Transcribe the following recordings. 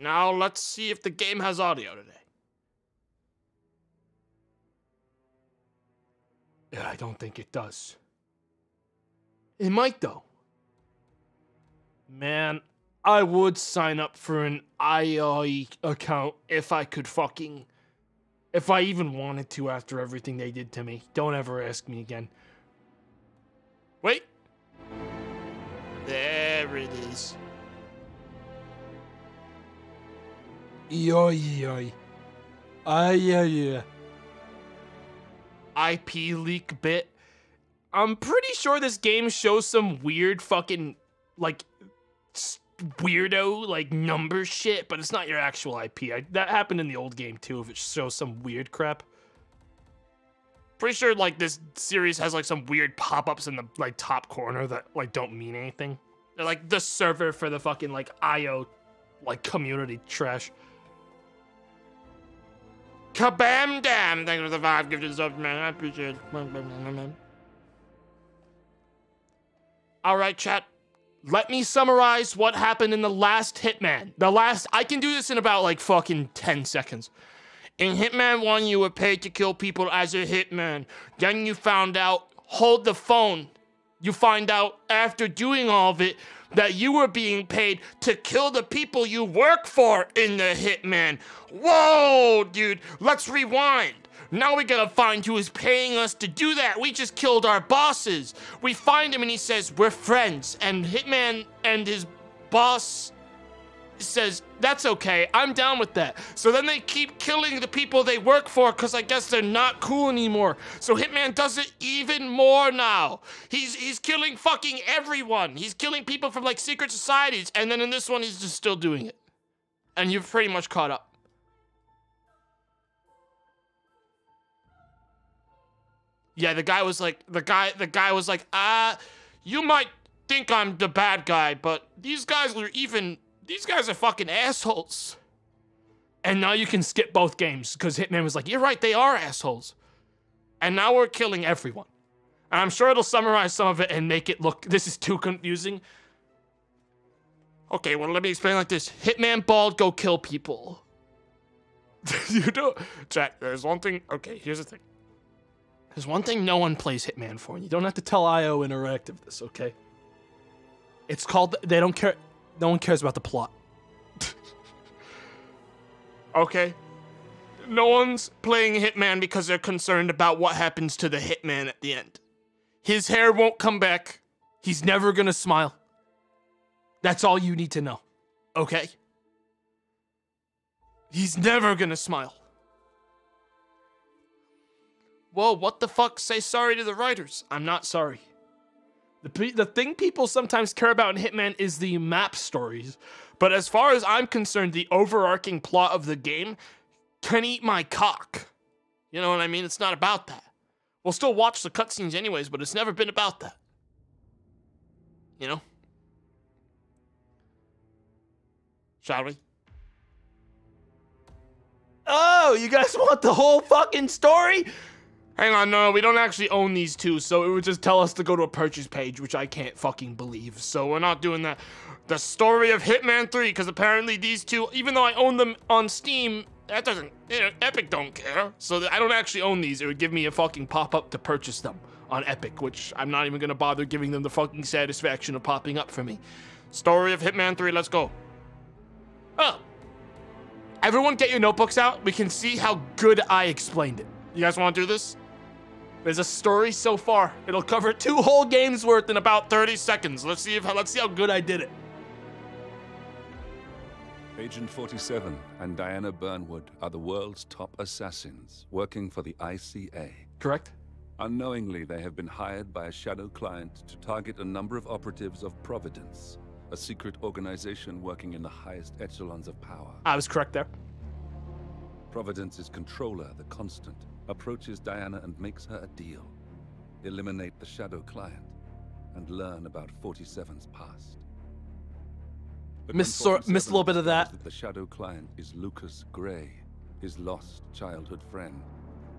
Now let's see if the game has audio today. Yeah, I don't think it does. It might though. Man, I would sign up for an IOI account if I could fucking if I even wanted to after everything they did to me. Don't ever ask me again. Wait. There it is. Yoy yoy. Ay yeah yeah. IP leak bit. I'm pretty sure this game shows some weird fucking like weirdo like number shit, but it's not your actual IP. I, that happened in the old game too. If it shows some weird crap. Pretty sure like this series has like some weird pop-ups in the like top corner that like don't mean anything. They're like the server for the fucking like IO like community trash. Kabam damn! Thanks for the five gifted subs, man. I appreciate it. Alright, chat. Let me summarize what happened in the last Hitman. The last I can do this in about like fucking 10 seconds. In Hitman 1, you were paid to kill people as a hitman. Then you found out, hold the phone. You find out after doing all of it that you were being paid to kill the people you work for in the Hitman. Whoa, dude, let's rewind. Now we gotta find who is paying us to do that. We just killed our bosses. We find him and he says, We're friends. And Hitman and his boss says, That's okay, I'm down with that. So then they keep killing the people they work for because I guess they're not cool anymore. So Hitman does it even more now. He's he's killing fucking everyone. He's killing people from like secret societies, and then in this one he's just still doing it. And you've pretty much caught up. Yeah, the guy was like the guy the guy was like, ah, you might think I'm the bad guy, but these guys are even these guys are fucking assholes. And now you can skip both games because Hitman was like, you're right, they are assholes. And now we're killing everyone. And I'm sure it'll summarize some of it and make it look this is too confusing. Okay, well let me explain like this. Hitman bald go kill people. you know, chat, there's one thing. Okay, here's the thing. There's one thing no one plays Hitman for, and you don't have to tell IO Interactive this, okay? It's called they don't care. No one cares about the plot. okay. No one's playing Hitman because they're concerned about what happens to the Hitman at the end. His hair won't come back. He's never gonna smile. That's all you need to know. Okay? He's never gonna smile. Whoa, what the fuck? Say sorry to the writers. I'm not sorry. The, the thing people sometimes care about in Hitman is the map stories. But as far as I'm concerned, the overarching plot of the game can eat my cock. You know what I mean? It's not about that. We'll still watch the cutscenes anyways, but it's never been about that. You know? Shall we? Oh, you guys want the whole fucking story? Hang on, no, we don't actually own these two, so it would just tell us to go to a purchase page, which I can't fucking believe. So we're not doing that. The story of Hitman 3, because apparently these two, even though I own them on Steam, that doesn't, you know, Epic don't care. So I don't actually own these. It would give me a fucking pop-up to purchase them on Epic, which I'm not even gonna bother giving them the fucking satisfaction of popping up for me. Story of Hitman 3, let's go. Oh. Everyone get your notebooks out. We can see how good I explained it. You guys want to do this? There's a story so far. It'll cover two whole games worth in about 30 seconds. Let's see if let's see how good I did it. Agent 47 and Diana Burnwood are the world's top assassins working for the ICA. Correct? Unknowingly, they have been hired by a shadow client to target a number of operatives of Providence, a secret organization working in the highest echelons of power. I was correct there. Providence's controller, the Constant, approaches Diana and makes her a deal. Eliminate the shadow client and learn about 47's past. But Missed sor- missed a little bit of that. discovers The shadow client is Lucas Gray, his lost childhood friend.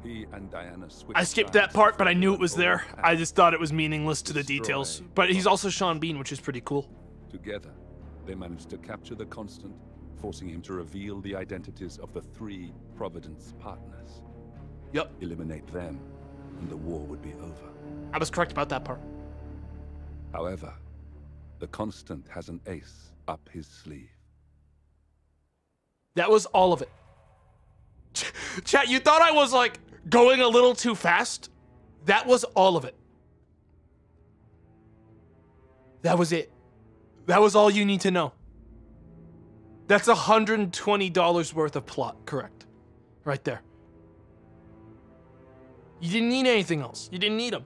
He and Diana switch I skipped that part, but I knew it was there. I just thought it was meaningless to the details. But he's also Sean Bean, which is pretty cool. Together, they managed to capture the Constant, forcing him to reveal the identities of the three Providence partners. Yep, Eliminate them, and the war would be over. I was correct about that part. However, the Constant has an ace up his sleeve. That was all of it. Chat, you thought I was like going a little too fast? That was all of it. That was it. That was all you need to know. That's $120 worth of plot, correct? Right there. You didn't need anything else. You didn't need them.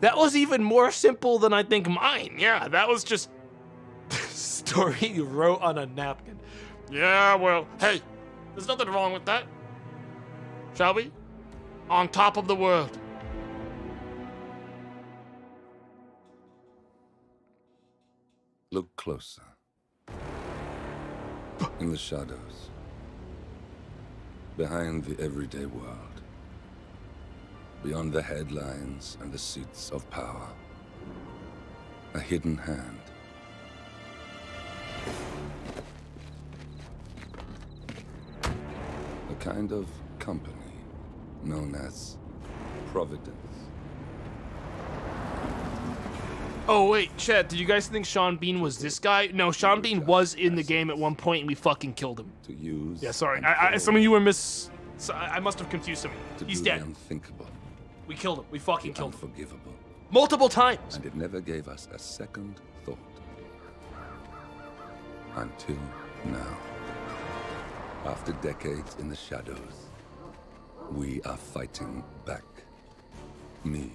That was even more simple than I think mine. Yeah, that was just the story you wrote on a napkin. Yeah, well, hey, there's nothing wrong with that. Shall we? On top of the world. Look closer. In the shadows. Behind the everyday world. Beyond the headlines and the seats of power. A hidden hand. A kind of company known as Providence. Oh wait, Chad, did you guys think Sean Bean was this guy? No, Sean Bean was in the game at one point and we fucking killed him. To use. Yeah, sorry. I, I, some of you were miss. So I I must have confused some of To you. He's dead. unthinkable. We killed him. We fucking killed him. Multiple times. And it never gave us a second thought. Until now. After decades in the shadows, we are fighting back. Me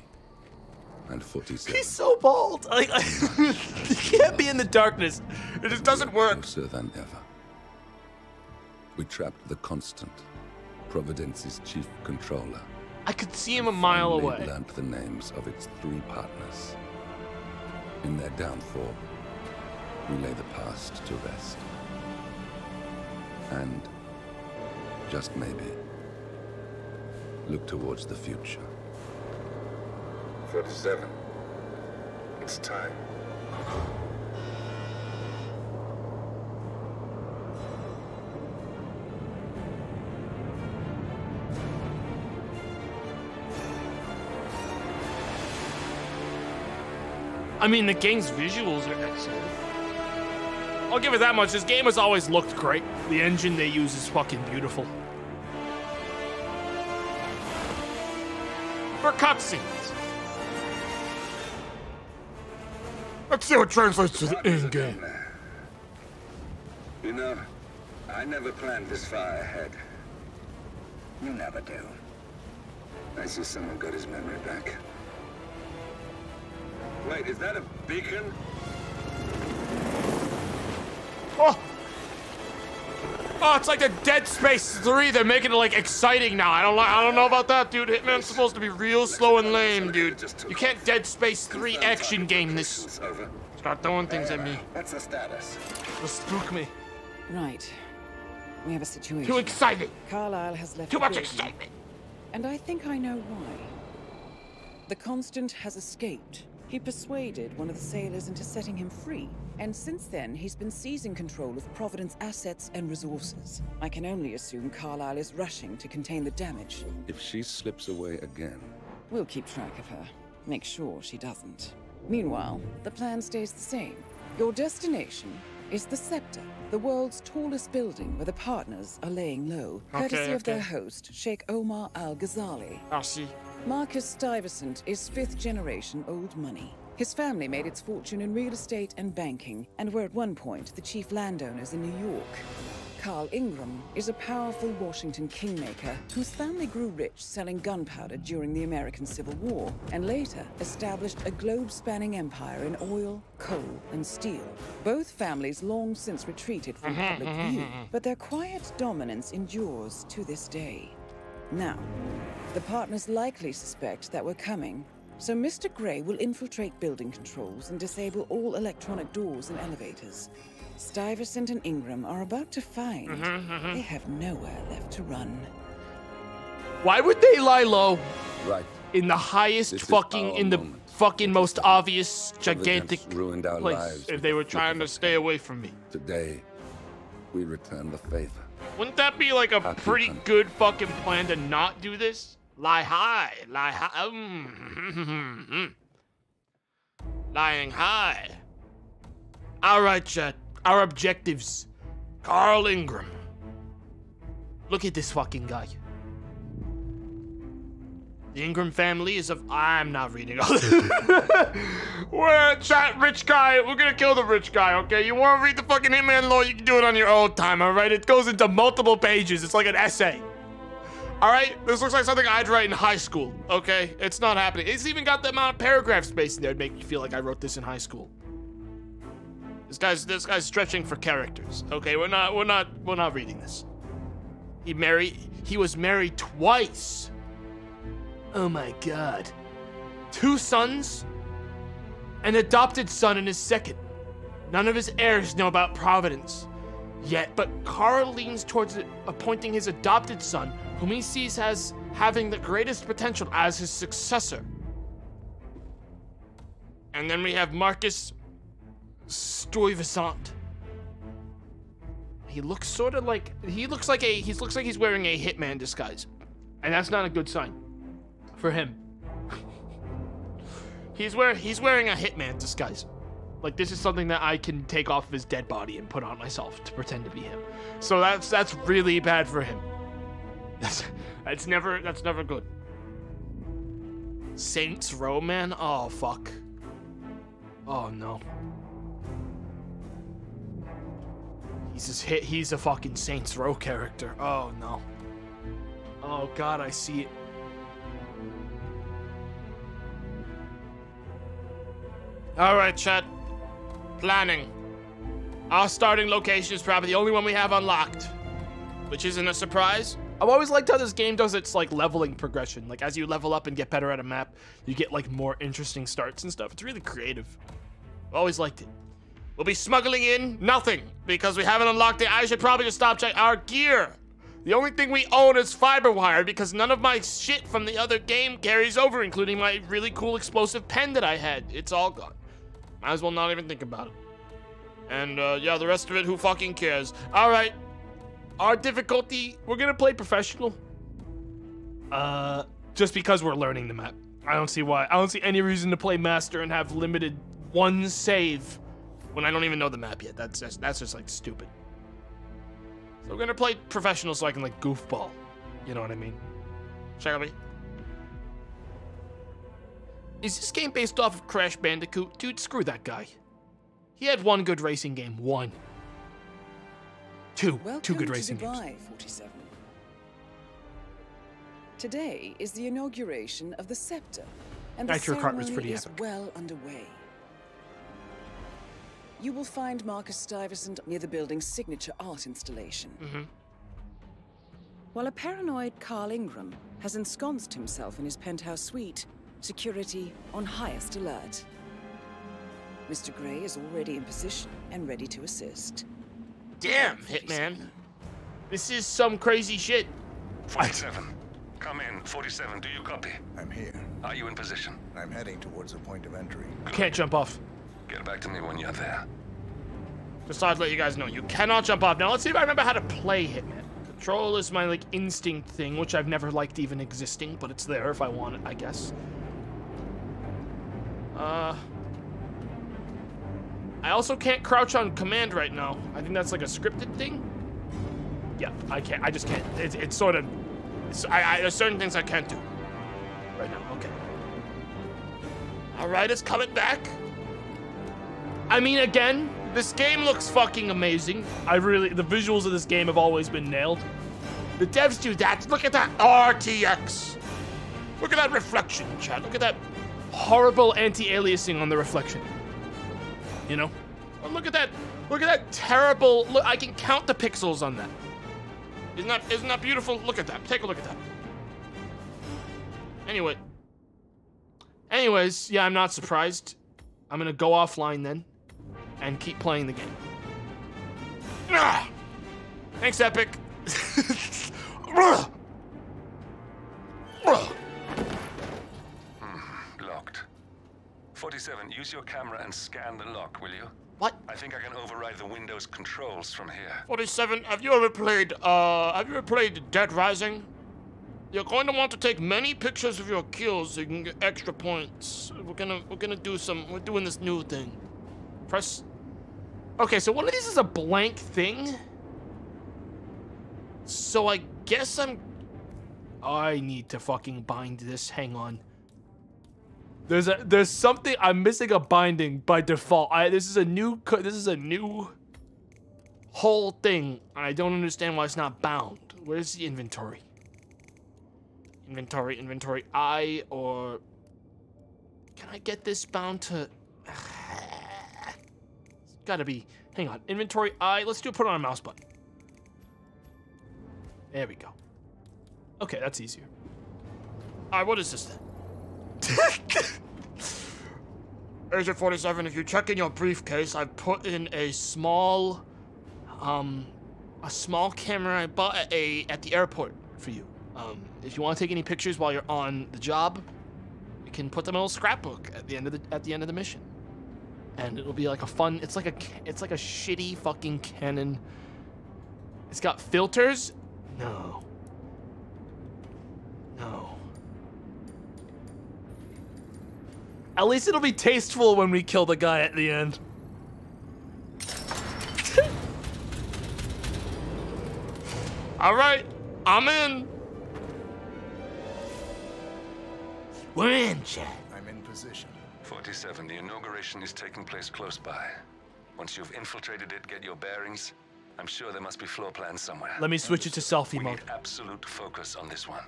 and 47. He's so bald. Like, you can't be in the darkness. It just doesn't work. Closer than ever. We trapped the Constant, Providence's chief controller. I could see him a mile away. learnt the names of its three partners. In their downfall, we lay the past to rest. And, just maybe, look towards the future. 47. It's time. I mean, the game's visuals are excellent. I'll give it that much. This game has always looked great. The engine they use is fucking beautiful. For cutscenes. Let's see what translates to the in game. You know, I never planned this far ahead. You never do. I see someone got his memory back. Wait, is that a beacon? Oh! Oh, it's like the Dead Space 3. They're making it like exciting now. I don't like. I don't know about that, dude. Hitman's supposed to be real slow and lame, dude. You can't Dead Space 3 action game this. Start throwing things at me. That's the status? Just spook me. Right. We have a situation. Too excited. Carlisle has left Too much building, excitement. And I think I know why. The Constant has escaped. He persuaded one of the sailors into setting him free. And since then, he's been seizing control of Providence assets and resources. I can only assume Carlisle is rushing to contain the damage. If she slips away again, We'll keep track of her. Make sure she doesn't. Meanwhile, the plan stays the same. Your destination is the Scepter, the world's tallest building where the partners are laying low, Okay, courtesy of their host, Sheikh Omar Al Ghazali. I'll see. Marcus Stuyvesant is fifth generation old money. His family made its fortune in real estate and banking, and were at one point the chief landowners in New York. Carl Ingram is a powerful Washington kingmaker whose family grew rich selling gunpowder during the American Civil War, and later established a globe spanning empire in oil, coal, and steel. Both families long since retreated from mm-hmm, public mm-hmm, view, mm-hmm. but their quiet dominance endures to this day. Now, the partners likely suspect that we're coming, so Mr. Gray will infiltrate building controls and disable all electronic doors and elevators. Stuyvesant and Ingram are about to find mm-hmm, mm-hmm. they have nowhere left to run. Why would they lie low? right in the highest This fucking in the moment. fucking most obvious gigantic ruined our place lives if they were trying to flick of a stay away from me. Today, we return the favor. Wouldn't that be like a Happy pretty hunting. good fucking plan to not do this? Lie high, lie high, um, lying high. All right, chat. Our objectives. Carl Ingram. Look at this fucking guy. The Ingram family is of. I'm not reading all this. We're chat rich guy. We're gonna kill the rich guy, okay? You wanna read the fucking Hitman law? You can do it on your own time, alright? It goes into multiple pages. It's like an essay. Alright? This looks like something I'd write in high school, okay? It's not happening. It's even got the amount of paragraph space in there to make me feel like I wrote this in high school. This guy's this guy's stretching for characters. Okay, we're not we're not we're not reading this. He married he was married twice. Oh my god. Two sons? An adopted son and his second. None of his heirs know about Providence. Yet, but Carl leans towards appointing his adopted son, whom he sees as having the greatest potential as his successor. And then we have Marcus Stuyvesant. He looks sort of like he looks like a he looks like he's wearing a hitman disguise, and that's not a good sign for him. he's wear he's wearing a hitman disguise. Like this is something that I can take off of his dead body and put on myself to pretend to be him. So that's that's really bad for him. That's that's never that's never good. Saints Row man? Oh fuck. Oh no. He's just hit he's a fucking Saints Row character. Oh no. Oh god, I see it. Alright, chat. Planning. Our starting location is probably the only one we have unlocked. Which isn't a surprise. I've always liked how this game does its like leveling progression. Like as you level up and get better at a map, you get like more interesting starts and stuff. It's really creative. I've always liked it. We'll be smuggling in nothing because we haven't unlocked it. I should probably just stop checking our gear. The only thing we own is fiber wire because none of my shit from the other game carries over, including my really cool explosive pen that I had. It's all gone. Might as well not even think about it. And uh, yeah, the rest of it, who fucking cares? All right. Our difficulty, we're gonna play professional. Uh, just because we're learning the map. I don't see why. I don't see any reason to play master and have limited one save when I don't even know the map yet. That's just, that's just like stupid. So we're gonna play professional so I can like goofball. You know what I mean? Shall we? Is this game based off of Crash Bandicoot? Dude, screw that guy. He had one good racing game. One. Two. Welcome two good racing games. Dubai, 47. Today is the inauguration of the scepter, and the Nitro was ceremony pretty is epic. well underway. You will find Marcus Stuyvesant near the building's signature art installation. Mm-hmm. While a paranoid Carl Ingram has ensconced himself in his penthouse suite, security on highest alert. Mr. Gray is already in position and ready to assist. Damn, Hitman. This is some crazy shit. 47. Come in. 47, do you copy? I'm here. Are you in position? I'm heading towards the point of entry. Can't jump off. Get back to me when you're there. Just thought I'd let you guys know. You cannot jump off. Now let's see if I remember how to play Hitman. Control is my like instinct thing, which I've never liked even existing, but it's there if I want it, I guess. Uh I also can't crouch on command right now. I think that's like a scripted thing. Yeah, I can't. I just can't. It's, it's sort of. It's, I, I, there's certain things I can't do right now. Okay. All right, it's coming back. I mean, again, this game looks fucking amazing. I really, the visuals of this game have always been nailed. The devs do that. Look at that RTX. Look at that reflection, Chad. Look at that horrible anti-aliasing on the reflection. You know? And look at that. Look at that terrible. Look, I can count the pixels on that. Isn't that isn't that beautiful? Look at that. Take a look at that. Anyway. Anyways, yeah, I'm not surprised. I'm gonna go offline then and keep playing the game. Ah! Thanks, Epic. 47, use your camera and scan the lock, will you? What? I think I can override the Windows controls from here. 47, have you ever played, uh, have you ever played Dead Rising? You're going to want to take many pictures of your kills so you can get extra points. We're gonna, we're gonna do some, we're doing this new thing. Press. Okay, so one of these is a blank thing. So I guess I'm, I need to fucking bind this, hang on. There's a there's something I'm missing a binding by default. I this is a new this is a new whole thing. I don't understand why it's not bound. Where's the inventory? Inventory, inventory. I or can I get this bound to? It's gotta be. Hang on. Inventory. I. Let's do put on a mouse button. There we go. Okay, that's easier. All right, what is this then? Agent 47, if you check in your briefcase, I've put in a small, um, a small camera I bought at, a, at the airport for you. Um, if you want to take any pictures while you're on the job, you can put them in a little scrapbook at the end of the at the end of the mission, and it'll be like a fun. It's like a it's like a shitty fucking Canon. It's got filters. No. No. At least it'll be tasteful when we kill the guy at the end. All right, I'm in. We're in, Chad. I'm in position. 47, the inauguration is taking place close by. Once you've infiltrated it, get your bearings. I'm sure there must be floor plans somewhere. Let me switch it to selfie we mode. need absolute focus on this one.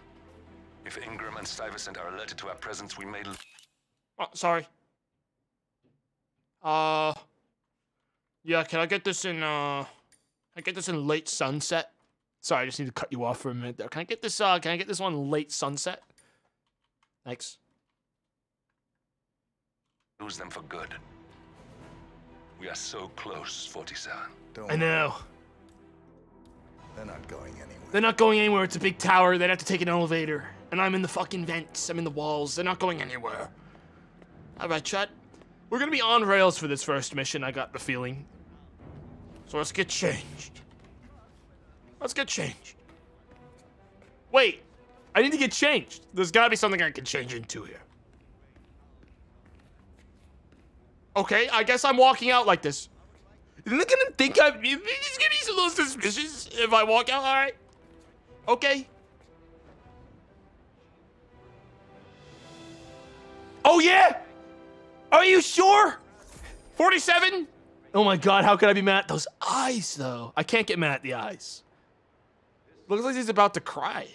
If Ingram and Stuyvesant are alerted to our presence, we may... l- Oh, sorry. Uh. Yeah, can I get this in, uh. Can I get this in late sunset? Sorry, I just need to cut you off for a minute there. Can I get this, uh, can I get this one late sunset? Thanks. lose them for good. We are so close, 47. Don't I know. They're not going anywhere. They're not going anywhere. It's a big tower. They'd have to take an elevator. And I'm in the fucking vents. I'm in the walls. They're not going anywhere. All right, chat. We're gonna be on rails for this first mission. I got the feeling. So let's get changed. Let's get changed. Wait, I need to get changed. There's gotta be something I can change into here. Okay, I guess I'm walking out like this. Isn't it gonna think I'm? It's gonna be a little suspicious if I walk out. All right. Okay. Oh yeah. Are you sure? 47? Oh my god, how could I be mad those eyes though? I can't get mad at the eyes. Looks like he's about to cry.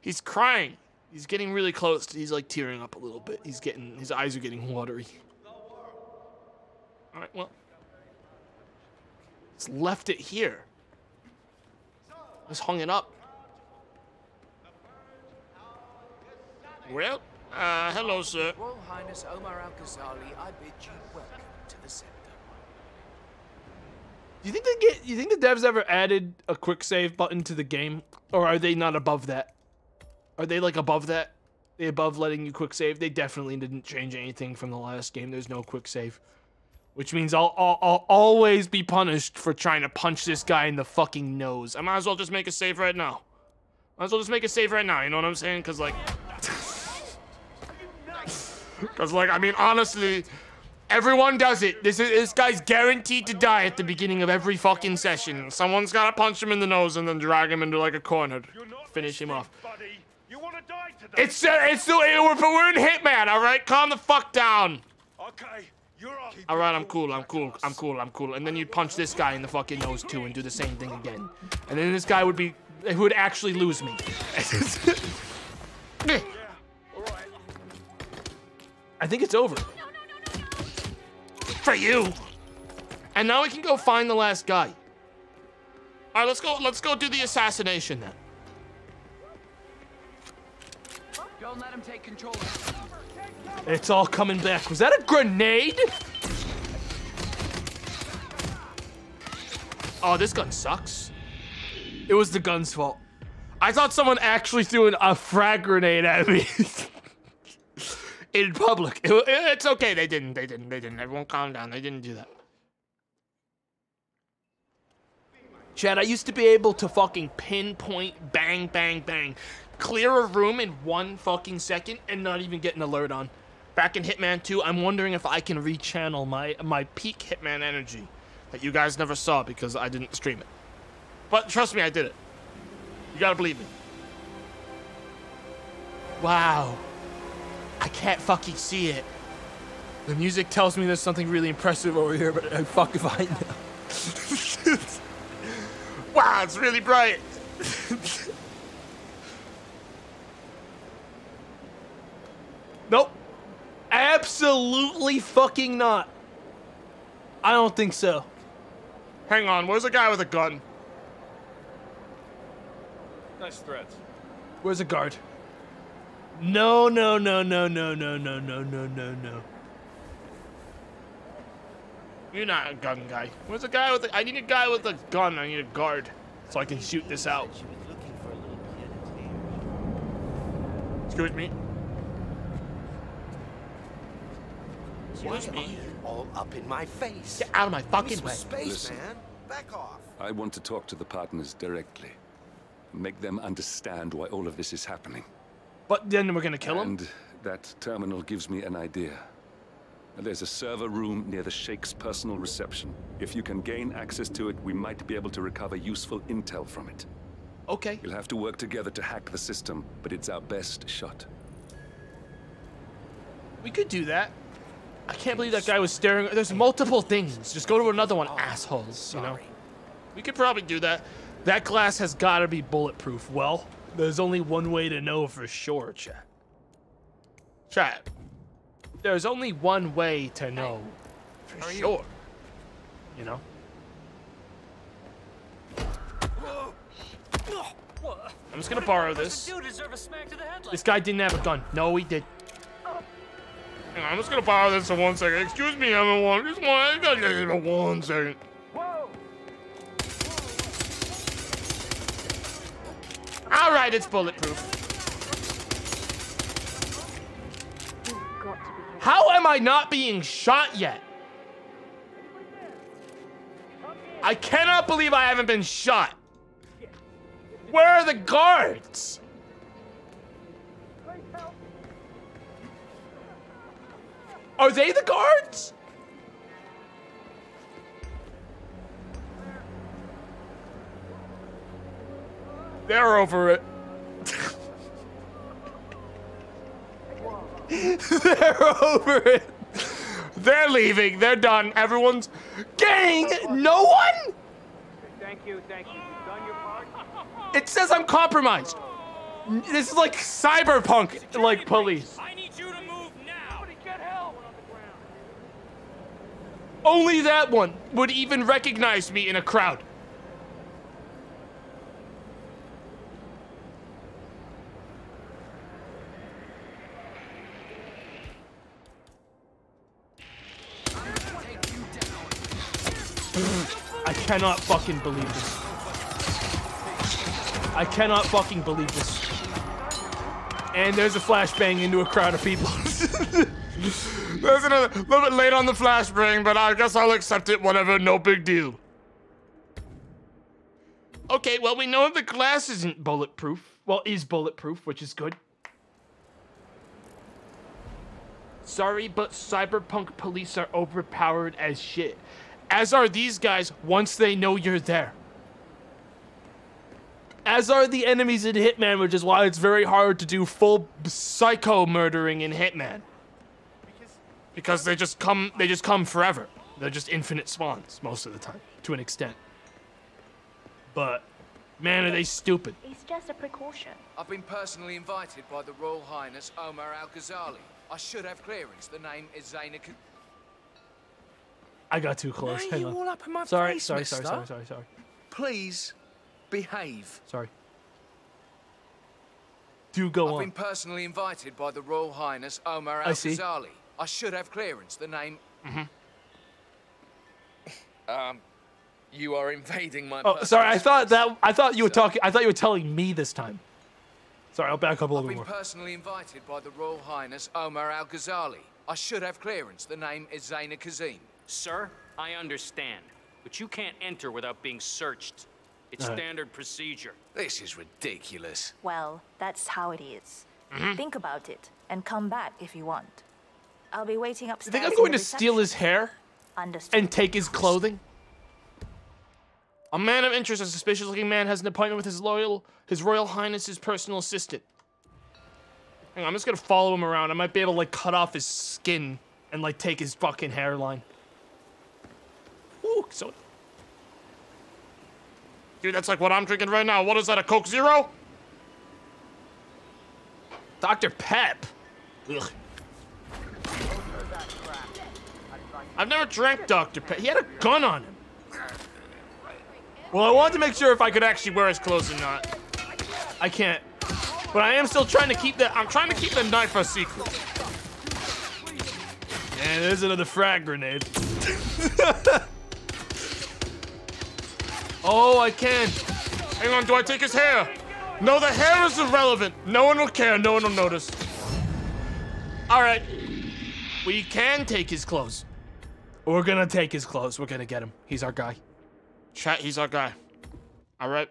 He's crying. He's getting really close. He's like tearing up a little bit. He's getting his eyes are getting watery. All right, well. Just left it here. Just hung it up. Well, uh, hello, sir. Royal Highness Omar Al Ghazali, I bid you welcome to the Scepter. Do you think they get? You think the devs ever added a quick save button to the game, or are they not above that? Are they like above that? They above letting you quick save? They definitely didn't change anything from the last game. There's no quick save, which means I'll, I'll I'll always be punished for trying to punch this guy in the fucking nose. I might as well just make a save right now. Might as well just make a save right now. You know what I'm saying? Cause like, cause like I mean honestly. Everyone does it. This is this guy's guaranteed to die at the beginning of every fucking session. Someone's gotta punch him in the nose and then drag him into like a corner to finish him off. Buddy, you want to die today? It's uh, it's the we're, we're in Hitman, all right. Calm the fuck down. Okay, you're off. All right, I'm cool. I'm cool. I'm cool. I'm cool. And then you punch this guy in the fucking nose too and do the same thing again. And then this guy would be he would actually lose me. I think it's over. For you. And now we can go find the last guy. All right, let's go. Let's go do the assassination then. Don't let him take control. It's all coming back. Was that a grenade? Oh, this gun sucks. It was the gun's fault. I thought someone actually threw an, a frag grenade at me. in public. It- it's okay. They didn't. They didn't. They didn't. Everyone calm down. They didn't do that. Chad, I used to be able to fucking pinpoint, bang, bang, bang, clear a room in one fucking second and not even get an alert on. Back in Hitman 2, I'm wondering if I can rechannel my my peak Hitman energy that you guys never saw because I didn't stream it. But trust me, I did it. You gotta believe me. Wow. I can't fucking see it. The music tells me there's something really impressive over here, but I fuck if I know. wow, it's really bright. nope. Absolutely fucking not. I don't think so. Hang on, where's a guy with a gun? Nice threats. Where's a guard? No, no, no, no, no, no, no, no, no, no, no. You're not a gun guy. Where's a guy with a... I need a guy with a gun. I need a guard. So I can shoot this out. She was looking for a little pied-a-terre. Excuse me. Why Excuse are me. you all up in my face? Get out of my fucking way. space, Listen. man. Back off. I want to talk to the partners directly. Make them understand why all of this is happening. But then we're gonna kill him? And that terminal gives me an idea. There's a server room near the Sheikh's personal reception. If you can gain access to it, we might be able to recover useful intel from it. Okay. We'll have to work together to hack the system, but it's our best shot. We could do that. I can't believe that guy was staring. There's multiple things. Just go to another one, assholes. You know. We could probably do that. That glass has got to be bulletproof. Well, there's only one way to know for sure, chat. Chat. There's only one way to know for sure. You know. I'm just gonna borrow this. This guy didn't have a gun. No, he did. Hang I'm just gonna borrow this for one second. Excuse me, everyone. Just one, I gotta get it for one second. All right, it's bulletproof. How am I not being shot yet? I cannot believe I haven't been shot. Where are the guards? Are they the guards? They're over it. They're over it. They're leaving. They're done. Everyone's gang. No one. Thank you, thank you. You've done your part. It says I'm compromised. This is like cyberpunk, like police. I need you to move now. Somebody get help. Only that one would even recognize me in a crowd. Cannot fucking believe this. I cannot fucking believe this. And there's a flashbang into a crowd of people. There's another little bit late on the flashbang, but I guess I'll accept it. Whatever, no big deal. Okay, well we know the glass isn't bulletproof. Well, is bulletproof, which is good. Sorry, but cyberpunk police are overpowered as shit. As are these guys once they know you're there. As are the enemies in Hitman, which is why it's very hard to do full psycho murdering in Hitman. Because they just come they just come forever. They're just infinite spawns most of the time, to an extent. But man, are they stupid. It's just a precaution. I've been personally invited by the Royal Highness Omar Al Ghazali. I should have clearance. The name is Zaina. I got too close. Are Hang on. all up in my sorry, face, sorry, sorry, sorry, sorry, sorry, Please behave. sorry. Do go on. I've been personally invited by the Royal Highness Omar Al Ghazali. I should have clearance. The name. Mm hmm Um, you are invading my. Oh, sorry. I thought that I thought you were talking. I thought you were telling me this time. Sorry, I'll back up a I've little bit more. I've been personally invited by the Royal Highness Omar Al Ghazali. I should have clearance. The name is Zaina Kazim. Sir, I understand, but you can't enter without being searched. It's Alright. standard procedure. This is ridiculous. Well, that's how it is. Mm-hmm. Think about it and come back if you want. I'll be waiting upstairs. You upstairs. think I'm going to steal his hair Understood. and take his clothing? A man of interest, a suspicious-looking man, has an appointment with his loyal, his Royal Highness's personal assistant. Hang on, I'm just gonna follow him around. I might be able to like cut off his skin and like take his fucking hairline. Ooh, so. Dude, that's like what I'm drinking right now. What is that? A Coke Zero? Dr. Pep. Ugh. I've never drank Dr. Pep. He had a gun on him. Well, I wanted to make sure if I could actually wear his clothes or not. I can't. But I am still trying to keep the. I'm trying to keep the knife a secret. And there's another frag grenade. oh, I can. Hang on, do I take his hair? No, the hair is irrelevant. No one will care. No one will notice. All right. We can take his clothes. We're gonna take his clothes. We're gonna get him. He's our guy. Chat, he's our guy. All right.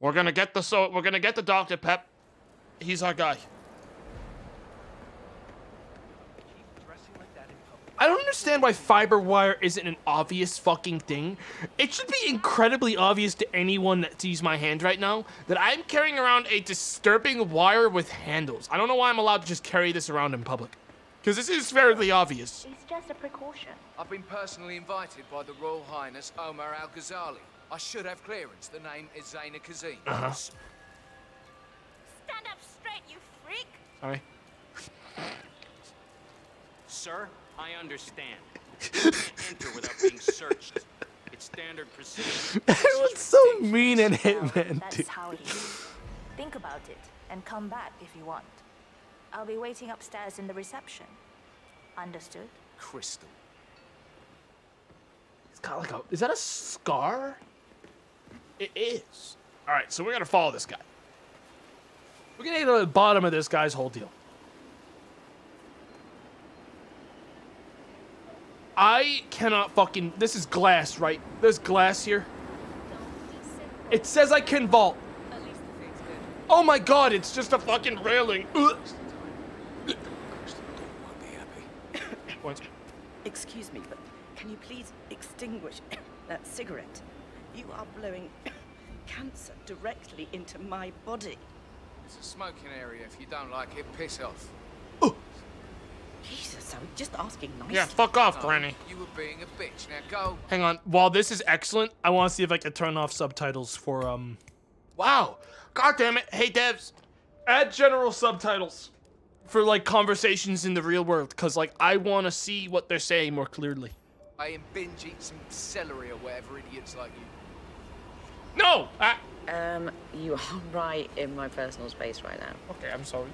We're gonna get the so we're gonna get the Dr. Pep. He's our guy. I don't understand why fiber wire isn't an obvious fucking thing. It should be incredibly obvious to anyone that sees my hand right now that I'm carrying around a disturbing wire with handles. I don't know why I'm allowed to just carry this around in public. Because this is fairly obvious. It's just a precaution. I've been personally invited by the Royal Highness Omar Al Ghazali. I should have clearance. The name is Zaina Kazim. Uh-huh. Stand up straight, you freak! Sorry. Sir, I understand. You enter without being searched. It's standard procedure. it was so mean and Hitman, That's dude. how it is. Think about it and come back if you want. I'll be waiting upstairs in the reception. Understood? Crystal. It's got like a. Is that a scar? It is. All right, so we're gonna follow this guy. We're gonna get to the bottom of this guy's whole deal. I cannot fucking. This is glass, right? There's glass here. It says I can vault. Oh my god, it's just a fucking railing. Ugh. Excuse me, but can you please extinguish that cigarette? You are blowing cancer directly into my body. It's a smoking area. If you don't like it, piss off. Jesus, I'm just asking nicely. Yeah, fuck off, No, Granny. You were being a bitch. Now go. Hang on. While this is excellent, I want to see if I can turn off subtitles for um. Wow. God damn it. Hey devs, add general subtitles for like conversations in the real world, cause like I want to see what they're saying more clearly. I am binge eat some celery or whatever idiots like you. No. I, Um, you are right in my personal space right now. okay, I'm sorry.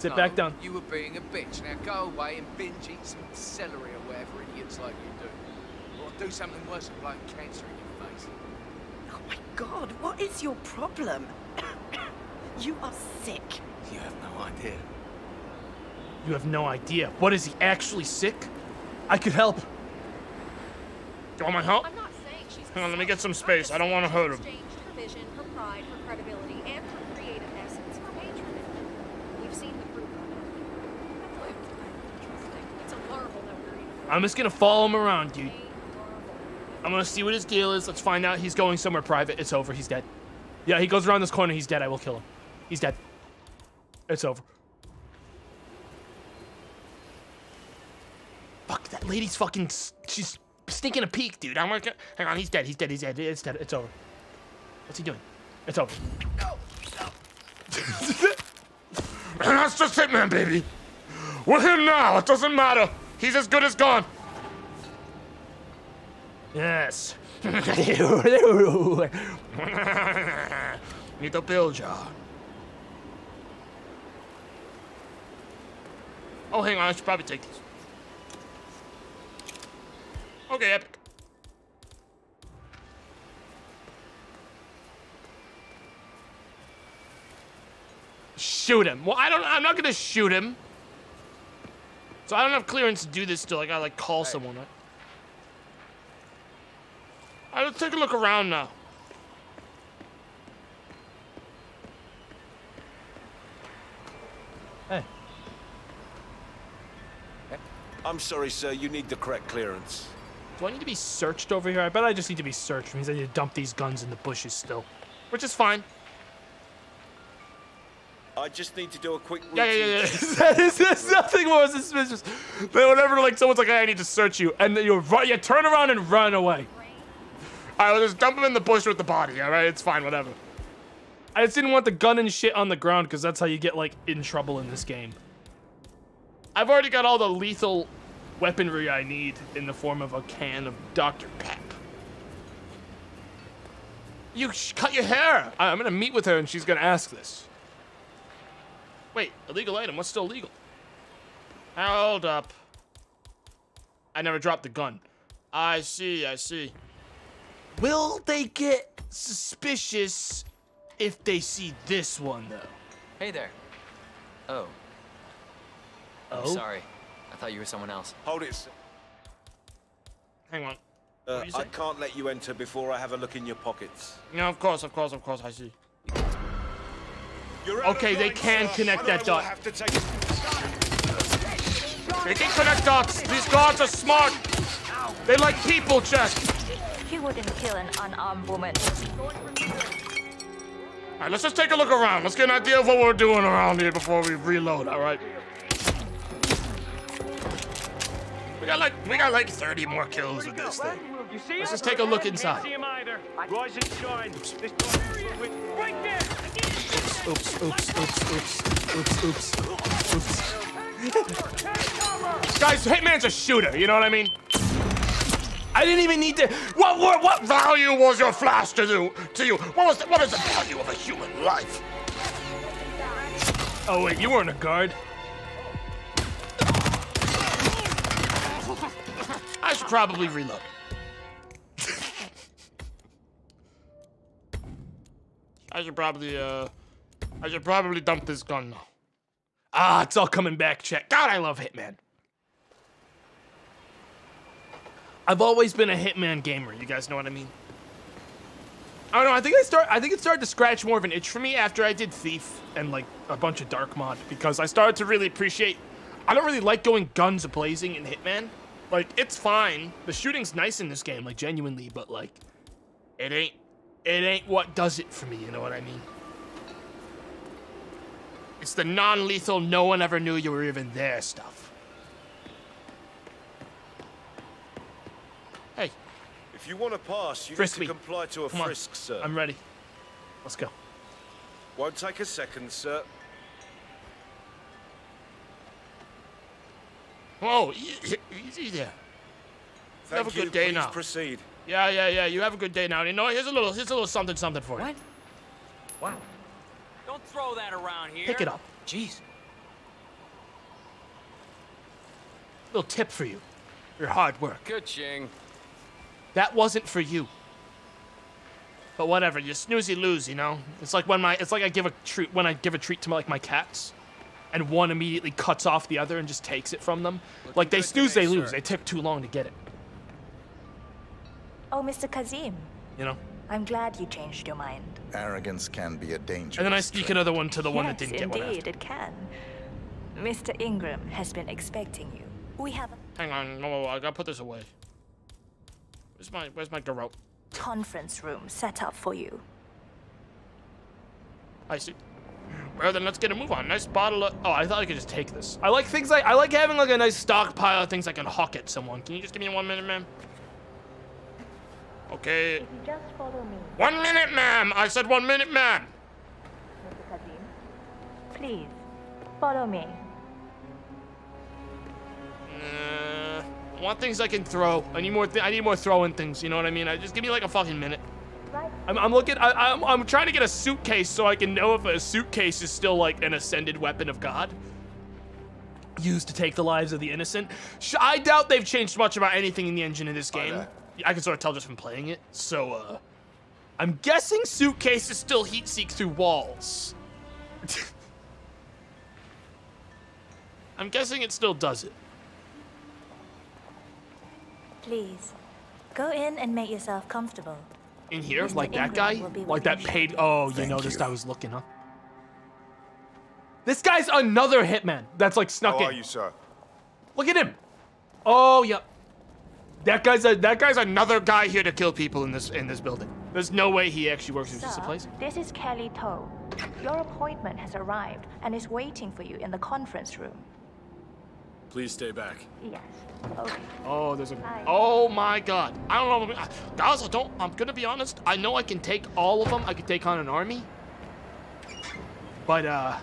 Sit No, back down. You were being a bitch. Now go away and binge eat some celery or whatever idiots like you do. Or do something worse than blowing cancer in your face. Oh my god, what is your problem? you are sick. You have no idea. You have no idea. What is he actually sick? I could help. You want my help? I'm not saying she's Hang on, let me get some space. I don't want to hurt him. exchanged her vision, her pride, her credibility, and her creative essence for patronage. We've seen the proof of it. I thought it was kind of interesting. It's a marvel that we're even I'm just gonna follow him around, dude. I'm gonna see what his deal is. Let's find out. He's going somewhere private. It's over. He's dead. Yeah, he goes around this corner. He's dead. I will kill him. He's dead. It's over. Fuck, that lady's fucking. She's sneaking a peek, dude. I'm gonna. Hang on, he's dead. He's dead. He's dead. It's dead. It's over. What's he doing? It's over. No! No! And that's just Hitman, baby. We're here now. It doesn't matter. He's as good as gone. Yes. Need a pill jar. Oh, hang on. I should probably take this. Okay, epic. Shoot him. Well, I don't. I'm not gonna shoot him. So I don't have clearance to do this still. I gotta like call someone. Right? All right, let's take a look around now. Hey. I'm sorry, sir. You need the correct clearance. Do I need to be searched over here? I bet I just need to be searched. It means I need to dump these guns in the bushes still, which is fine. I just need to do a quick Yeah, yeah, yeah. yeah. There's, there's nothing more suspicious than whenever like someone's like, "Hey, I need to search you," and then you run, you turn around and run away. Right, well, just dump him in the bush with the body. All right, it's fine, whatever. I just didn't want the gun and shit on the ground because that's how you get like in trouble in this game. I've already got all the lethal weaponry I need in the form of a can of Dr. Pep. You sh- cut your hair. I- I'm gonna meet with her and she's gonna ask this. Wait, illegal item. What's still legal? Hold up. I never dropped the gun. I see, I see. Will they get suspicious if they see this one, though? Hey there. Oh. I'm Oh? sorry. I thought you were someone else. Hold it. Hang on. Uh, I can't let you enter before I have a look in your pockets. No, of course, of course, of course, I see. You're out Okay, they can connect that dot. have to take They can connect dots. These guards are smart. They like people, Jack. You wouldn't kill an unarmed woman. All right, let's just take a look around. Let's get an idea of what we're doing around here before we reload. All right. We got like we got like 30 more kills with this thing. Let's just take a look inside. see. Rise and shine. This right there. Oops, oops, oops, oops, oops, oops, oops. Guys, Hitman's a shooter. You know what I mean? I didn't even need to. What what what value was your flash to do to you? What was the, what is the value of a human life? Oh wait, you weren't a guard. I should probably reload. I should probably uh I should probably dump this gun now. Ah, it's all coming back, check. God, I love Hitman. I've always been a Hitman gamer, you guys know what I mean? I don't know, I think I start I think it started to scratch more of an itch for me after I did Thief and like a bunch of Dark Mod because I started to really appreciate I don't really like going guns blazing in Hitman. Like it's fine. The shooting's nice in this game, like genuinely, but like it ain't it ain't what does it for me, you know what I mean? It's the non-lethal no one ever knew you were even there stuff. Hey, If you want to pass, you Frisk need me. comply to a Come on. frisk, sir. I'm ready. Let's go. Won't take a second, sir. Whoa, easy there. You have Thank a good day Please now. proceed. Yeah, yeah, yeah. You have a good day now. You know, here's a little, here's a little something, something for you. What? Wow. Don't throw that around here. Pick it up. Jeez. Little tip for you. Your hard work. Good, Ching. That wasn't for you. But whatever, you snooze, you lose. You know, it's like when my, it's like I give a treat when I give a treat to my, like my cats, and one immediately cuts off the other and just takes it from them. like they snooze, today, they lose. sir. They took too long to get it. Oh, Mr. Kazim, You know. I'm glad you changed your mind. Arrogance can be a danger. And then I sneak another one to the one that didn't get one. indeed, it can. Mr. Ingram has been expecting you. We have a Hang on, no, I gotta put this away. Where's my, where's my garrote? conference room set up for you. I see. Well, then let's get a move on. Nice bottle of. Oh, I thought I could just take this. I like things like I like having like a nice stockpile of things I can hawk at someone. Can you just give me one minute, ma'am? Okay. If you just follow me, One minute, ma'am. I said one minute, ma'am. Mr. Kazim. Please, follow me. Uh, I want things I can throw. I need more. Th I need more throwing things. You know what I mean? I just give me like a fucking minute. I'm, I'm looking. I, I'm, I'm trying to get a suitcase so I can know if a suitcase is still like an ascended weapon of God. Used to take the lives of the innocent. Sh- I doubt they've changed much about anything in the engine in this game. I can sort of tell just from playing it. So, uh, I'm guessing suitcases still heat seek through walls. I'm guessing it still does it. Please, go in and make yourself comfortable. In here, Mr. like that Ingram guy, like that paid. Oh, you Thank noticed you. I was looking, huh? This guy's another hitman that's like snuck How in. are you, sir? Look at him. Oh, yep. That guy's a that guy's another guy here to kill people in this in this building. There's no way he actually works in just a place. this is Kelly Toh. Your appointment has arrived and is waiting for you in the conference room. Please stay back. Yes. Okay. Oh, there's a. Hi. Oh my God! I don't know, guys. I don't. I'm gonna be honest. I know I can take all of them. I can take on an army. But uh,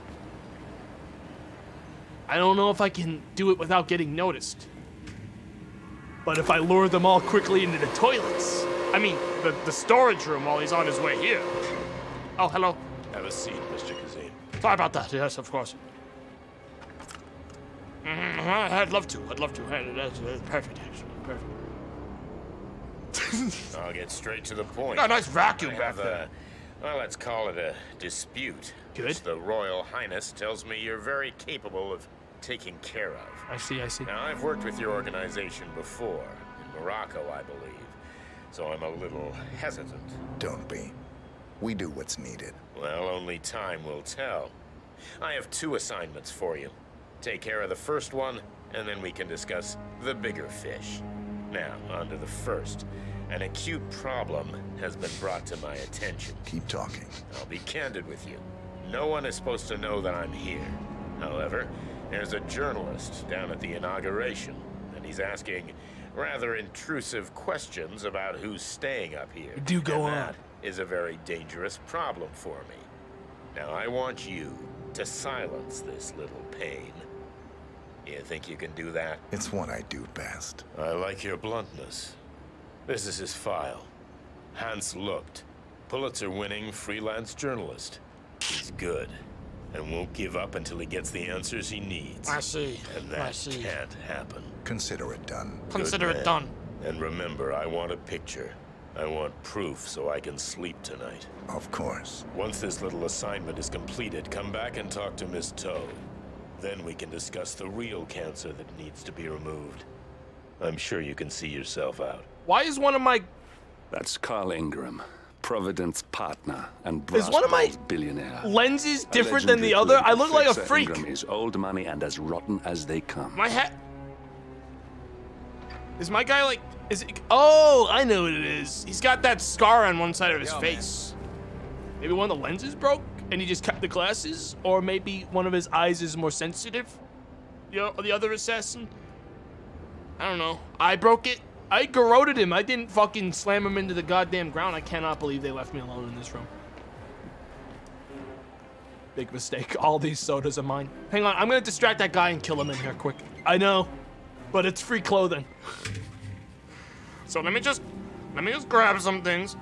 I don't know if I can do it without getting noticed. But if I lure them all quickly into the toilets, I mean the the storage room while he's on his way here. Oh, hello. Have a seat, Mr. Kazim. Sorry about that. Yes, of course. Mhm, I'd love to. I'd love to. That's, that's perfect. Actually, perfect. I'll get straight to the point. Got a nice vacuum I back have there. A, well, let's call it a dispute. Good. Which the Royal Highness tells me you're very capable of taking care of. I see. I see. Now, I've worked with your organization before, in Morocco, I believe, so I'm a little hesitant. Don't be. We do what's needed. Well, only time will tell. I have two assignments for you. Take care of the first one, and then we can discuss the bigger fish. Now, on to the first. An acute problem has been brought to my attention. Keep talking. I'll be candid with you. No one is supposed to know that I'm here. However, there's a journalist down at the inauguration, and he's asking rather intrusive questions about who's staying up here. Do go and on. That is a very dangerous problem for me. Now, I want you to silence this little pain. You think you can do that? It's what I do best. I like your bluntness. This is his file. Hans Lucht, Pulitzer-winning freelance journalist. He's good, and won't give up until he gets the answers he needs. I see. And that I that see. can't happen. Consider it done. Good Consider it done. And remember, I want a picture. I want proof so I can sleep tonight. Of course. Once this little assignment is completed, come back and talk to Miss Toh. Then we can discuss the real cancer that needs to be removed. I'm sure you can see yourself out. Why is one of my That's Carl Ingram, Providence partner and Is one of my billionaire. lenses different than the other? I look like a freak. Ingram is old money and as rotten as they come. My hat. Is my guy like? Is it? Oh, I know what it is. He's got that scar on one side of his Yo, face. Maybe one of the lenses broke, and he just kept the glasses, or maybe one of his eyes is more sensitive. The, o- the other assassin. I don't know. I broke it. I garroted him. I didn't fucking slam him into the goddamn ground. I cannot believe they left me alone in this room. Big mistake. All these sodas are mine. Hang on, I'm gonna distract that guy and kill him in here quick. I know, but it's free clothing. So let me just, let me just grab some things.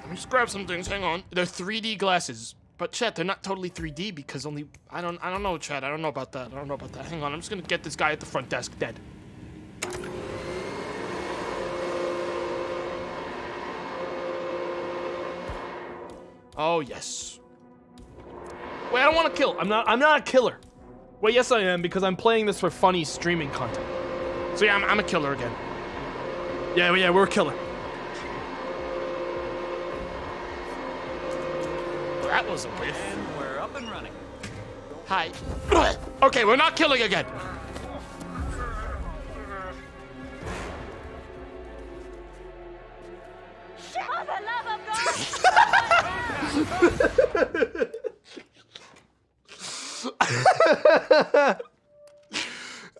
Let me just grab some things. Hang on. They're 3D glasses, but Chet, they're not totally 3D because only I don't, I don't know, Chet. I don't know about that. I don't know about that. Hang on. I'm just gonna get this guy at the front desk dead. Oh yes. Wait, I don't want to kill. I'm not. I'm not a killer. Wait, yes I am because I'm playing this for funny streaming content. So yeah, I'm, I'm a killer again. Yeah, yeah, we're a killer. That was a whiff. And we're up and running. Hi. okay, we're not killing again. For the love of God!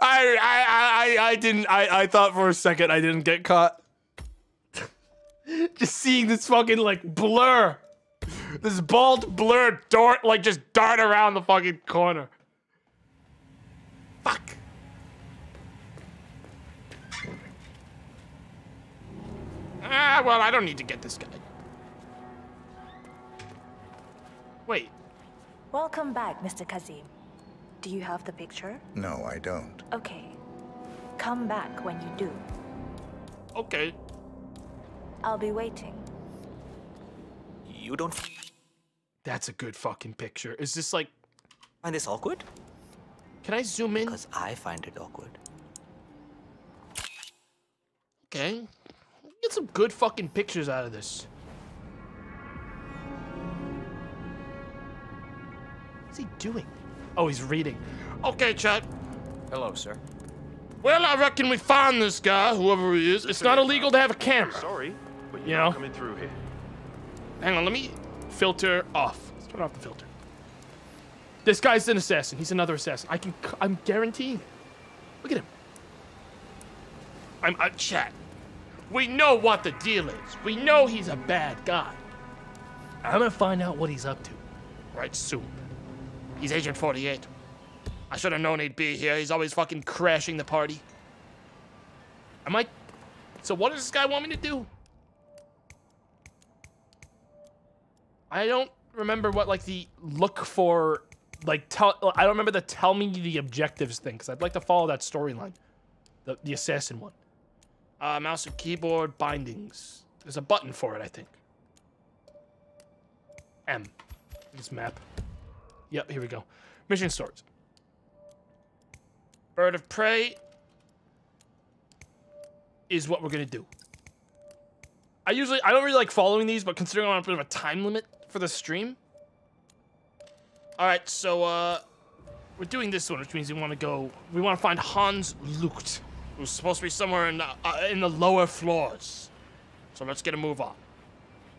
I, I, I, I didn't. I, I thought for a second I didn't get caught. just seeing this fucking like blur, this bald blur dart like just dart around the fucking corner. Fuck. Ah, well, I don't need to get this guy. Welcome back, Mr. Kazim. Do you have the picture? No, I don't. Okay. Come back when you do. Okay. I'll be waiting. You don't That's a good fucking picture. Is this like find this awkward? Can I zoom in? Because I find it awkward. Okay. Get some good fucking pictures out of this. Doing? Oh, he's reading. Okay, chat. Hello, sir. Well, I reckon we find this guy, whoever he is. It's not illegal to have a camera. Sorry, but You you're know? not coming through here. Hang on, let me filter off. Let's turn off the filter. This guy's an assassin. He's another assassin. I can. I'm guaranteeing. it. Look at him. I'm. Uh, I'm chat. We know what the deal is. We know he's a bad guy. I'm gonna find out what he's up to. Right soon. He's Agent 48. I should have known he'd be here. He's always fucking crashing the party. Am I? So what does this guy want me to do? I don't remember what like the look for like tell I don't remember the tell me the objectives thing because I'd like to follow that storyline. The the assassin one. Uh mouse and keyboard bindings. There's a button for it, I think. M. This map. Yep, here we go. Mission stories. Bird of prey is what we're gonna do. I usually I don't really like following these, but considering I'm on a bit of a time limit for the stream. Alright, so uh we're doing this one, which means we want to go we want to find Hans Lucht, who's supposed to be somewhere in the, uh, in the lower floors. So let's get a move on.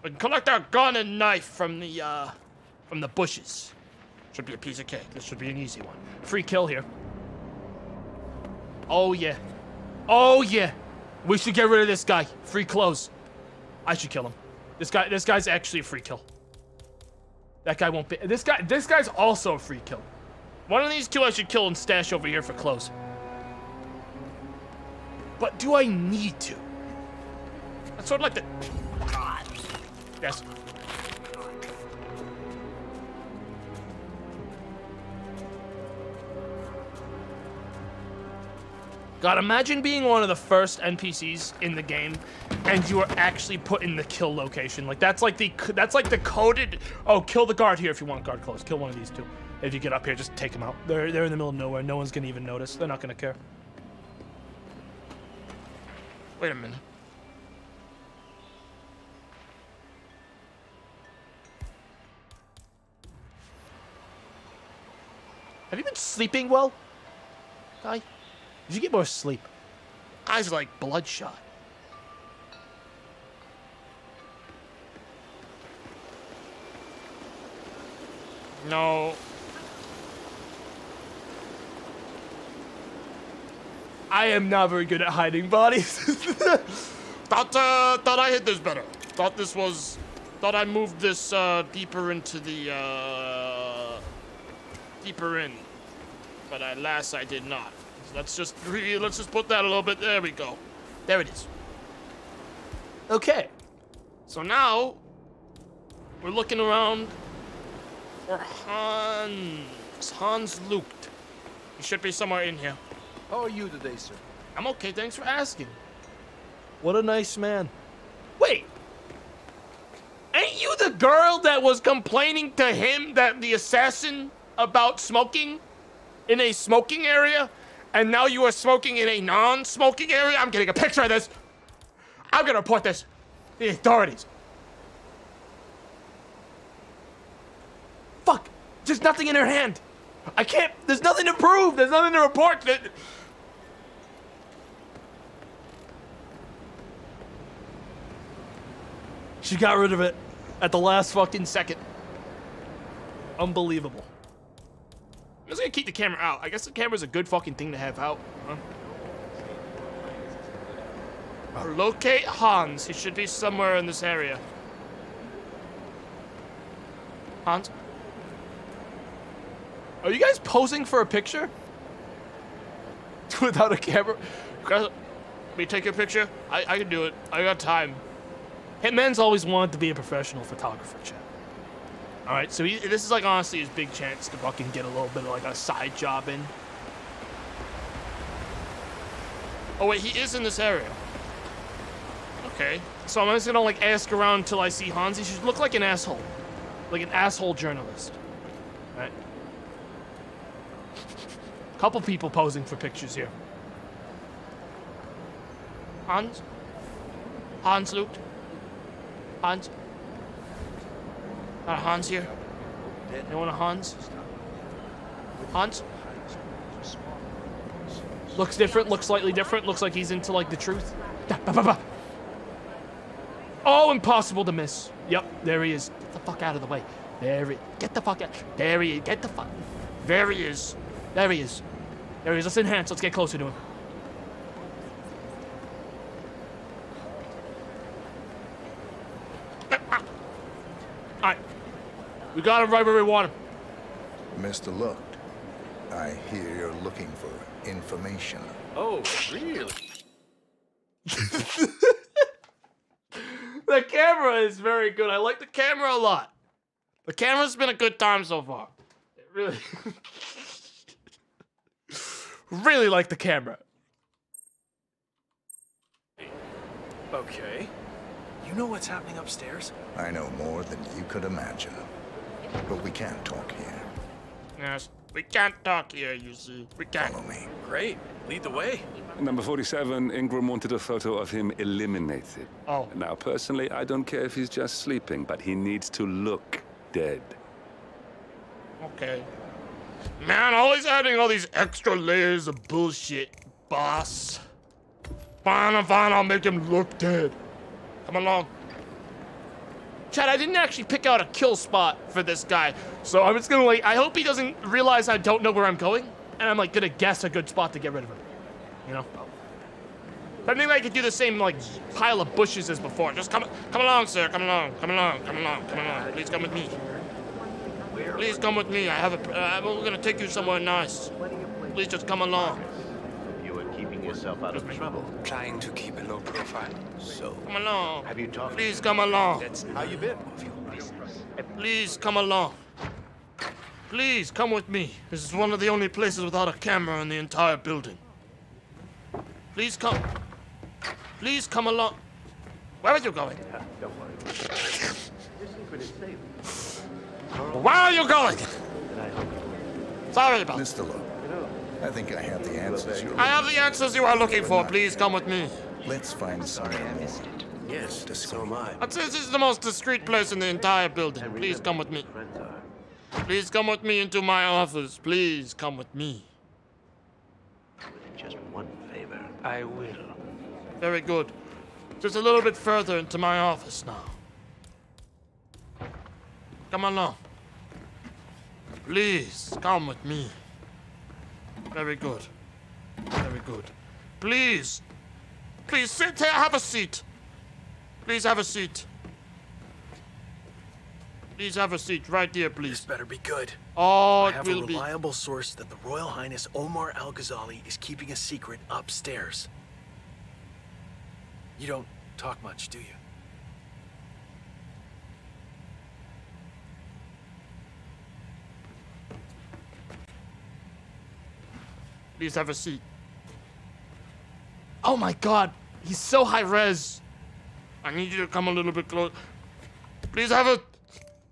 We can collect our gun and knife from the uh from the bushes. Should be a piece of cake. This should be an easy one. Free kill here. Oh yeah. Oh yeah. We should get rid of this guy. Free clothes. I should kill him. This guy this guy's actually a free kill. That guy won't be this guy this guy's also a free kill. One of these two I should kill and stash over here for clothes. But do I need to? That's sort of like the God. Yes. God, imagine being one of the first NPCs in the game, and you are actually put in the kill location. Like that's like the that's like the coded. Oh, kill the guard here if you want guard close. Kill one of these two. If you get up here, just take them out. They're they're in the middle of nowhere. No one's gonna even notice. They're not gonna care. Wait a minute. Have you been sleeping well, guy? Did you get more sleep? Eyes are like bloodshot. No. I am not very good at hiding bodies. thought, uh, thought I hid this better. Thought this was, thought I moved this uh, deeper into the, uh, deeper in. But alas, I did not. Let's just re let's just put that a little bit. There we go. There it is. Okay. So now we're looking around for Hans. Hans Lucht. He should be somewhere in here. How are you today, sir? I'm okay. Thanks for asking. What a nice man. Wait. Ain't you the girl that was complaining to him that the assassin about smoking in a smoking area? And now you are smoking in a non-smoking area? I'm getting a picture of this. I'm gonna report this. to The authorities. Fuck. There's nothing in her hand. I can't. There's nothing to prove. There's nothing to report. That- She got rid of it at the last fucking second. Unbelievable. I'm just gonna keep the camera out. I guess the camera's a good fucking thing to have out. Huh? Locate Hans. He should be somewhere in this area. Hans? Are you guys posing for a picture? Without a camera? Guys, me take a picture. I, I can do it. I got time. Hitman's always wanted to be a professional photographer, chat. All right, so he, this is like honestly his big chance to fucking get a little bit of like a side job in. Oh wait, he is in this area. Okay, so I'm just gonna like ask around until I see Hans. He should look like an asshole, like an asshole journalist. All right. Couple people posing for pictures here. Hans? Hans Lucht? Hans? Got a Hans here? Anyone a Hans? Hans? Looks different, looks slightly different, looks like he's into like the truth. Oh, impossible to miss. Yep, there he is. Get the fuck out of the way. There he Get the fuck out. There he is. Get the fuck. There he is. There he is. There he is. Let's enhance. Let's get closer to him. We got him right where we want him. Mr. Lucht, I hear you're looking for information. Oh, really? The camera is very good. I like the camera a lot. The camera's been a good time so far. It really, really like the camera. Okay. You know what's happening upstairs? I know more than you could imagine. But we can't talk here. Yes, we can't talk here. You see, we can't. Follow me. Great. Lead the way. Number 47, Ingram wanted a photo of him eliminated. Oh. Now, personally, I don't care if he's just sleeping, but he needs to look dead. Okay. Man, always adding all these extra layers of bullshit, boss. Fine, fine, I'll make him look dead. Come along. Chad, I didn't actually pick out a kill spot for this guy, so I'm just gonna like, I hope he doesn't realize I don't know where I'm going, and I'm like gonna guess a good spot to get rid of him. You know? I think I could do the same like pile of bushes as before. Just come, come along, sir. Come along. Come along. Come along. Come along. Please come with me. Please come with me. I have a. Uh, we're gonna take you somewhere nice. Please just come along. You are keeping yourself out of trouble. Trying to keep a low profile. So, Come along. have you talked? Please come along. That's How you been? Please come along. Please come with me. This is one of the only places without a camera in the entire building. Please come. Please come along. Where are you going? Don't worry. Your secret is safe. Where are you going? And I hope Sorry about Mr. Lucht, I think I have the answers you're I have the answers you are looking for. Please come with me. Let's find somewhere more. Yes, so am I. I'd say this is the most discreet place in the entire building. Please come with me. Please come with me into my office. Please come with me. Just one favor, I will. Very good. Just a little bit further into my office now. Come along. Please, come with me. Very good. Very good. Please. Please sit here, have a seat. Please have a seat. Please have a seat right here, please. This better be good. Oh, I have a will be. reliable source that the Royal Highness Omar Al Ghazali is keeping a secret upstairs. You don't talk much, do you? Please have a seat. Oh my god, he's so high res. I need you to come a little bit close. Please have a.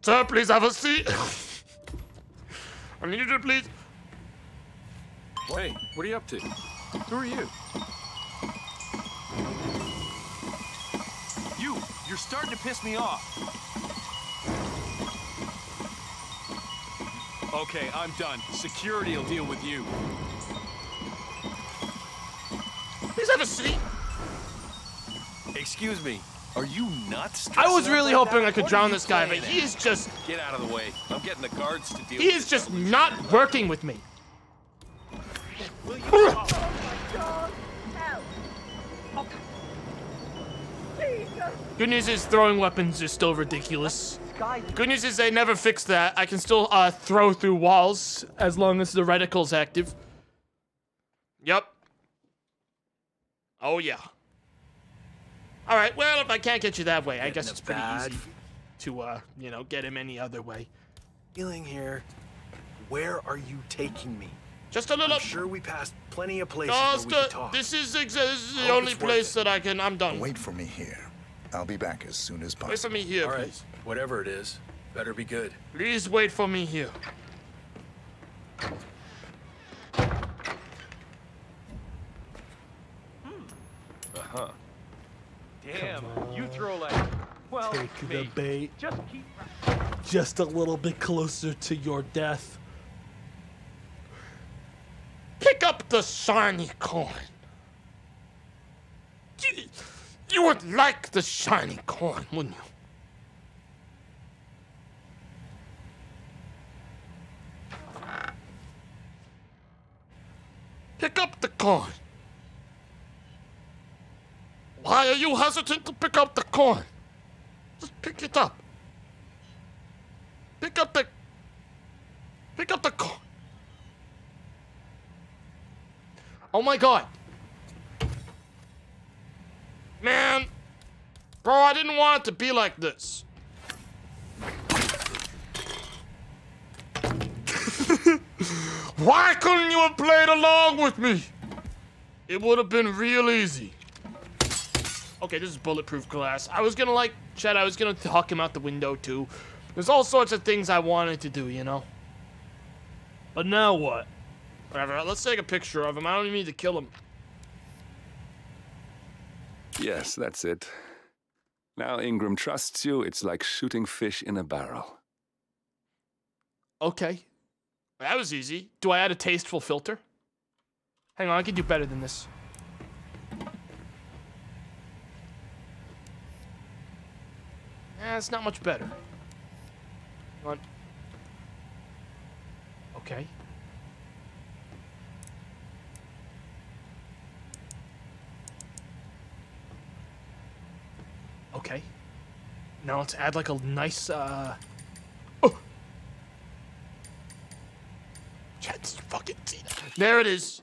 Sir, please have a seat. I need you to please. Hey, what are you up to? Who are you? You! You're starting to piss me off. Okay, I'm done. Security will deal with you. Please have a seat. Excuse me. Are you nuts? I was really hoping that? I could What drown this guy, but playing he is just. Get out of the way. I'm getting the guards to deal He with is just evolution. not working with me. will you Good news is throwing weapons is still ridiculous. Good news is they never fixed that. I can still uh, throw through walls as long as the reticle's active. Yep. Oh yeah. All right. Well, if I can't get you that way, I guess it's pretty bad easy to, uh, you know, get him any other way. Feeling here. Where are you taking me? Just a little. I'm sure we passed plenty of places Just, where we could talk. this is ex- this is the only it's worth place that I can. I'm done. Wait for me here. I'll be back as soon as possible. Wait for me here, All right, please. whatever it is, better be good. Please wait for me here. Huh? Damn, you throw like. Well, Take the bait. Just keep. Just a little bit closer to your death. Pick up the shiny coin. You, you would like the shiny coin, wouldn't you? Pick up the coin. Why are you hesitant to pick up the coin? Just pick it up. Pick up the. Pick up the coin. Oh my god. Man. Bro, I didn't want it to be like this. Why couldn't you have played along with me? It would have been real easy. Okay, this is bulletproof glass. I was gonna like, Chad, I was gonna talk him out the window too. There's all sorts of things I wanted to do, you know? But now what? Whatever, let's take a picture of him. I don't even need to kill him. Yes, that's it. Now Ingram trusts you, it's like shooting fish in a barrel. Okay. That was easy. Do I add a tasteful filter? Hang on, I can do better than this. Eh, it's not much better. Come on. Okay. Okay. Now let's add like a nice, uh... Oh! Chad's fucking see that. There it is.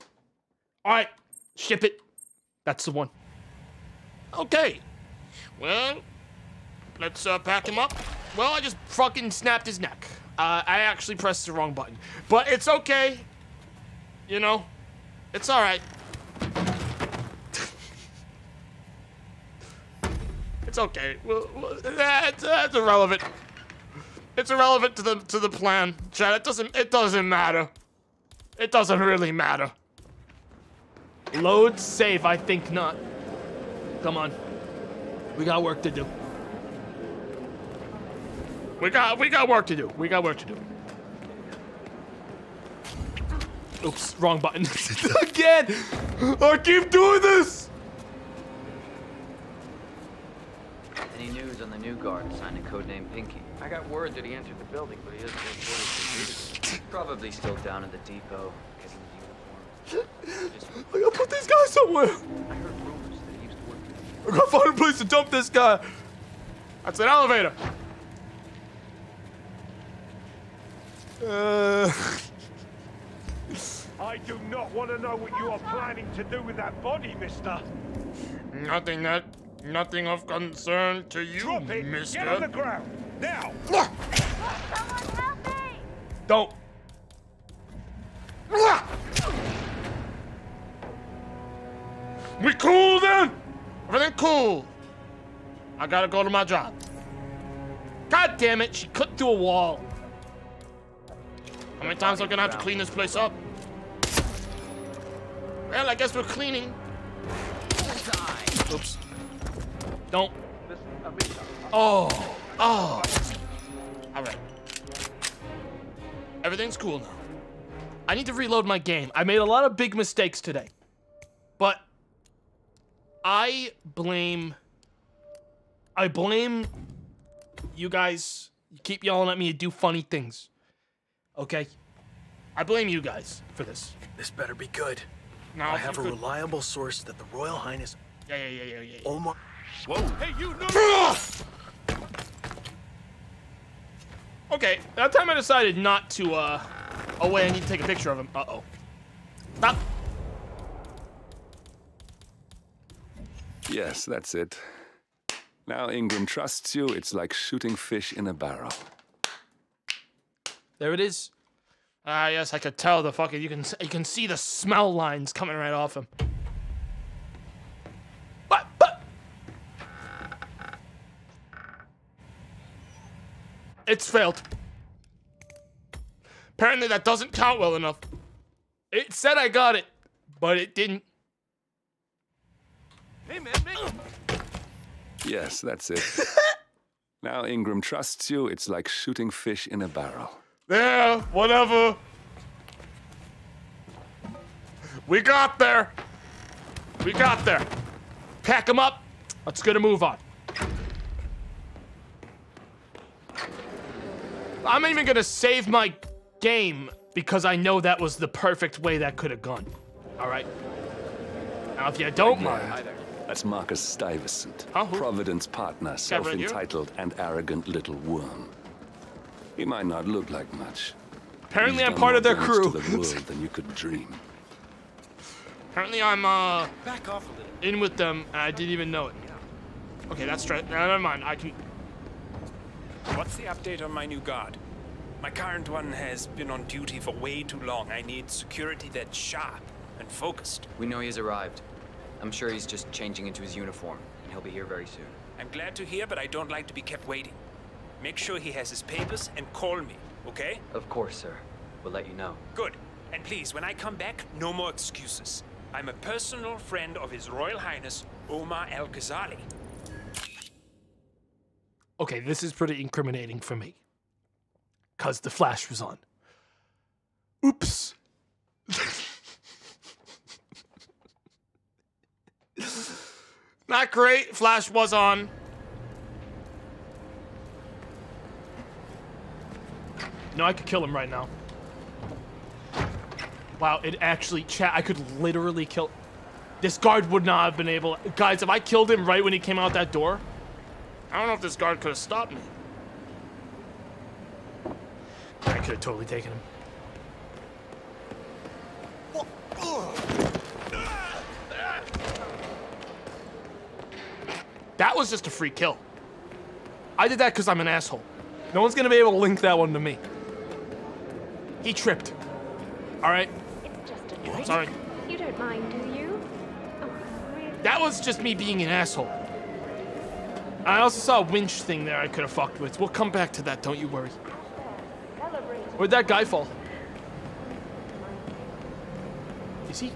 Alright, ship it. That's the one. Okay. Well, let's uh, pack him up. Well, I just fucking snapped his neck. Uh, I actually pressed the wrong button. But it's okay. You know, it's alright. it's okay. Well, that's, that's irrelevant. It's irrelevant to the to the plan, Chad. It doesn't it doesn't matter. It doesn't really matter. Load save, I think not. Come on. We got work to do. We got we got work to do. We got work to do. Oops, wrong button. Again! I keep doing this! Any news on the new guard assigned a codename Pinky? I got word that he entered the building, but he isn't reported for. Probably still down at the depot, getting his uniform. I gotta put this guy somewhere. I heard rumors that he used to work I gotta find a place to dump this guy. That's an elevator. Uh, I do not want to know what you are planning to do with that body, mister. Nothing that nothing of concern to you, Drop it. mister. Get on the ground. Now. Someone help me! Don't. We cool then? Everything cool. I gotta go to my job. God damn it, she cut through a wall. How many times am I gonna have to clean this place up? Well, I guess we're cleaning. Oops. Don't. Oh. Oh. Alright. Everything's cool now. I need to reload my game. I made a lot of big mistakes today. But I blame I blame you guys. You keep yelling at me to do funny things. Okay? I blame you guys for this. This better be good. Now, I have a could- reliable source that the Royal Highness Yeah, yeah, yeah, yeah, yeah. Omar. Whoa. Hey, you know. Okay, that time I decided not to, uh... Oh, wait, I need to take a picture of him. Uh-oh. Stop. Yes, that's it. Now Ingram trusts you, it's like shooting fish in a barrel. There it is. Ah, yes, I could tell the fucking... You can, you can see the smell lines coming right off him. But, but... It's failed. Apparently that doesn't count well enough. It said I got it, but it didn't. Hey, man, man. Yes, that's it. now Ingram trusts you, it's like shooting fish in a barrel. Yeah, whatever. We got there. We got there. Pack them up. Let's get a move on. I'm even gonna save my game because I know that was the perfect way that could have gone. All right. Now, if you don't mind, That's Marcus Stuyvesant, Huh. Providence partner, self-entitled and arrogant little worm. He might not look like much. Apparently I'm part of their crew. To the world than you could dream. apparently I'm uh Back off a little. in with them and I didn't even know it. Okay, that's straight. No, never mind. I can. What's the update on my new guard? My current one has been on duty for way too long. I need security that's sharp and focused. We know he's arrived. I'm sure he's just changing into his uniform, and he'll be here very soon. I'm glad to hear, but I don't like to be kept waiting. Make sure he has his papers and call me, okay? Of course, sir. We'll let you know. Good. And please, when I come back, no more excuses. I'm a personal friend of His Royal Highness Omar Al Ghazali. Okay, this is pretty incriminating for me. Cause the flash was on. Oops. Not great. Flash was on. No, I could kill him right now. Wow, it actually, chat, I could literally kill. This guard would not have been able. Guys, if I killed him right when he came out that door, I don't know if this guard could have stopped me. I could have totally taken him. That was just a free kill. I did that because I'm an asshole. No one's gonna be able to link that one to me. He tripped. All right. It's Just a. Sorry. You don't mind, do you? Oh, really? That was just me being an asshole. I also saw a winch thing there I could have fucked with. We'll come back to that, don't you worry. Where'd that guy fall? Is he?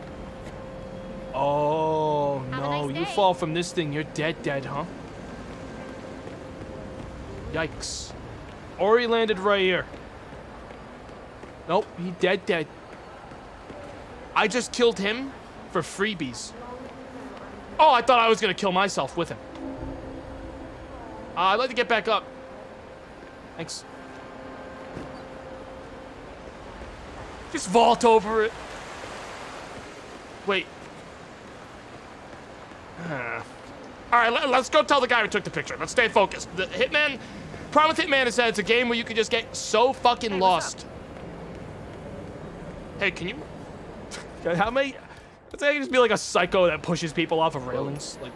Oh, no. you fall from this thing. You're dead, dead, huh? Yikes. Ori landed right here. Nope, he dead, dead. I just killed him for freebies. Oh, I thought I was gonna kill myself with him. Uh, I'd like to get back up. Thanks. Just vault over it. Wait. All right, let, us go tell the guy who took the picture. Let's stay focused. The Hitman, problem with Hitman is that it's a game where you can just get so fucking lost. Hey, can you? How many? Let's say I can just be like a psycho that pushes people off of railings. Like,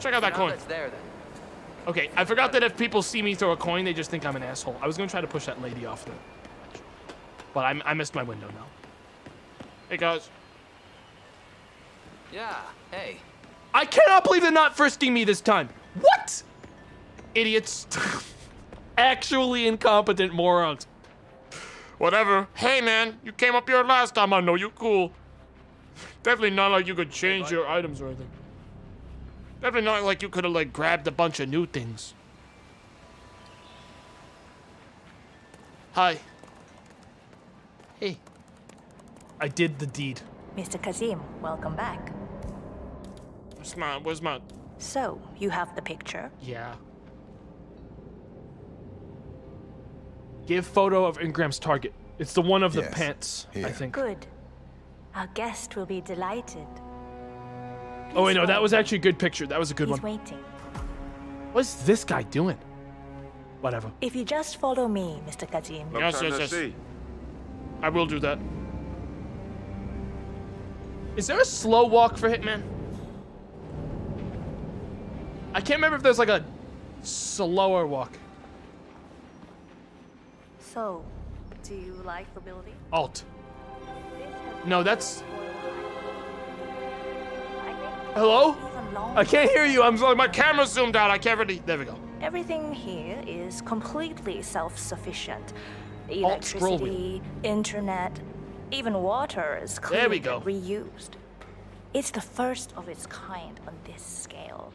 check out that coin. there, then. Okay, I forgot that if people see me throw a coin, they just think I'm an asshole. I was gonna try to push that lady off the, but I, I missed my window now. Hey guys, Yeah, hey. I cannot believe they're not frisking me this time. What? Idiots. Actually incompetent morons. Whatever. Hey man, you came up here last time. I know you're cool. Definitely not like you could change your items or anything. Definitely not like you could have like grabbed a bunch of new things. Hi. Hey. I did the deed. Mr. Kazim, welcome back. Where's my, where's my, So, you have the picture? yeah. Give photo of Ingram's target. It's the one of the Yes, pants, I here. think. Good. Our guest will be delighted. Oh wait, no, that was actually a good picture. That was a good He's one. waiting. What's this guy doing? Whatever. If you just follow me, Mr. Kazim. yes, yes, yes. I will do that. Is there a slow walk for Hitman? I can't remember if there's like a slower walk. So, do you like mobility? Alt. No, that's. Hello? I can't hear you. I'm sorry. My camera's zoomed out. I can't really. There we go. Everything here is completely scroll wheel. Electricity, internet, even water is clean There we go. reused. It's the first of its kind on this scale.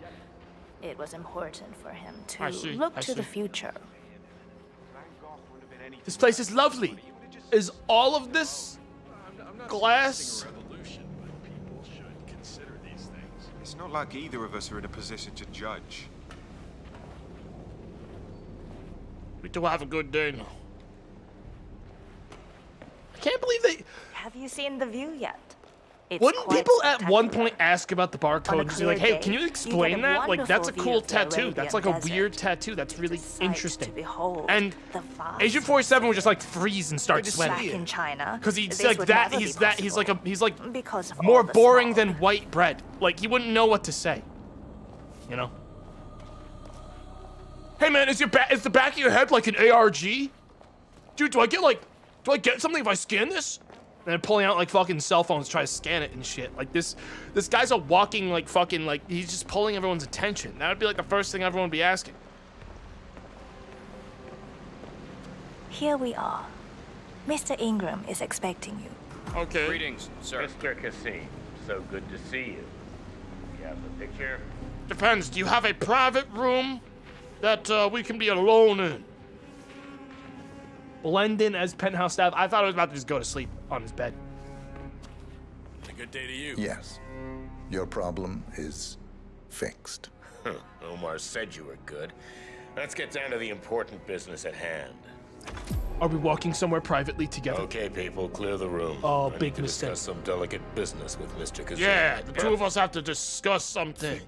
It was important for him to look I to the future. This place is lovely. Is all of this glass? It's not like either of us are in a position to judge. We do have a good day now. I can't believe they. Have you seen the view yet? It's Wouldn't people at one point ask about the barcode and be like, "Hey, can you explain that? Like, that's a cool view of the tattoo. That's like a weird tattoo. That's really interesting." And Agent 47 would just like freeze and start sweating. in China, Because he's like that. He's that. He's like a. He's like because more boring than white bread. Like he wouldn't know what to say. You know. Hey man, is your back? Is the back of your head like an ARG? Dude, do I get like? Do I get something if I scan this? And they're pulling out like fucking cell phones, to try to scan it and shit. Like this, this guy's a walking like fucking like he's just pulling everyone's attention. That would be like the first thing everyone would be asking. Here we are. Mr. Ingram is expecting you. Okay. Greetings, sir. Mr. Cassim, so good to see you. You have a picture? Depends. Do you have a private room that uh, we can be alone in? Blend in as penthouse staff. I thought I was about to just go to sleep on his bed. A good day to you. Yes. Your problem is fixed. Omar said you were good. Let's get down to the important business at hand. Are we walking somewhere privately together? Okay, people, clear the room. Oh, I need big to mistake. discuss some delicate business with Mr. Kazim. Yeah, the two of us have to discuss something.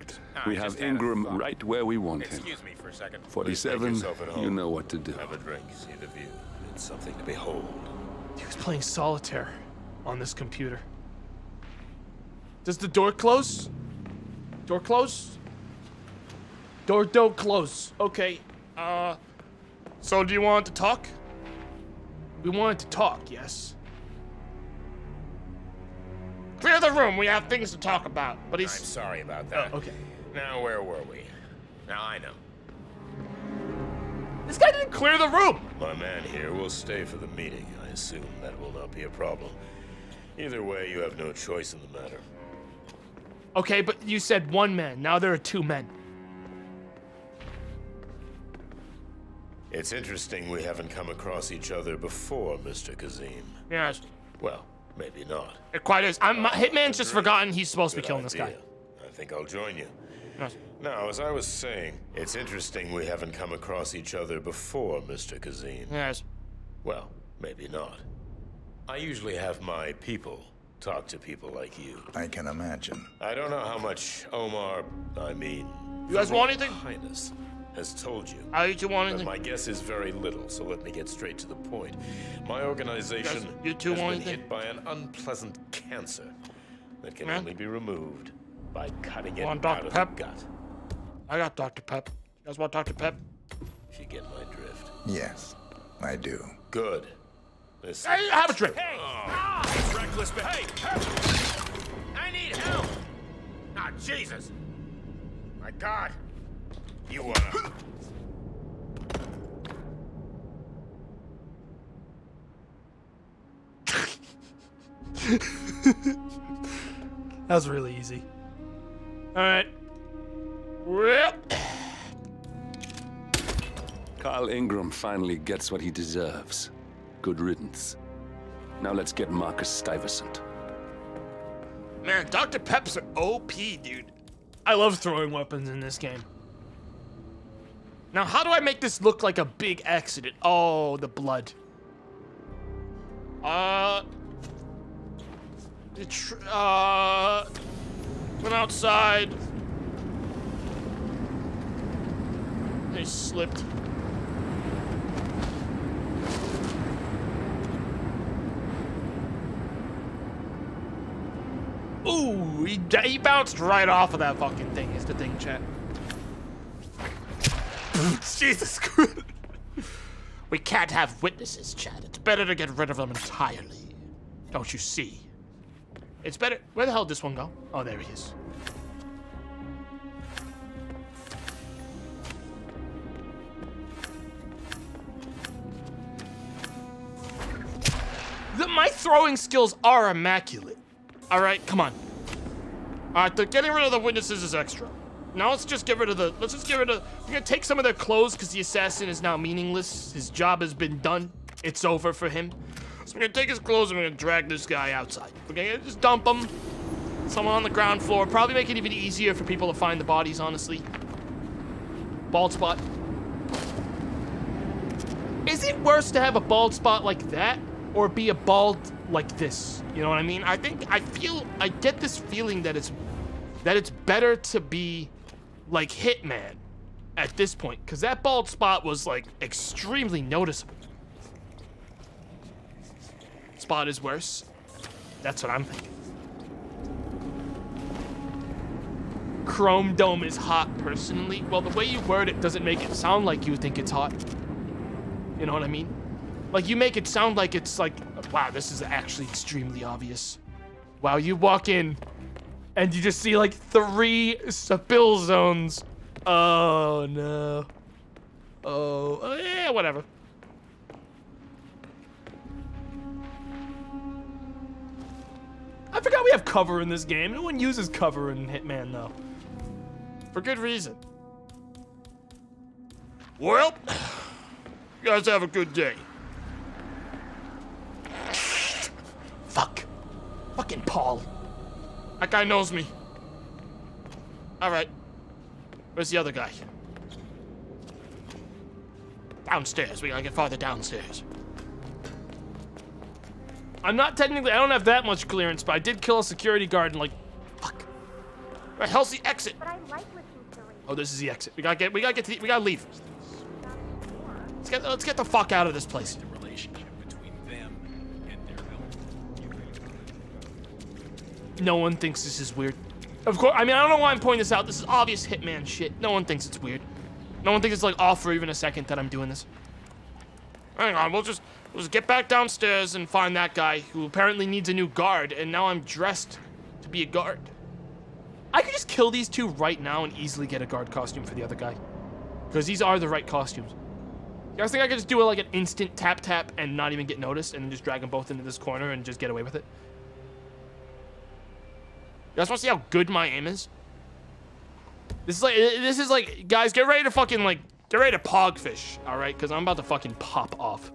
We ah, have Ingram right where we want him. Excuse me for a second. 47, make yourself at home. you know what to do. Have a drink, see the view. Something to behold. He was playing solitaire on this computer. Does the door close? Door close? Door don't close. Okay. Uh, so do you want to talk? We wanted to talk, yes. Clear the room. We have things to talk about. But he's I'm sorry about that. Oh, okay. Now, where were we? Now I know. This guy didn't clear the room. My man here will stay for the meeting. I assume that will not be a problem. Either way, you have no choice in the matter. Okay, but you said one man. Now there are two men. It's interesting we haven't come across each other before, Mr. Kazim. yes, Well, maybe not. it quite is. I'm my, Hitman's just forgotten he's supposed to be Good killing this guy. I think I'll join you. Yes. Now, as I was saying, it's interesting we haven't come across each other before, Mr. Kazim. Yes. Well, maybe not. I usually have my people talk to people like you. I can imagine. I don't know how much Omar, I mean, You guys want anything? Highness has told you. I do want But anything. my guess is very little, so let me get straight to the point. My organization You guys- you two has been anything? hit by an unpleasant cancer that can Yeah? only be removed by cutting it Want out Dr. of Pep? the gut. I got Dr. Pep. You guys want Dr. Pep? If you get my drift. Yes, I do. Good. This Hey, have a drink. It's reckless behavior. I need help! Ah, Jesus! My God! You wanna... That was really easy. All right. Well, Carl Ingram finally gets what he deserves. Good riddance. Now let's get Marcus Stuyvesant. man, Dr. Pep's an OP, dude. I love throwing weapons in this game. Now, how do I make this look like a big accident? Oh, the blood. Uh, the uh, went outside. He slipped. Ooh, he, he bounced right off of that fucking thing. Is the thing, chat. Jesus Christ. We can't have witnesses, Chad. It's better to get rid of them entirely. Don't you see? It's better. Where the hell did this one go? Oh, there he is. My throwing skills are immaculate. All right, come on. All right, the getting rid of the witnesses is extra. Now let's just get rid of the. Let's just get rid of. We're gonna take some of their clothes because the assassin is now meaningless. His job has been done. It's over for him. So we're gonna take his clothes and we're gonna drag this guy outside. We're gonna just dump him. Someone on the ground floor. Probably make it even easier for people to find the bodies. Honestly. Bald spot. Is it worse to have a bald spot like that or be a bald like this? You know what I mean? I think I feel I get this feeling that it's that it's better to be like Hitman at this point cuz that bald spot was like extremely noticeable. Spot is worse. That's what I'm thinking. Chrome Dome is hot personally. Well, the way you word it doesn't make it sound like you think it's hot. You know what I mean? Like, you make it sound like it's like, wow, this is actually extremely obvious. Wow, you walk in and you just see like three spill zones. Oh, no. Oh, oh yeah, whatever. I forgot we have cover in this game. No one uses cover in Hitman, though. For good reason. Well, you guys have a good day. Fuck. Fucking Paul. That guy knows me. Alright. Where's the other guy? Downstairs. We gotta get farther downstairs. I'm not technically, I don't have that much clearance, but I did kill a security guard and like, fuck. Where the hell's the exit? Oh, this is the exit. We gotta get, we gotta get to the, we gotta leave. Let's get, let's get the fuck out of this place. No one thinks this is weird. Of course, I mean, I don't know why I'm pointing this out. This is obvious Hitman shit. No one thinks it's weird. No one thinks it's like off for even a second that I'm doing this. Hang on, we'll just, we'll just get back downstairs and find that guy who apparently needs a new guard, and now I'm dressed to be a guard. I could just kill these two right now and easily get a guard costume for the other guy. Because these are the right costumes. You guys think I could just do it like an instant tap tap and not even get noticed and just drag them both into this corner and just get away with it? You guys want to see how good my aim is? This is like, this is like, guys, get ready to fucking like, get ready to pogfish, all right? Because I'm about to fucking pop off.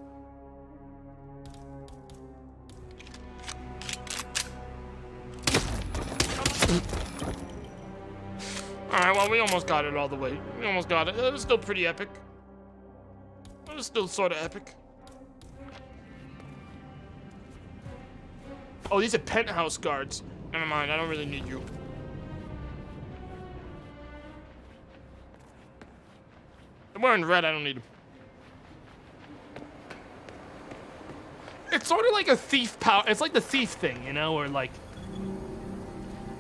All right, well, we almost got it all the way. We almost got it. It was still pretty epic. It was still sort of epic. Oh, these are penthouse guards. Never mind, I don't really need you. I'm wearing red, I don't need them. It's sort of like a thief power. It's like the thief thing, you know, or like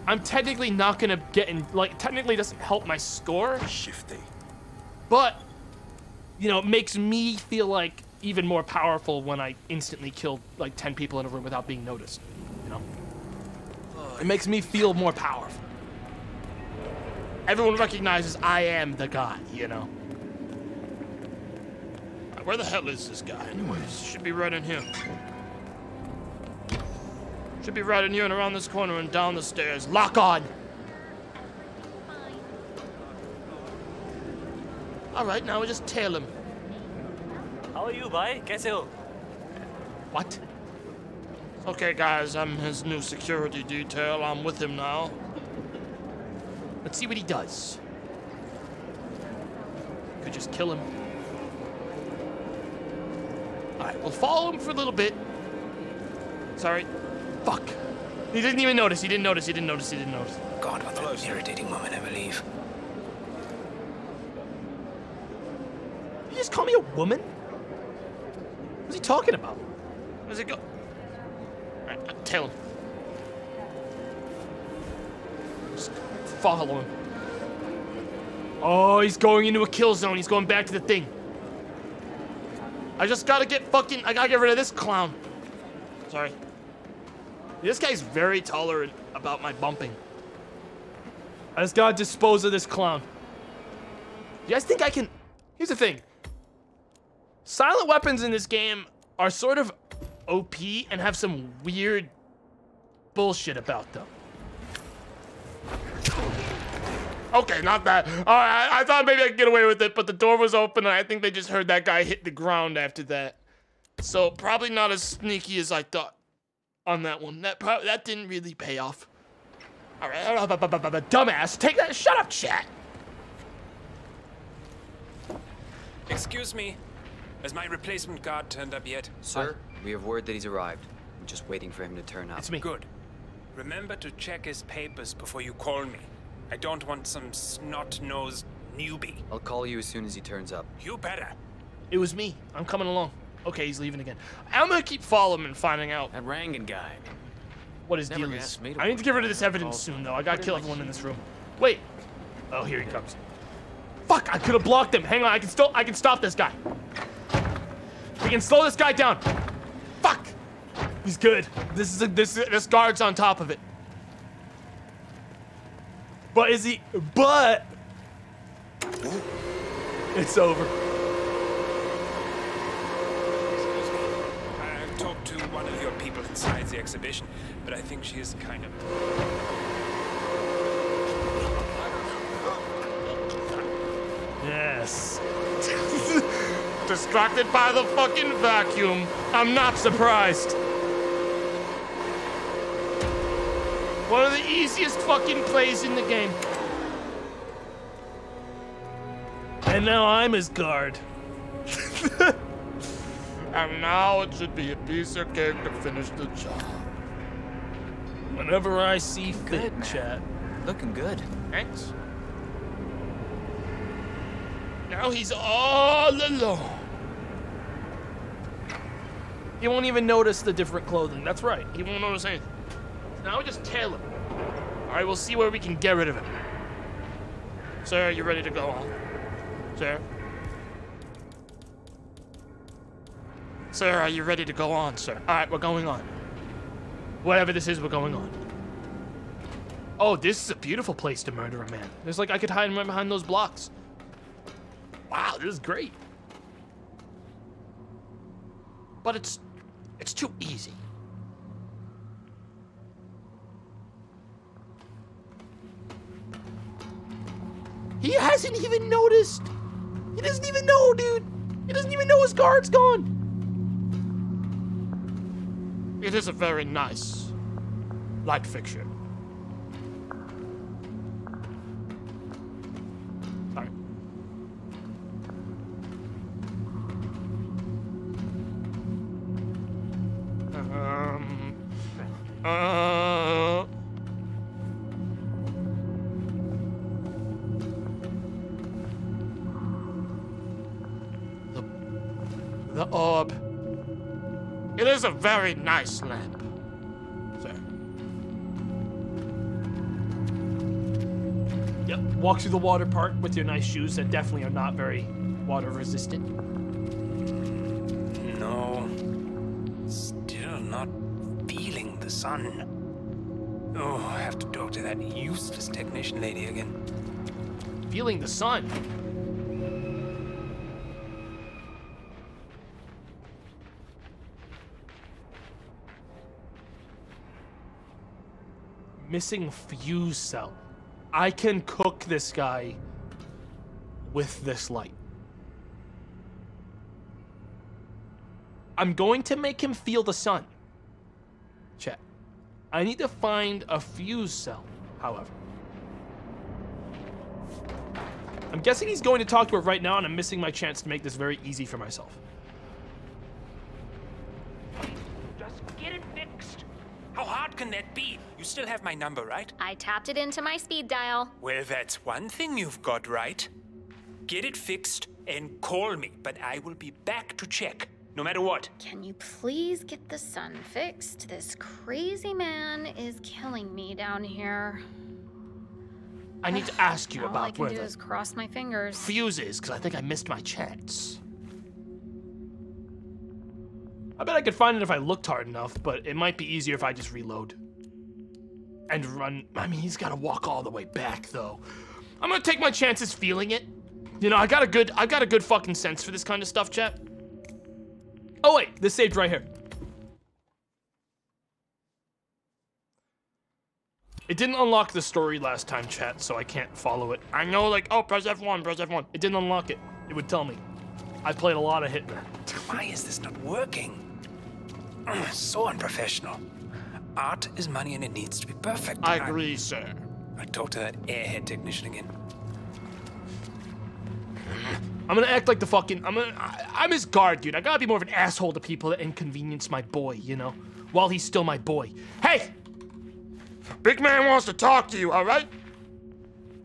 I'm technically not gonna get in, like, technically doesn't help my score. Shifty. But, you know, it makes me feel like even more powerful when I instantly kill like 10 people in a room without being noticed, you know? It makes me feel more powerful. Everyone recognizes I am the guy, you know? Where the hell is this guy anyways? Should be right in here. Should be right in here and around this corner and down the stairs. Lock on! Alright, now we just tail him. How are you, bhai? Kaise ho? What? Okay, guys, I'm his new security detail. I'm with him now. Let's see what he does. Could just kill him. Alright, we'll follow him for a little bit. Sorry. Fuck. He didn't even notice. He didn't notice. He didn't notice. He didn't notice. God, what an irritating woman, I believe. Did you just call me a woman? What's he talking about? Where's it go? Tail him. Just follow him. Oh, he's going into a kill zone. He's going back to the thing. I just gotta get fucking... I gotta get rid of this clown. Sorry. This guy's very tolerant about my bumping. I just gotta dispose of this clown. You guys think I can... Here's the thing. Silent weapons in this game are sort of OP and have some weird bullshit about them. Okay, not that. All right, I thought maybe I could get away with it, but the door was open, and I think they just heard that guy hit the ground after that. So probably not as sneaky as I thought on that one. That pro- that didn't really pay off. All right, dumbass, take that. Shut up, chat. Excuse me. Has my replacement guard turned up yet? Sir, we have word that he's arrived. I'm just waiting for him to turn up. It's me. Good. Remember to check his papers before you call me. I don't want some snot-nosed newbie. I'll call you as soon as he turns up. You better. It was me. I'm coming along. Okay, he's leaving again. I'm gonna keep following him and finding out That Rangan guy. what his Never deal is. asked me to I need to get rid of this evidence soon, though. I gotta kill everyone in this room. Wait. Oh, here he comes. Fuck! I could have blocked him. Hang on. I can still. I can stop this guy. We can slow this guy down. Fuck! He's good. This is a, this this guard's on top of it. But is he? But it's over. I talked to one of your people inside the exhibition, but I think she is kind of. Yes. Distracted by the fucking vacuum. I'm not surprised. One of the easiest fucking plays in the game. And now I'm his guard. and now it should be a piece of cake to finish the job. Whenever I see fit, chat. Looking good. Thanks. Now he's all alone. He won't even notice the different clothing. That's right. He won't notice anything. Now we just tail him. All right, we'll see where we can get rid of him. Sir, are you ready to go on? Sir? Sir, are you ready to go on, sir? All right, we're going on. Whatever this is, we're going on. Oh, this is a beautiful place to murder a man. There's like I could hide right behind those blocks. Wow, this is great. But it's it's too easy. He hasn't even noticed. He doesn't even know, dude. He doesn't even know his guard's gone. It is a very nice light fixture. It is a very nice lamp, sir. Yep, walk through the water part with your nice shoes that definitely are not very water resistant. No. Still not feeling the sun. Oh, I have to talk to that useless technician lady again. Feeling the sun. Missing fuse cell. I can cook this guy with this light. I'm going to make him feel the sun. Check. I need to find a fuse cell, however. I'm guessing he's going to talk to her right now, and I'm missing my chance to make this very easy for myself. Just get it fixed. How hard can that be? You still have my number, right? I tapped it into my speed dial. Well, that's one thing you've got right. Get it fixed and call me, but I will be back to check, no matter what. Can you please get the sun fixed? This crazy man is killing me down here. I need to ask you All I about can where do the is cross my fingers. Fuses, because I think I missed my chance. I bet I could find it if I looked hard enough, but it might be easier if I just reload. And run. I mean, he's got to walk all the way back, though. I'm gonna take my chances feeling it. You know, I got a good, I got a good fucking sense for this kind of stuff, chat. Oh wait, this saved right here. It didn't unlock the story last time, chat, so I can't follow it. I know, like, oh, press F1, press F1. It didn't unlock it. It would tell me. I played a lot of Hitman. Why is this not working? so unprofessional. Art is money and it needs to be perfect. I agree, sir. I'll talk to that airhead technician again. I'm gonna act like the fucking. I'm gonna. I, I'm his guard, dude. I gotta be more of an asshole to people that inconvenience my boy, you know? While he's still my boy. Hey! Big man wants to talk to you, alright?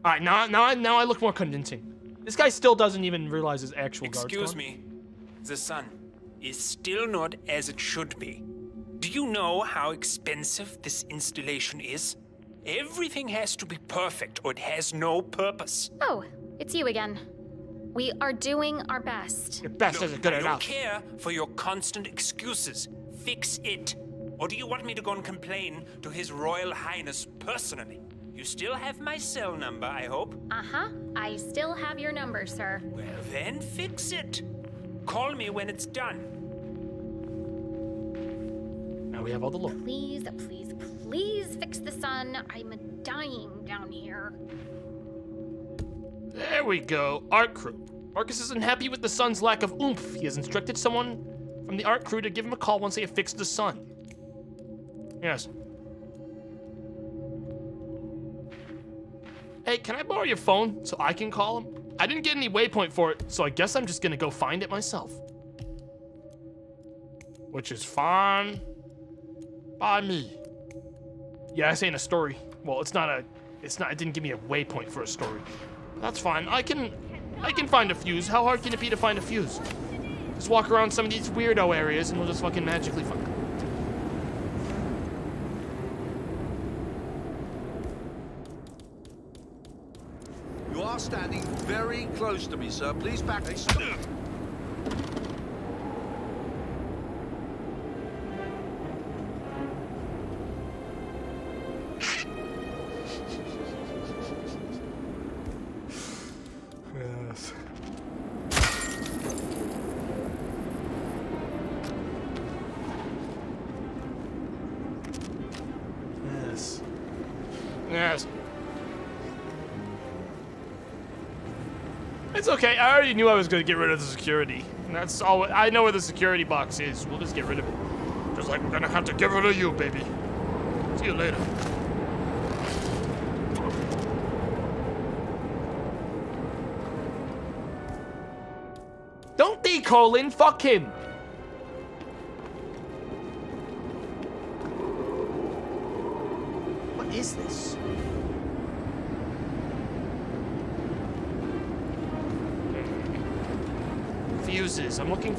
Alright, now, now, now I look more convincing. This guy still doesn't even realize his actual guard's Excuse gone. me. The sun is still not as it should be. Do you know how expensive this installation is? Everything has to be perfect or it has no purpose. Oh, it's you again. We are doing our best. Your best Look, isn't good enough. I don't care for your constant excuses. Fix it. Or do you want me to go and complain to His Royal Highness personally? You still have my cell number, I hope. Uh huh. I still have your number, sir. Well, then fix it. Call me when it's done. Now we have all the lore. Please, please, please fix the sun. I'm dying down here. There we go. Art crew. Marcus isn't happy with the sun's lack of oomph. He has instructed someone from the art crew to give him a call once they have fixed the sun. Yes. Hey, can I borrow your phone so I can call him? I didn't get any waypoint for it, so I guess I'm just gonna go find it myself. Which is fine by me. Yeah, this ain't a story. Well, it's not a, it's not, it didn't give me a waypoint for a story. That's fine. I can, I can find a fuse. How hard can it be to find a fuse? Just walk around some of these weirdo areas and we'll just fucking magically find You are standing very close to me, sir. Please back me. Knew I was going to get rid of the security. And that's all. I know where the security box is. We'll just get rid of it. Just like we're going to have to get rid of you, baby. See you later. Don't decall in. Fuck him.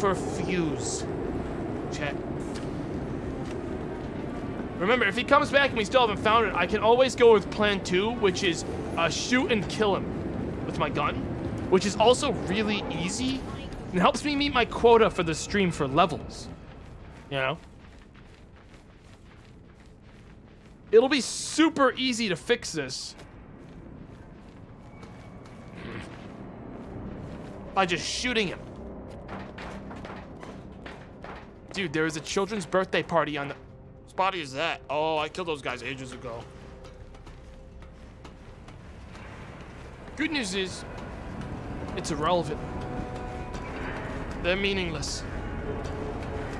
For fuse. Check. Remember, if he comes back and we still haven't found it, I can always go with plan two, which is uh, shoot and kill him with my gun, which is also really easy and helps me meet my quota for the stream for levels. You know? It'll be super easy to fix this. By just shooting him. Dude, there was a children's birthday party on the... Whose body is that? Oh, I killed those guys ages ago. Good news is, it's irrelevant. They're meaningless.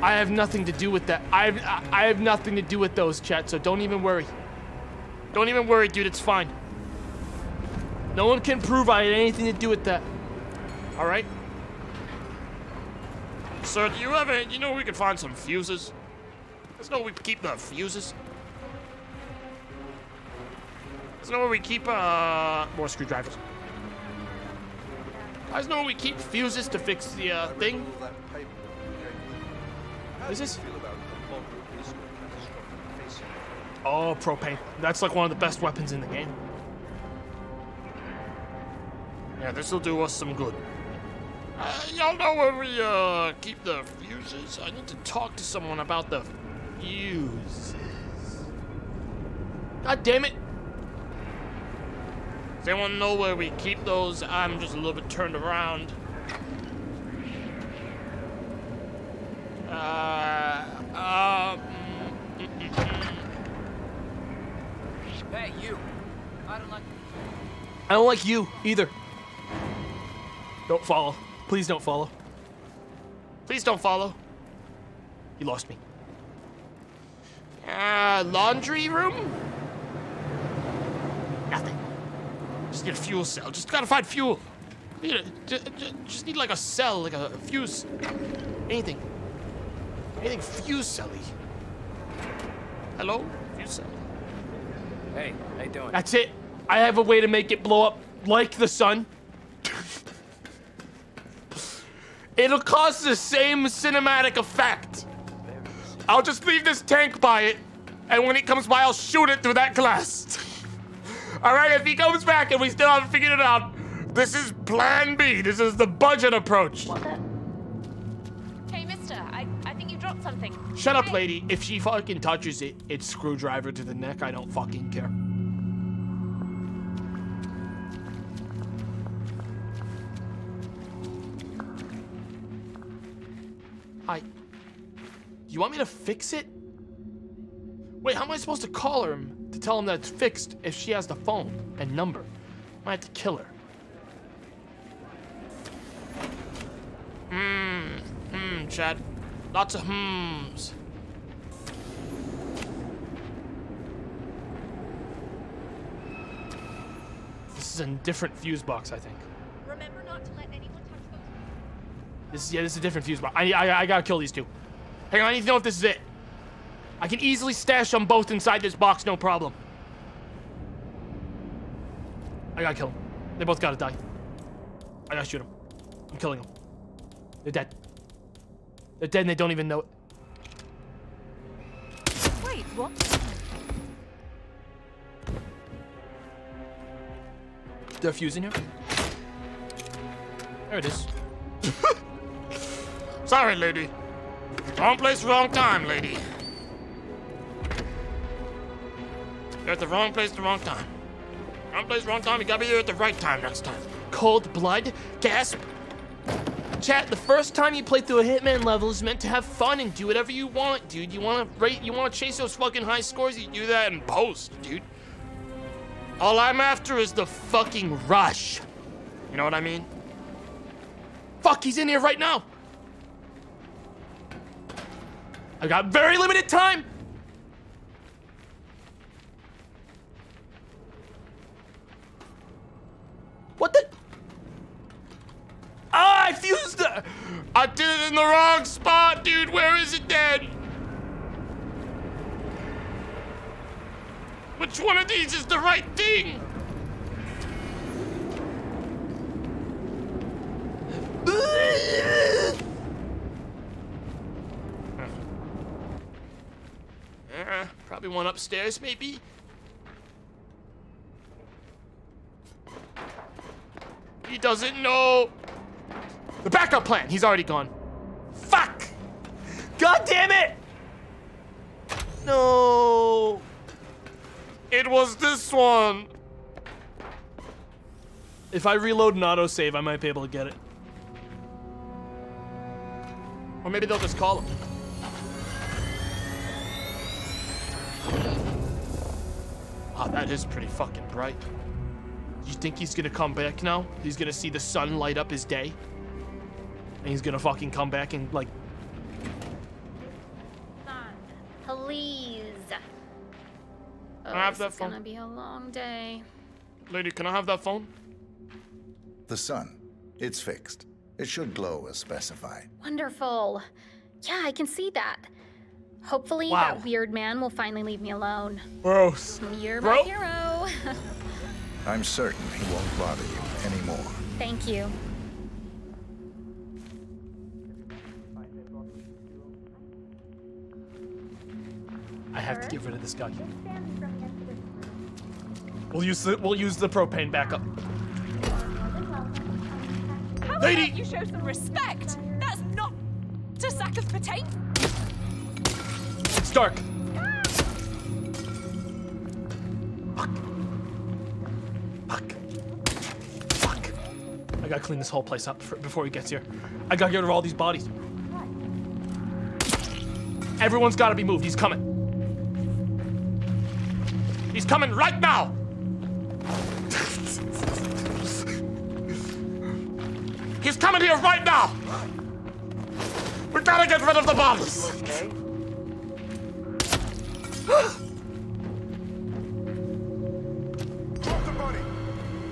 I have nothing to do with that. I have, I have nothing to do with those, chat, so don't even worry. Don't even worry, dude, it's fine. No one can prove I had anything to do with that. All right? Sir, do you have a, you know we can find some fuses? Know where we keep the fuses. Let's know where we keep, uh, more screwdrivers. Guys know where we keep fuses to fix the, uh, thing? Is this? Oh, propane. That's like one of the best weapons in the game. Yeah, this will do us some good. Uh, y'all know where we uh, keep the fuses? I need to talk to someone about the fuses. God damn it! Does anyone know where we keep those? I'm just a little bit turned around. Uh, um, mm, mm. Hey, you. I don't like. I don't like you either. Don't follow. Please don't follow. Please don't follow. You lost me. Uh, laundry room? Nothing. Just need a fuel cell. Just gotta find fuel. Need a, just, just need like a cell, like a fuse. Anything. Anything fuse celly. Hello? Fuse cell. Hey, how you doing? That's it. I have a way to make it blow up like the sun. It'll cause the same cinematic effect. I'll just leave this tank by it, and when it comes by, I'll shoot it through that glass. All right, if he comes back and we still haven't figured it out, this is plan B. This is the budget approach. Hey, mister, I, I think you dropped something. Shut up, lady. If she fucking touches it, it's screwdriver to the neck. I don't fucking care. Hi. You want me to fix it? Wait, how am I supposed to call her to tell him that it's fixed if she has the phone and number? I might have to kill her. Hmm. Hmm, Chad. Lots of hmms. This is a different fuse box, I think. Remember not to let anyone touch those. This is yeah, this is a different fuse box. I, I I gotta kill these two. Hang on, I need to know if this is it. I can easily stash them both inside this box, no problem. I gotta kill them. They both gotta die. I gotta shoot them. I'm killing them. They're dead. They're dead and they don't even know it. Wait, what? there a fuse in here? There it is. Sorry, lady. Wrong place, wrong time, lady. You're at the wrong place, the wrong time. Wrong place, wrong time. You gotta be there at the right time next time. Cold blood? Gasp. Chat, the first time you play through a Hitman level is meant to have fun and do whatever you want, dude. You wanna rate, you wanna chase those fucking high scores, you do that in post, dude. All I'm after is the fucking rush. You know what I mean? Fuck, he's in here right now. I got very limited time. What the? Ah, I fused it. I did it in the wrong spot, dude. Where is it dead? Which one of these is the right thing? Uh, probably one upstairs, maybe. He doesn't know. The backup plan. He's already gone. Fuck! God damn it! No. It was this one. If I reload an autosave, I might be able to get it. Or maybe they'll just call him. Ah, that is pretty fucking bright. You think he's gonna come back now? He's gonna see the sun light up his day? And he's gonna fucking come back and, like... Please. Oh, I have that phone? It's gonna be a long day. Lady, can I have that phone? The sun. It's fixed. It should glow as specified. Wonderful. Yeah, I can see that. Hopefully Wow. that weird man will finally leave me alone. Gross. You're Bro. my hero. I'm certain he won't bother you anymore. Thank you. I have to get rid of this guy. We'll use the we'll use the propane backup. How Lady! you show some respect? That's not a sack of potato. It's dark. Fuck. Fuck. Fuck. I gotta clean this whole place up for, before he gets here. I gotta get rid of all these bodies. Everyone's gotta be moved. He's coming. He's coming right now! He's coming here right now! We gotta get rid of the bodies!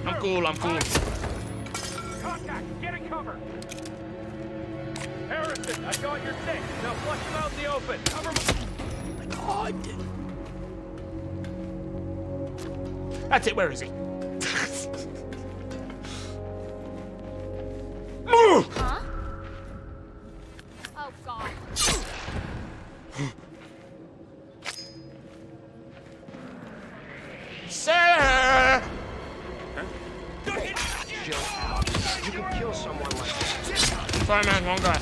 I'm cool, I'm cool. Contact! Get in cover! Harrison, I got your six. Now flush him out in the open. Cover my... God. That's it, where is he? Move! Huh? Oh god. Sorry, man, wrong guy.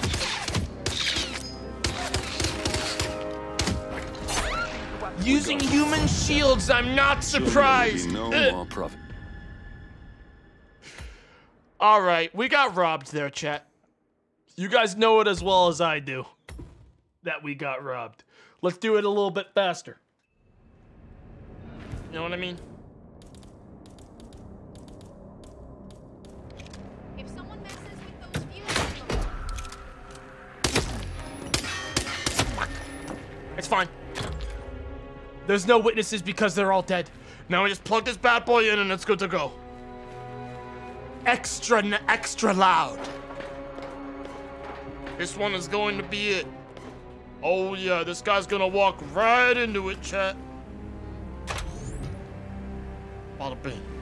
Using human shields, I'm not surprised. No more profit. All right, we got robbed there, chat. You guys know it as well as I do that we got robbed. Let's do it a little bit faster. You know what I mean? Fine. There's no witnesses because they're all dead. Now we just plug this bad boy in and it's good to go. Extra, extra loud. This one is going to be it. Oh yeah, this guy's gonna walk right into it, chat. Bada bing.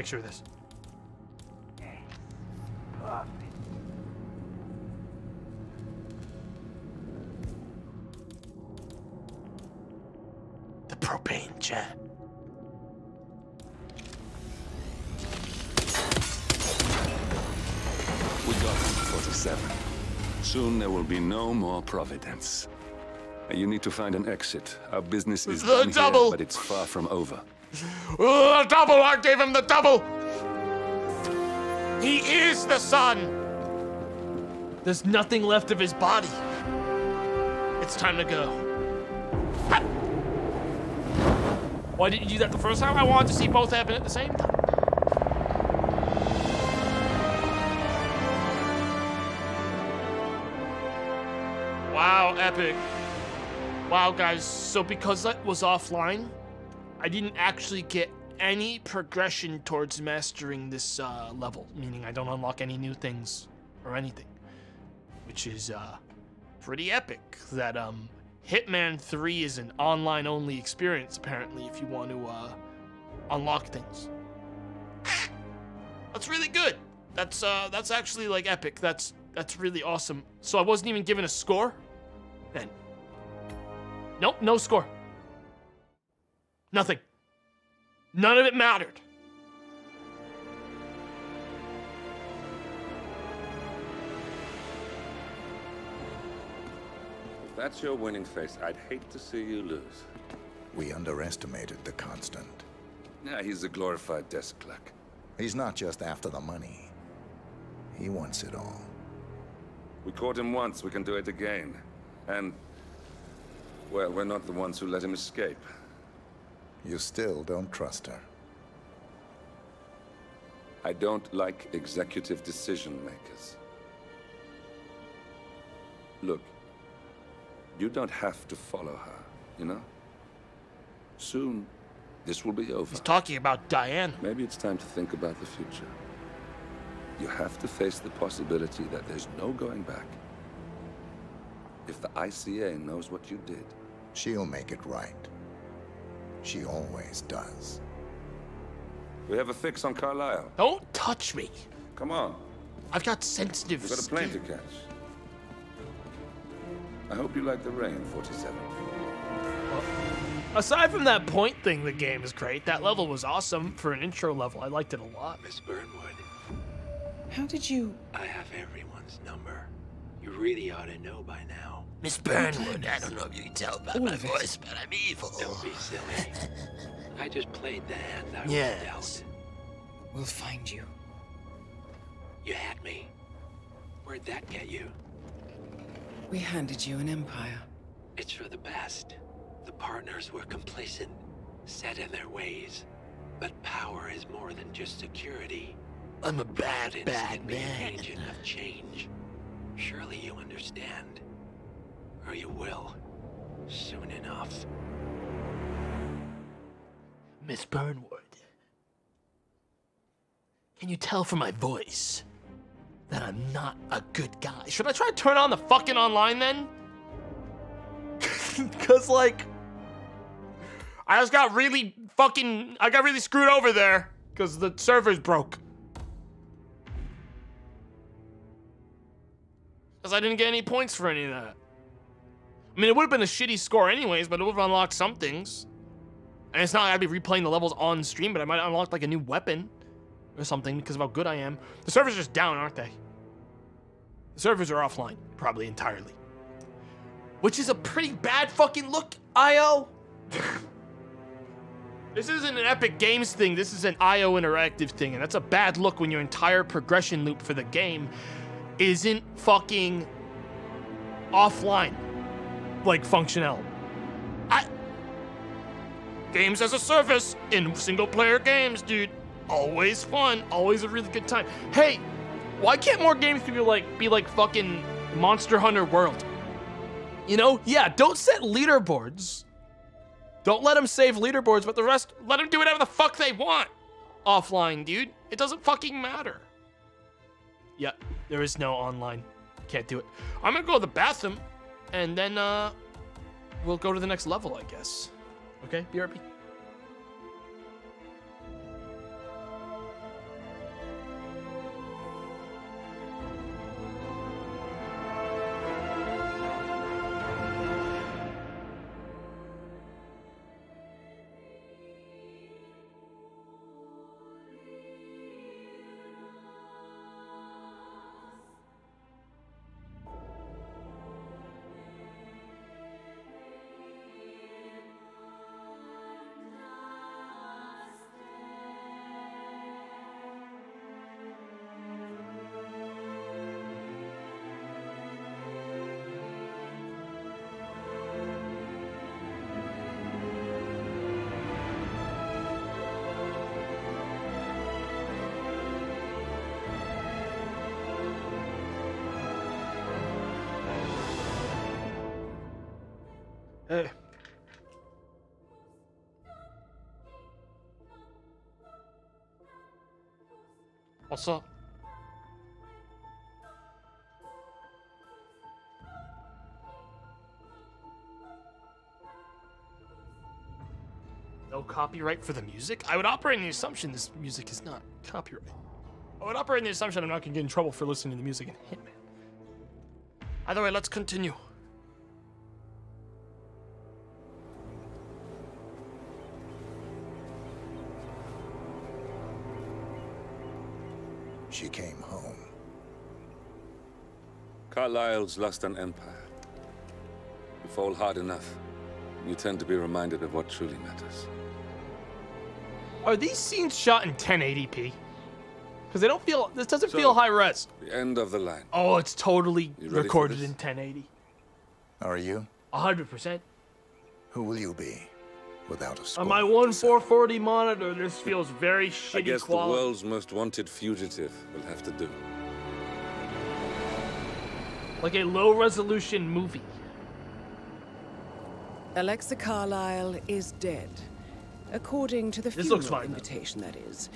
Picture of this. The propane jet. We got him, 47. Soon there will be no more Providence. You need to find an exit. Our business is The done here, but it's far from over. Uh, oh, the double! I gave him the double! He is the sun! There's nothing left of his body. It's time to go. Why didn't you do that the first time? I wanted to see both happen at the same time. Wow, epic. Wow, guys. So because that was offline, I didn't actually get any progression towards mastering this uh, level, meaning I don't unlock any new things or anything, which is uh, pretty epic. That um, Hitman 3 is an online-only experience, apparently, if you want to uh, unlock things. That's really good. That's uh, that's actually like epic. That's that's really awesome. So I wasn't even given a score. Then, nope, no score. Nothing. None of it mattered. If that's your winning face, I'd hate to see you lose. We underestimated the Constant. Yeah, he's a glorified desk clerk. He's not just after the money. He wants it all. We caught him once, we can do it again. And, well, we're not the ones who let him escape. You still don't trust her. I don't like executive decision makers. Look, you don't have to follow her, you know? Soon, this will be over. He's talking about Diane. Maybe it's time to think about the future. You have to face the possibility that there's no going back. If the ICA knows what you did, She'll make it right. She always does. we have a fix on Carlisle. Don't touch me. Come on, I've got sensitive we've got a plane to catch. I hope you like the rain, 47. Aside from that point thing, the game is great. That level was awesome for an intro level. I liked it a lot. Miss Burnwood, How did you? I have everyone's number. You really ought to know by now. Miss Burnwood, I don't know if you can tell by All my of it. voice, but I'm evil. Don't be silly. I just played the hand I was Yes. dealt. We'll find you. You had me. Where'd that get you? We handed you an empire. It's for the best. The partners were complacent, set in their ways. But power is more than just security. I'm a bad, bad can be an man. agent of change. Surely you understand. Or you will. Soon enough. Miss Burnwood. Can you tell from my voice that I'm not a good guy? Should I try to turn on the fucking online then? Cause like, I just got really fucking, I got really screwed over there. Cause the servers broke. Cause I didn't get any points for any of that. I mean, it would have been a shitty score anyways, but it would have unlocked some things. And it's not like I'd be replaying the levels on stream, but I might unlock like a new weapon or something because of how good I am. The servers are just down, aren't they? The servers are offline, probably entirely. Which is a pretty bad fucking look, IO. this isn't an Epic Games thing, this is an IO Interactive thing, and that's a bad look when your entire progression loop for the game isn't fucking offline, like functional. I games as a service in single player games, dude. Always fun, always a really good time. Hey, why can't more games be like be like fucking Monster Hunter World? You know, yeah, don't set leaderboards. Don't let them save leaderboards, but the rest, let them do whatever the fuck they want. Offline, dude. It doesn't fucking matter. Yeah, there is no online. Can't do it. I'm gonna go to the bathroom, and then uh, we'll go to the next level, I guess. Okay, BRB. What's up? No copyright for the music? I would operate on the assumption this music is not copyright. I would operate on the assumption I'm not gonna get in trouble for listening to the music in Hitman. Either way, let's continue. Carlyle's lost an empire. You fall hard enough, you tend to be reminded of what truly matters. Are these scenes shot in 1080p? Because they don't feel. This doesn't So- feel high res. The end of the line. Oh, it's totally You ready for recorded in 1080. Are you? 100%. Who will you be? Without a On my one 440 monitor, this feels very shitty I shitty guess the world's most wanted fugitive will have to do. Like a low resolution movie. Alexa Carlyle is dead. According to the This funeral looks fine, though. invitation, that is.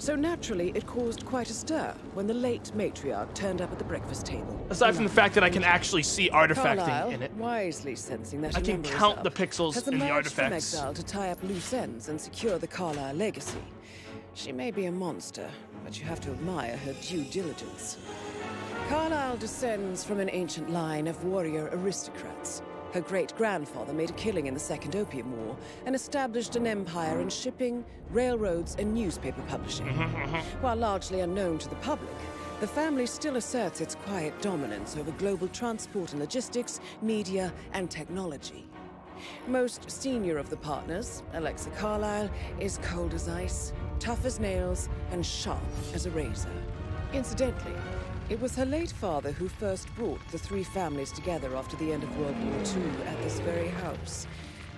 So naturally, it caused quite a stir when the late matriarch turned up at the breakfast table. Aside from the fact that I can actually see artifacting in it. wisely sensing that I can count up, the pixels in the emerged from exile to tie up loose ends and secure the Carlyle legacy. She may be a monster, but you have to admire her due diligence. Carlyle descends from an ancient line of warrior aristocrats. Her great grandfather made a killing in the Second Opium War and established an empire in shipping, railroads, and newspaper publishing. While largely unknown to the public, the family still asserts its quiet dominance over global transport and logistics, media, and technology. Most senior of the partners, Alexa Carlyle, is cold as ice, tough as nails, and sharp as a razor. Incidentally, it was her late father who first brought the three families together after the end of World War II at this very house,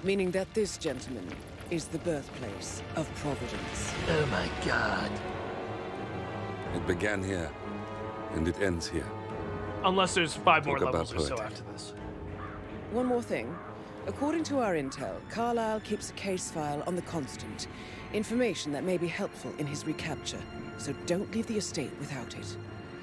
meaning that this gentleman is the birthplace of Providence. Oh my god. It began here, and it ends here. Unless there's five more Talk about levels or so after this. One more thing. According to our intel, Carlyle keeps a case file on the Constant. Information that may be helpful in his recapture. So don't leave the estate without it.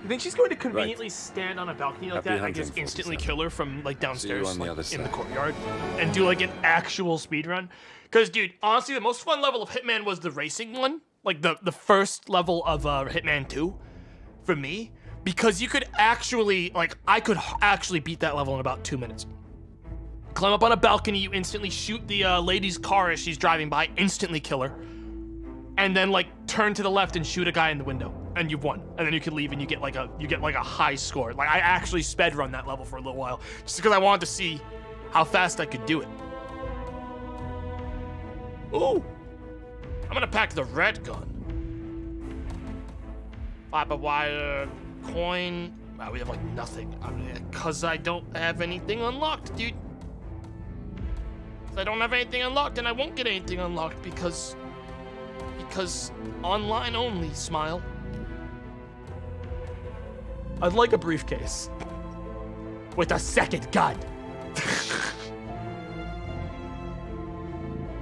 You think she's going to conveniently stand on a balcony like Happy that and just instantly kill her from like downstairs on the like, other in the courtyard and do like an actual speed run? Because dude, honestly, the most fun level of Hitman was the racing one, like the the first level of uh, Hitman 2, for me, because you could actually like I could h- actually beat that level in about two minutes. Climb up on a balcony, you instantly shoot the uh, lady's car as she's driving by, instantly kill her and then like turn to the left and shoot a guy in the window and you've won. And then you can leave and you get like a you get like a high score. Like i actually sped run that level for a little while just because i wanted to see how fast i could do it. Ooh! I'm gonna pack the red gun. Fiber wire coin. Wow we have like nothing. Because I don't have anything unlocked dude. 'Cause i don't have anything unlocked and i won't get anything unlocked because because online only, Smile. I'd like a briefcase. With a second gun.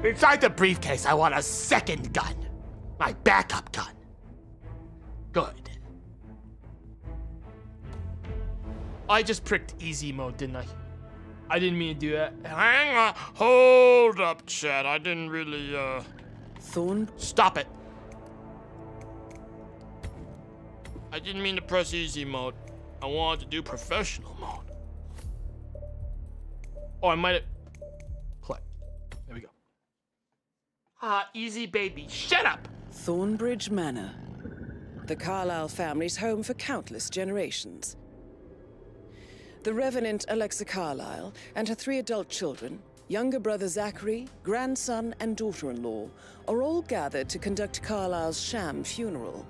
Inside the briefcase, I want a second gun. My backup gun. Good. I just pricked easy mode, didn't I? I didn't mean to do that. Hang on. Hold up, Chad. I didn't really, uh... Thorn? Stop it. I didn't mean to press easy mode. I wanted to do professional mode. Oh, I might have... Play. There we go. Ah, easy baby. Shut up! Thornbridge Manor. The Carlyle family's home for countless generations. The Revenant Alexa Carlyle and her three adult children, younger brother Zachary, grandson, and daughter in law, are all gathered to conduct Carlyle's sham funeral.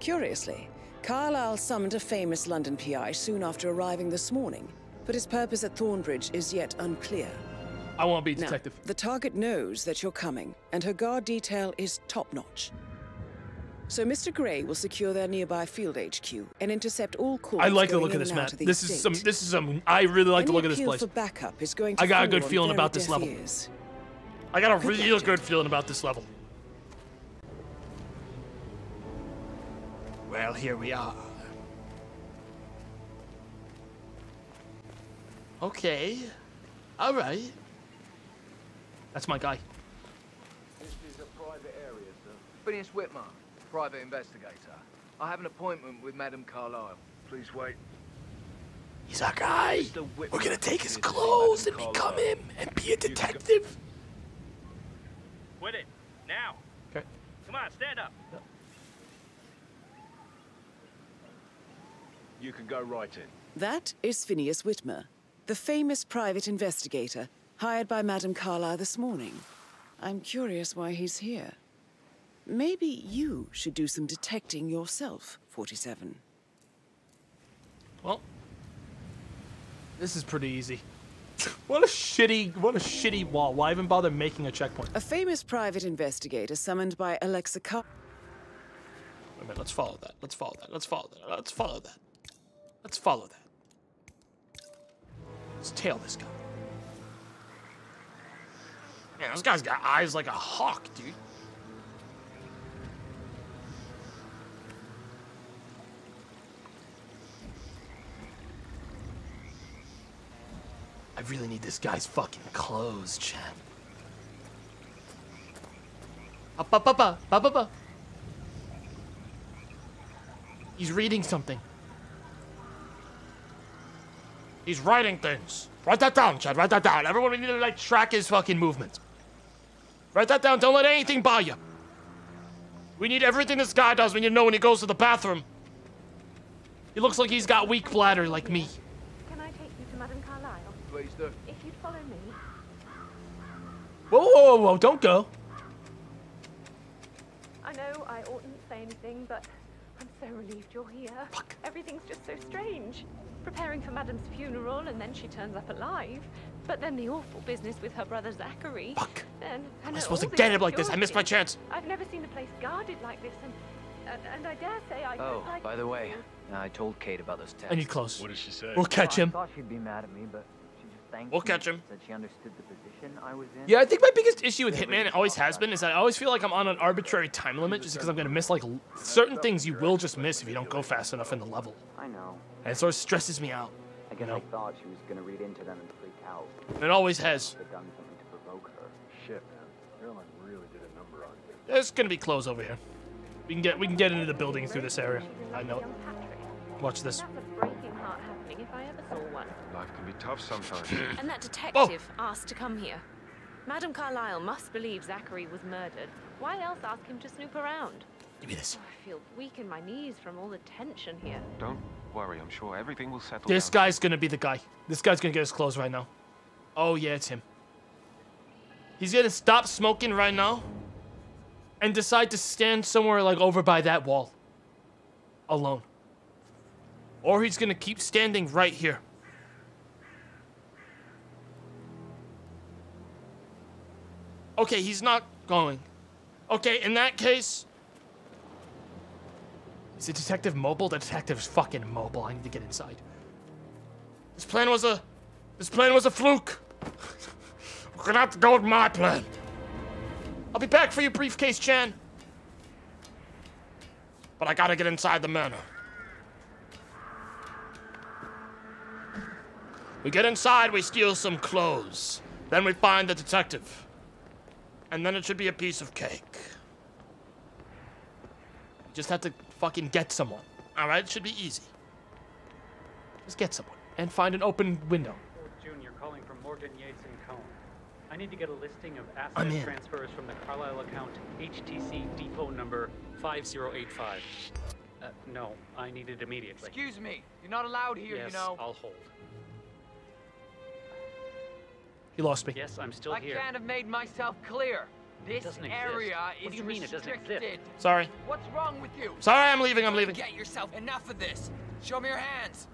Curiously, Carlyle summoned a famous London PI soon after arriving this morning, but his purpose at Thornbridge is yet unclear. I want to be a Now, the target knows that you're coming, and her guard detail is top notch. So Mr. Gray will secure their nearby field HQ and intercept all calls. I like the look of this map. This is some. This is some. I really like the look of this place. for backup is going to I got a good feeling about this level. ears. I got a Good real good feeling about this level. Well, here we are. Okay. All right. That's my guy. This is a private area, sir. Phineas Whitmer, private investigator. I have an appointment with Madame Carlyle. Please wait. He's our guy. We're gonna take his is to see clothes and become him and be a detective. Quit it. Now. Okay. Come on, stand up. You can go right in. That is Phineas Whitmer, the famous private investigator hired by Madame Carlyle this morning. I'm curious why he's here. Maybe you should do some detecting yourself, 47. Well, this is pretty easy. what a shitty, what a shitty wall. Why even bother making a checkpoint? A famous private investigator summoned by Alexa Car- Wait a minute, let's follow that. Let's follow that. Let's follow that. Let's follow that. Let's follow that. Let's tail this guy. Man, this guy's got eyes like a hawk, dude. I really need this guy's fucking clothes, Chad. Up, up, up, up, up, up, up. He's reading something. He's writing things. Write that down, Chad. Write that down. Everyone, we need to like track his fucking movements. Write that down. Don't let anything bother you. We need everything this guy does. We need to know when he goes to the bathroom. He looks like he's got weak bladder like me. Can I take you to Madame Carlyle? Please do. If you'd follow me. Whoa, whoa, whoa, whoa, don't go. I know I oughtn't say anything, but I'm so relieved you're here. Fuck. Everything's just so strange. Preparing for Madame's funeral, and then she turns up alive. But then the awful business with her brother Zachary. Fuck. Then, Am I supposed to get him like this? I missed my chance. I've never seen the place guarded like this, and and, and I dare say I. Oh, I, by the way, uh, I told Kate about those texts. I need close. What did she say? We'll catch oh, him. I thought she'd be mad at me, but she just thanked We'll catch him. Said she understood the position I was in. Yeah, I think my biggest issue with Hitman, it always has been, is that I always feel like I'm on an arbitrary time limit just because I'm gonna miss like certain things you will just miss if you don't go fast enough in the level. I know. And it sort of stresses me out. I guess You know? I thought she was gonna read into them and freak out. It always has. Had done something to provoke her. Shit, man. Caroline really did a number on you. There's gonna be clothes over here. We can get we can get into the building through this area. I know. it. Watch this. That's a breaking heart happening if I ever saw one. Life can be tough sometimes. And that detective oh! asked to come here. Madame Carlyle must believe Zachary was murdered. Why else ask him to snoop around? Give me this. Oh, I feel weak in my knees from all the tension here. Don't worry, I'm sure everything will settle This down. guy's gonna be the guy. This guy's gonna get his clothes right now. Oh yeah, it's him. He's gonna stop smoking right now and decide to stand somewhere like over by that wall. Alone. Or he's gonna keep standing right here. Okay, he's not going. Okay, in that case. Is the detective mobile? The detective's fucking mobile. I need to get inside. This plan was a. This plan was a fluke. We're gonna have to go with my plan. I'll be back for your briefcase, Chan. But I gotta get inside the manor. We get inside, we steal some clothes. Then we find the detective. And then it should be a piece of cake. Just have to fucking get someone. Alright, it should be easy. Just get someone. And find an open window. Junior calling from Morgan Yates and Cohn. I need to get a listing of I'm asset transfers from the Carlyle account HTC depot number 5085. Uh, no, I need it immediately. Excuse me. You're not allowed here, yes, you know. I'll hold. He lost me. Yes, I'm still I here. can't have made myself clear. This doesn't exist. area What is do you mean it doesn't exist? restricted. Sorry. What's wrong with you? Sorry, I'm leaving, I'm leaving. Get yourself enough of this. Show me your hands.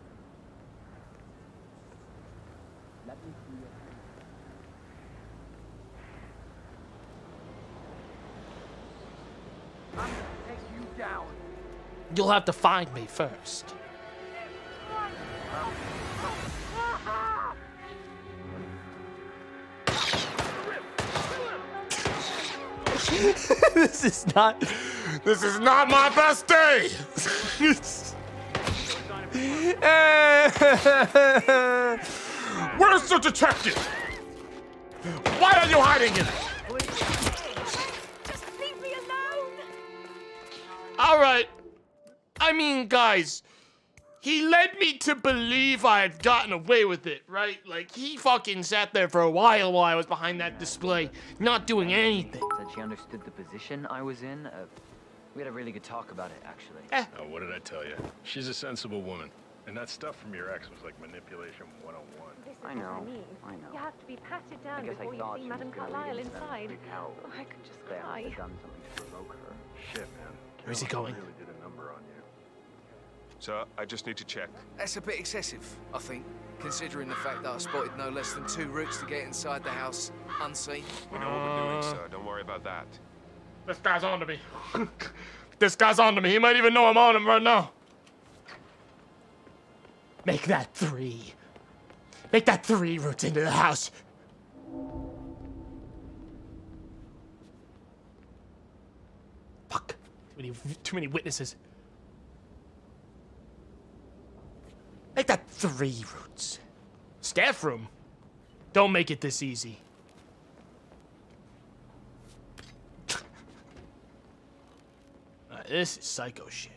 I'm gonna take you down. You'll have to find me first. this is not. This is not my best day. Where's the detective? Why are you hiding it? Just leave me alone! All right. I mean, guys, he led me to believe I had gotten away with it, right? Like, he fucking sat there for a while while I was behind that display, not doing anything. Said she understood the position I was in. Uh, we had a really good talk about it, actually. Eh. Oh, what did I tell you? She's a sensible woman. And that stuff from your ex was like manipulation 101. I know, I mean. I know. You have to be patted I down guess I before you see Madame was Carlyle read into them and inside. freak. Oh, I could just They must cry. have done something to provoke her. Shit, man. Where's he going? Really did a number on you. Sir, I just need to check. That's a bit excessive, I think, considering the fact that I spotted no less than two routes to get inside the house unseen. We know what we're doing, sir. Don't worry about that. This guy's on to me. this guy's on to me. He might even know I'm on him right now. Make that three. Make that three routes into the house. Fuck. Too many, too many witnesses. I got three routes. Staff room? Don't make it this easy. uh, this is psycho shit.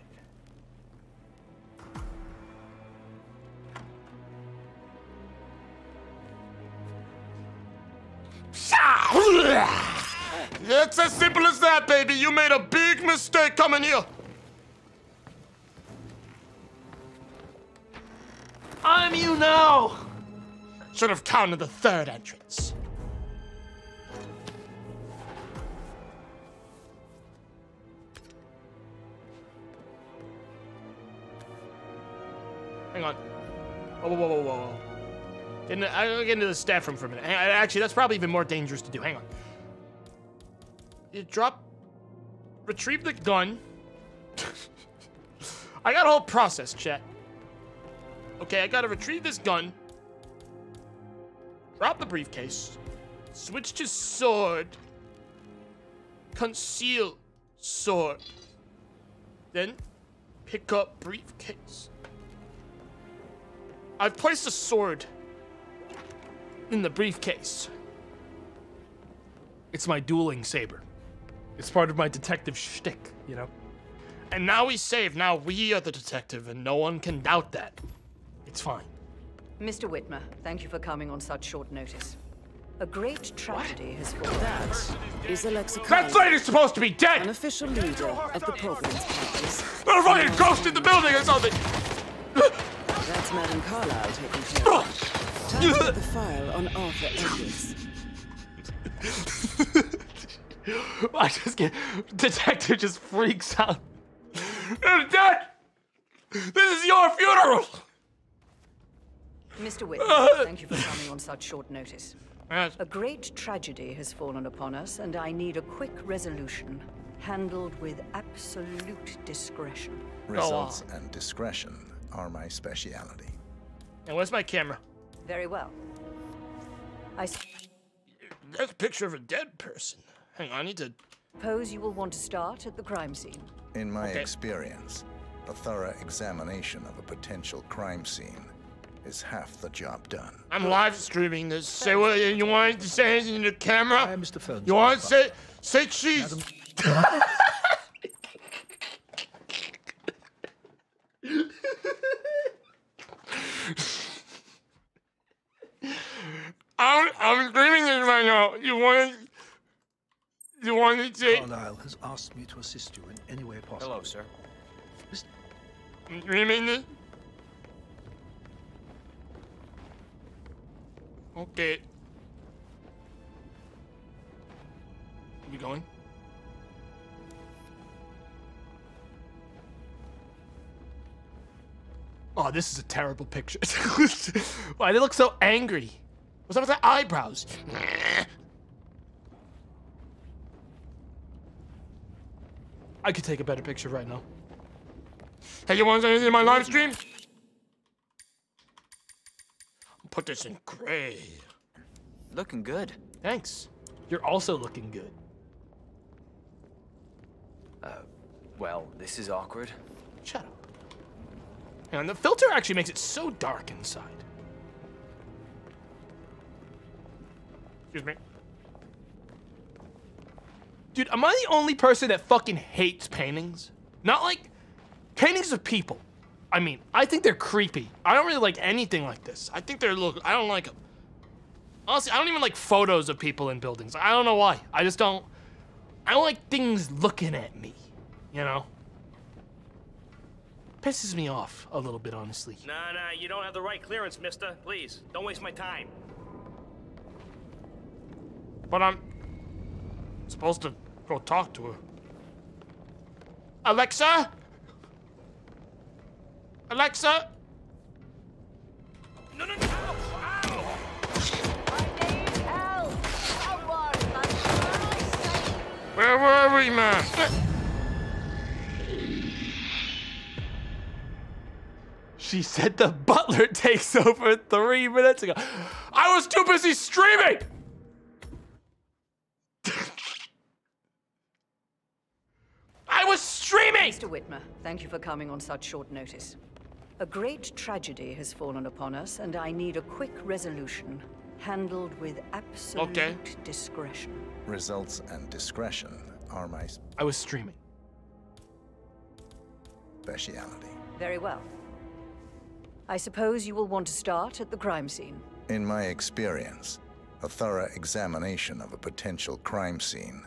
It's as simple as that, baby. You made a big mistake coming here. I'm you now. Should have counted the third entrance. Hang on. Whoa, whoa, whoa, whoa, whoa. Get into, I'll get into the staff room for a minute. Hang- uh, Actually, that's probably even more dangerous to do. Hang on. You drop, retrieve the gun. I got a whole process, chat. Okay, I gotta retrieve this gun. Drop the briefcase. Switch to sword. Conceal sword. Then pick up briefcase. I've placed a sword in the briefcase. It's my dueling saber. It's part of my detective shtick, you know? And now we save. Now we are the detective, and no one can doubt that. It's fine. Mr. Whitmer, thank you for coming on such short notice. A great tragedy has fallen. That is Alexa That lady's supposed to be dead! An official leader of the Providence Parties. There's a fucking ghost in the building or something! That's Madame Carlyle taking care of. Time to get the file on Arthur Edwards. I just get detective just freaks out. You're dead. This is your funeral. Mr. Whitmer, ah. thank you for coming on such short notice. Yes. A great tragedy has fallen upon us, and I need a quick resolution, handled with absolute discretion. Results and discretion are my speciality. And where's my camera? Very well. I s- There's a picture of a dead person. Hang on, I need to. suppose you will want to start at the crime scene. In my Okay. experience, a thorough examination of a potential crime scene is half the job done. I'm live streaming this. Uh, say what you want to say in the camera. I am Mr. Phones. You want to say say cheese? I'm I'm streaming this right now. You want you want to say? Carlyle has asked me to assist you in any way possible. Hello, sir. I'm streaming this. Okay. We going? Oh, this is a terrible picture. Why they look so angry? What's up with their eyebrows? I could take a better picture right now. Hey, you want anything in my live stream? Put this in gray. Looking good. Thanks. You're also looking good. Uh, well, this is awkward. Shut up. And the filter actually makes it so dark inside. Excuse me. Dude, am I the only person that fucking hates paintings? Not like paintings of people. I mean, I think they're creepy. I don't really like anything like this. I think they're look. I don't like them. Honestly, I don't even like photos of people in buildings. I don't know why. I just don't. I don't like things looking at me. You know. Pisses me off a little bit, honestly. Nah, nah, you don't have the right clearance, mister. Please, don't waste my time. But I'm supposed to go talk to her. Alexa? Alexa? No, no, no! Ow! Where were we, man? She said the butler takes over three minutes ago. I was too busy streaming! I was streaming! Mr. Whitmer, thank you for coming on such short notice. A great tragedy has fallen upon us, and I need a quick resolution, handled with absolute Okay. discretion. Results and discretion are my I was streaming. speciality. Very well. I suppose you will want to start at the crime scene. In my experience, a thorough examination of a potential crime scene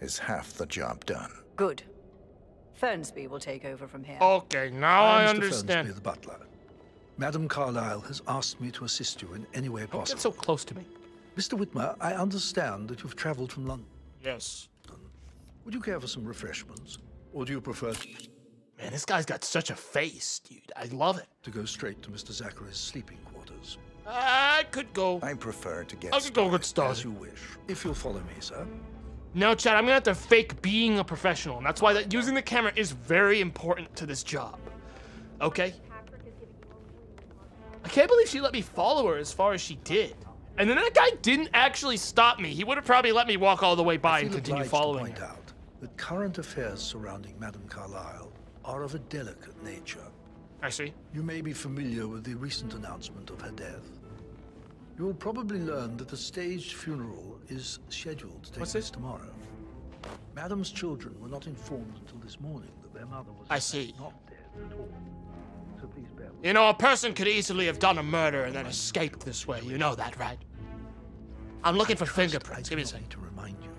is half the job done. Good. Fernsby will take over from here. Okay, now I, Mr. understand. Fernsby, the butler. Madam Carlyle has asked me to assist you in any way Don't possible. get so close to me. Mr. Whitmer, I understand that you've traveled from London. Yes. Would you care for some refreshments? Or do you prefer Man, this guy's got such a face, dude. I love it. to go straight to Mr. Zachary's sleeping quarters? I could go. I prefer to get I could go get As you wish. If you'll follow me, sir. No, Chad, I'm gonna have to fake being a professional, and that's why that using the camera is very important to this job. Okay? I can't believe she let me follow her as far as she did. And then that guy didn't actually stop me. He would have probably let me walk all the way by and continue following to point her. out that current affairs surrounding Madame Carlyle are of a delicate nature. I see. You may be familiar with the recent announcement of her death. You will probably learn that a staged funeral is scheduled to take What's place this? tomorrow. Madame's children were not informed until this morning that their mother was I see. not dead at all. So please bear with You know, a person could easily have done a murder and then escaped this way. You know that, right? I'm looking for fingerprints. Give me a second. to remind you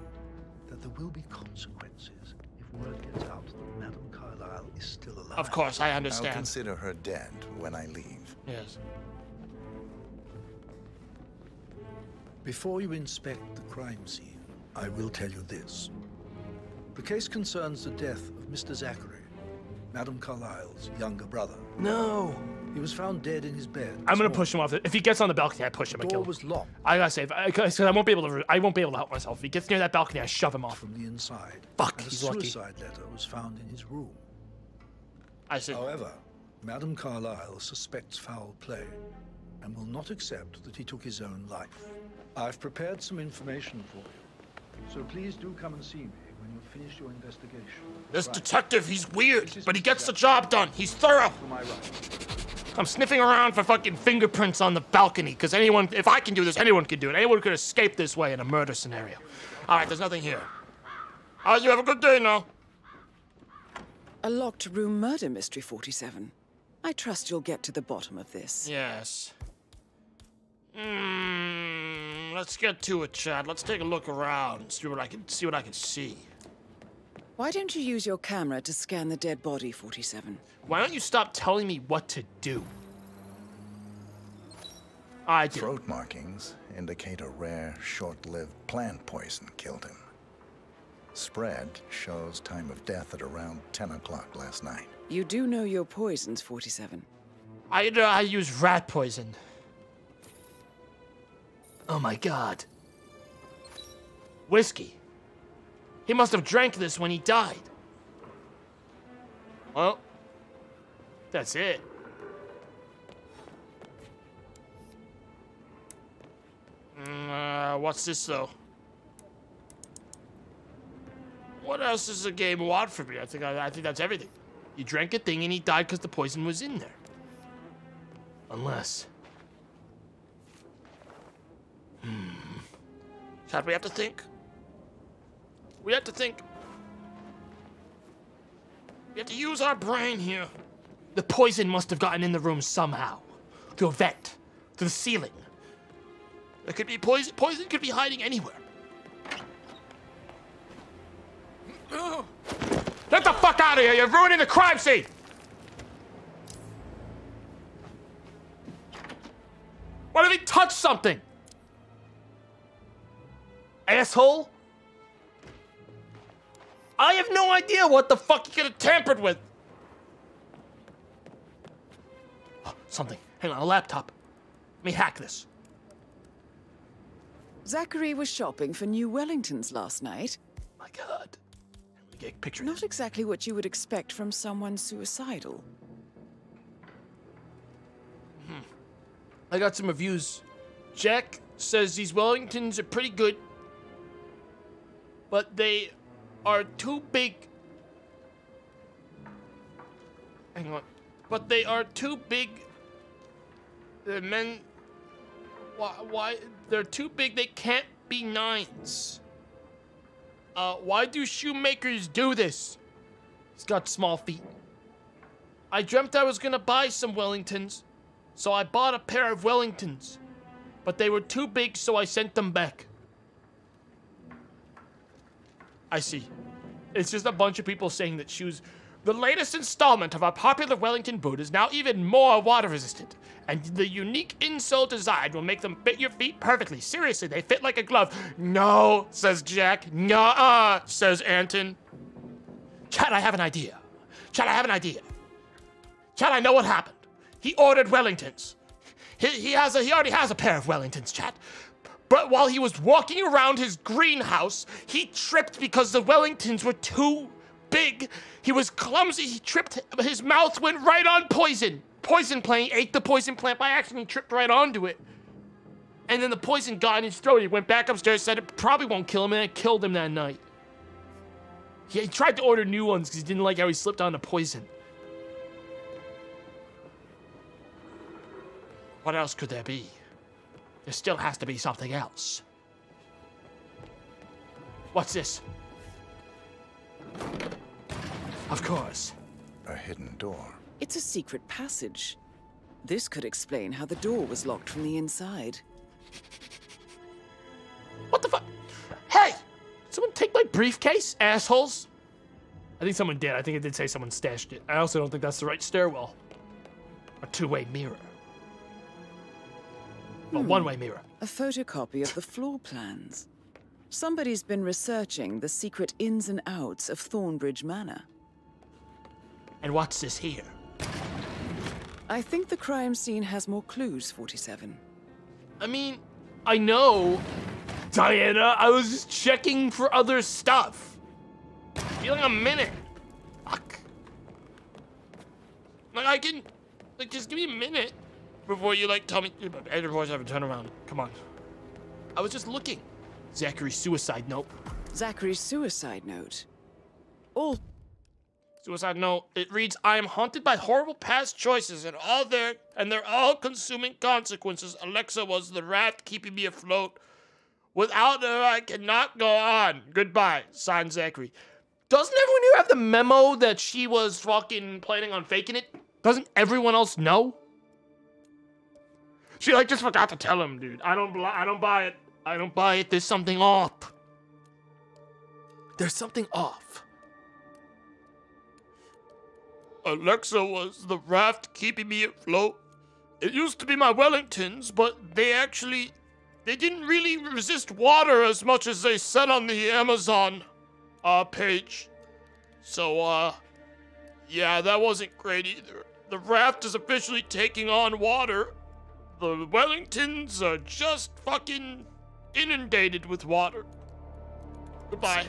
that there will be consequences if word gets out that Madame Carlyle is still alive. Of course, I understand. I'll understand. consider her dead when I leave. Yes. Before you inspect the crime scene, I will tell you this. The case concerns the death of Mr. Zachary, Madame Carlyle's younger brother. No. He was found dead in his bed. I'm gonna this push him off. If he gets on the balcony, I push him. The I door kill him. was locked I gotta say, because I won't be able to. I won't be able to help myself. If he gets near that balcony, I shove him off. from the inside. Fuck, and a he's lucky. suicide letter was found in his room. I see. However, Madame Carlyle suspects foul play and will not accept that he took his own life. I've prepared some information for you, so please do come and see me when you've finished your investigation. This Right. detective, he's weird, but he gets the job done. He's thorough. To my right. I'm sniffing around for fucking fingerprints on the balcony, because anyone, if I can do this, anyone can do it. Anyone could escape this way in a murder scenario. All right, there's nothing here. All right, you have a good day now. A locked room murder mystery 47. I trust you'll get to the bottom of this. Yes. Hmm. Let's get to it, Chad. Let's take a look around. See what I can see. What I can see. Why don't you use your camera to scan the dead body, 47? Why don't you stop telling me what to do? I do. Throat markings indicate a rare, short-lived plant poison killed him. Spread shows time of death at around 10 o'clock last night. You do know your poisons, 47. I uh, I use rat poison. Oh my god. Whiskey. He must have drank this when he died. Well, that's it. Mm, uh, what's this though? What else does the game want from me? I think I, I think that's everything. He drank a thing and he died because the poison was in there. Unless. Hmm. Chad, we have to think. We have to think. We have to use our brain here. The poison must have gotten in the room somehow. Through a vent. Through the ceiling. There could be poison. Poison could be hiding anywhere. Get the fuck out of here! You're ruining the crime scene! What if he touched something? Asshole? I have no idea what the fuck you could have tampered with. Oh, something. Hang on, a laptop. Let me hack this. Zachary was shopping for new Wellingtons last night. My god. Let me get a picture. Not exactly what you would expect from someone suicidal. Hmm. I got some reviews. Jack says these Wellingtons are pretty good, but they are too big. Hang on. But they are too big. The men. Why? Why? They're too big. They can't be nines. Uh, why do shoemakers do this? He's got small feet. I dreamt I was gonna buy some Wellingtons, so I bought a pair of Wellingtons. But they were too big, so I sent them back. I see. It's just a bunch of people saying that shoes. the latest installment of our popular Wellington boot is now even more water resistant. And the unique insole design will make them fit your feet perfectly. Seriously, they fit like a glove. No, says Jack. Nuh-uh, says Anton. Chad, I have an idea. Chad, I have an idea. Chad, I know what happened. He ordered Wellingtons. He, he has a, he already has a pair of Wellingtons, Chad. But while he was walking around his greenhouse, he tripped because the Wellingtons were too big. He was clumsy. He tripped. His mouth went right on poison. Poison plant. Ate the poison plant by accident. He tripped right onto it. And then the poison got in his throat. He went back upstairs, said it probably won't kill him, and it killed him that night. He, he tried to order new ones because he didn't like how he slipped on the poison. What else could there be? There still has to be something else. What's this? Of course. A hidden door. It's a secret passage. This could explain how the door was locked from the inside. What the fuck? Hey! Someone take my briefcase, assholes! I think someone did. I think it did say someone stashed it. I also don't think that's the right stairwell. A two-way mirror. A Hmm. one-way mirror. A photocopy of the floor plans. Somebody's been researching the secret ins and outs of Thornbridge Manor. And what's this here? I think the crime scene has more clues, 47. I mean, I know, Diana. I was just checking for other stuff. Like a minute. Fuck. Like I can, like just give me a minute before you like tell me. Edit voice have a turn around. Come on. I was just looking. Zachary's suicide note. Zachary's suicide note. All Suicide note. It reads, "I am haunted by horrible past choices and all their and their all-consuming consequences. Alexa was the raft keeping me afloat. Without her, I cannot go on. Goodbye." Signed, Zachary. Doesn't everyone here have the memo that she was fucking planning on faking it? Doesn't everyone else know? She like just forgot to tell him, dude. I don't. I don't buy it. I don't buy it. There's something off. There's something off. Alexa was the raft keeping me afloat. It used to be my Wellingtons, but they actually they didn't really resist water as much as they said on the Amazon uh page. So uh yeah, that wasn't great either. The raft is officially taking on water. The Wellingtons are just fucking inundated with water. Goodbye.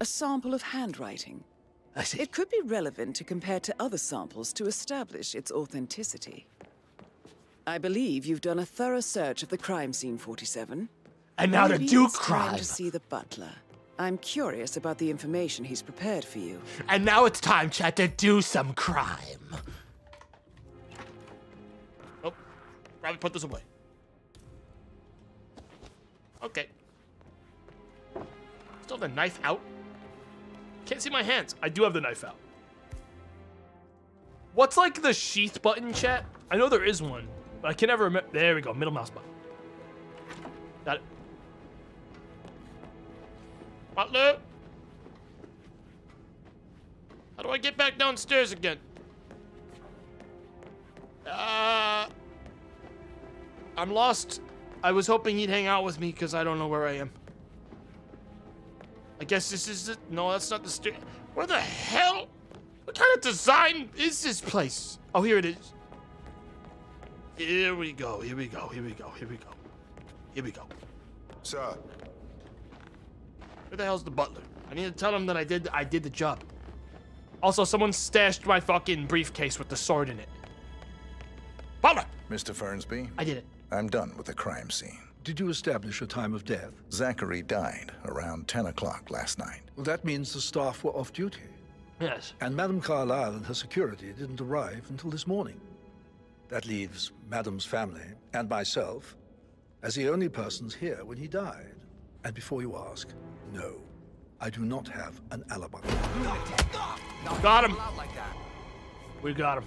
a sample of handwriting. I see. It could be relevant to compare to other samples to establish its authenticity. I believe you've done a thorough search of the crime scene, 47. And now to Maybe do it's time crime. to see the butler. I'm curious about the information he's prepared for you. And now it's time, chat, to do some crime. Probably put this away. Okay. Still have the knife out? Can't see my hands. I do have the knife out. What's like the sheath button, chat? I know there is one, but I can never remember. There we go, middle mouse button. Got it. Butler? How do I get back downstairs again? Uh, I'm lost. I was hoping he'd hang out with me because I don't know where I am. I guess this is it. No, that's not the stair. Where the hell? What kind of design is this place? Oh, here it is. Here we go. Here we go. Here we go. Here we go. Here we go. Sir. Where the hell's the butler? I need to tell him that I did I did the job. Also, someone stashed my fucking briefcase with the sword in it. Butler! Mr. Fernsby? I did it. I'm done with the crime scene. Did you establish a time of death? Zachary died around 10 o'clock last night. Well, that means the staff were off duty. Yes. And Madame Carlyle and her security didn't arrive until this morning. That leaves Madame's family and myself as the only persons here when he died. And before you ask, no, I do not have an alibi. Got him. We got him.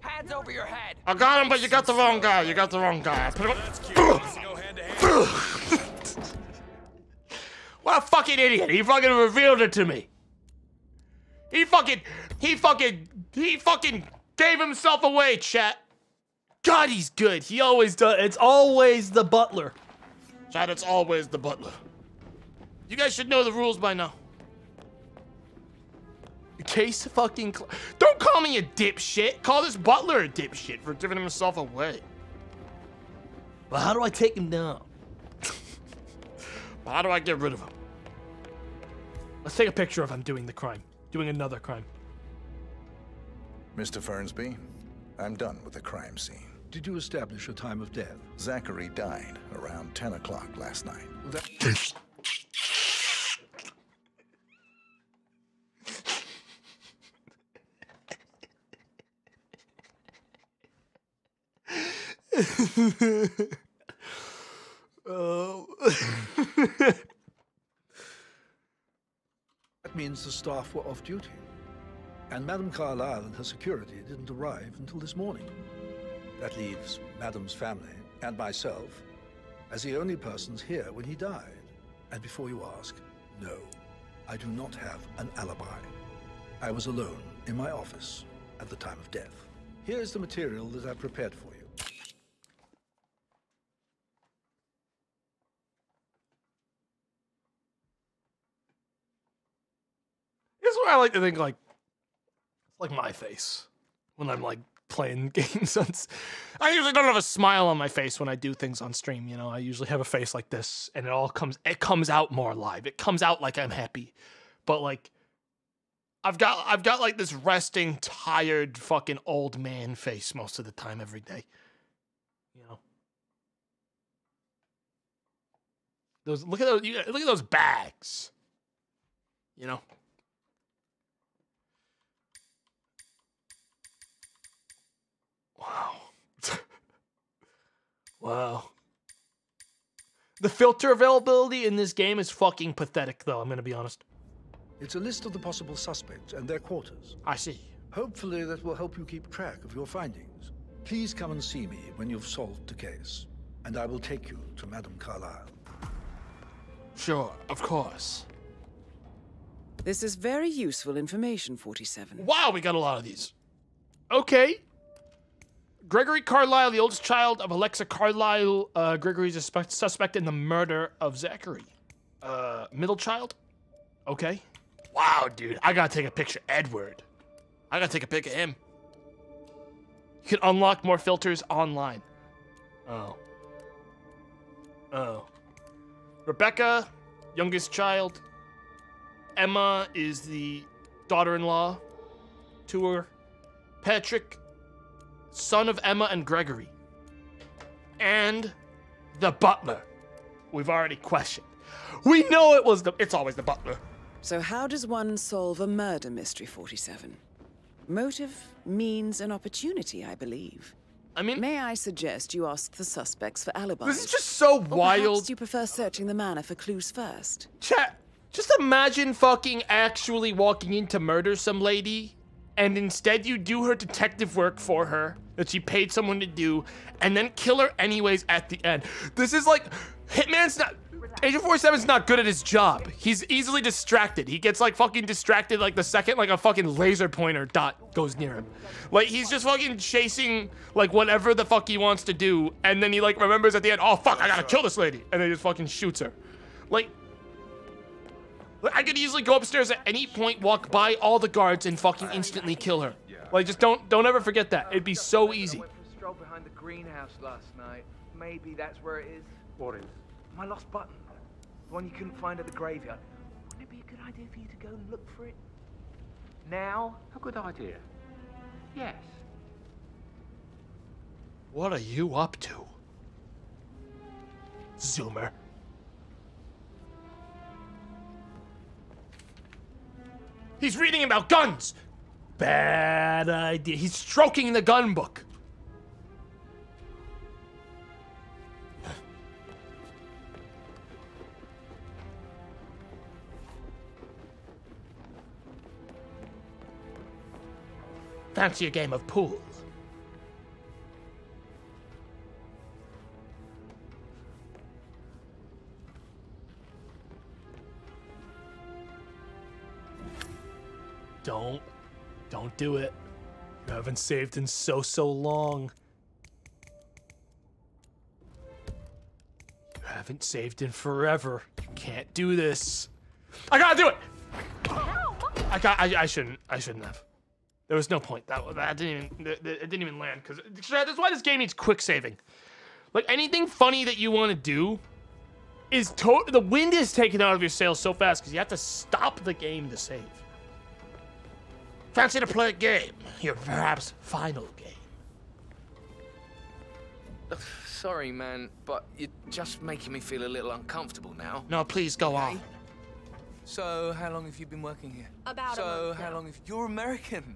Hands over your head. I got him, but you got the wrong guy. You got the wrong guy. Put him- What a fucking idiot. He fucking revealed it to me. He fucking, he fucking, he fucking gave himself away, chat. God, he's good. He always does. It's always the butler. Chat, it's always the butler. You guys should know the rules by now. Case fucking. Cl- Don't call me a dipshit. Call this butler a dipshit for giving himself away. But how do I take him down? But how do I get rid of him? Let's take a picture of him doing the crime, doing another crime. Mr. Fernsby, I'm done with the crime scene. Did you establish a time of death? Zachary died around 10 o'clock last night. That means the staff were off duty. And Madame Carlyle and her security didn't arrive until this morning. That leaves Madame's family and myself as the only persons here when he died. And before you ask, no, I do not have an alibi. I was alone in my office at the time of death. Here's the material that I prepared for you. Here's what I like to think like it's like my face when I'm like playing games on I usually don't have a smile on my face when I do things on stream, you know. I usually have a face like this and it all comes it comes out more live. It comes out like I'm happy. But like I've got I've got like this resting, tired, fucking old man face most of the time every day. You know. Those look at those look at those bags. You know. Wow. wow. The filter availability in this game is fucking pathetic, though, I'm gonna be honest. It's a list of the possible suspects and their quarters. I see. Hopefully that will help you keep track of your findings. Please come and see me when you've solved the case, and I will take you to Madame Carlyle. Sure, of course. This is very useful information, 47. Wow, we got a lot of these. Okay. Gregory Carlisle, the oldest child of Alexa Carlisle. Uh, Gregory is a suspect, suspect in the murder of Zachary. Uh, middle child? Okay. Wow, dude. I gotta take a picture. Edward. I gotta take a pic of him. You can unlock more filters online. Oh. Oh. Rebecca, youngest child. Emma is the daughter-in-law to her. Patrick, son of Emma and Gregory. And the butler. We've already questioned. We know it was the it's always the butler. So how does one solve a murder mystery, 47? Motive, means, and opportunity, I believe. I mean... May I suggest you ask the suspects for alibis? This is just so Or wild. perhaps you prefer searching the manor for clues first? Chat, just imagine fucking actually walking in to murder some lady, and instead you do her detective work for her that she paid someone to do, and then kill her anyways at the end. This is like, Hitman's not. Agent 47's not good at his job. He's easily distracted. He gets like fucking distracted like the second like a fucking laser pointer dot goes near him. Like he's just fucking chasing like whatever the fuck he wants to do, and then he like remembers at the end, oh fuck, I gotta kill this lady, and then he just fucking shoots her. Like I could easily go upstairs at any point, walk by all the guards, and fucking instantly kill her. Like, just don't don't ever forget that. It'd be so easy. went for a stroll behind the greenhouse last night. Maybe that's where it is. What is? My lost button. The one you couldn't find at the graveyard. Wouldn't it be a good idea for you to go and look for it? Now? A good idea. Yes. What are you up to? Zoomer. He's reading about guns! Bad idea. He's stroking the gun book. Fancy a game of pool. Don't don't do it. You haven't saved in so, so long. You haven't saved in forever. You can't do this. I gotta do it! I got. I, I shouldn't. I shouldn't have. There was no point. That that didn't even. It didn't even land because that's why this game needs quick saving. Like anything funny that you want to do, is to the wind is taken out of your sails so fast because you have to stop the game to save. Fancy to play a game? Your perhaps final game. Sorry, man, but you're just making me feel a little uncomfortable now. No, please go on. So, how long have you been working here? About a So, how long have you're American?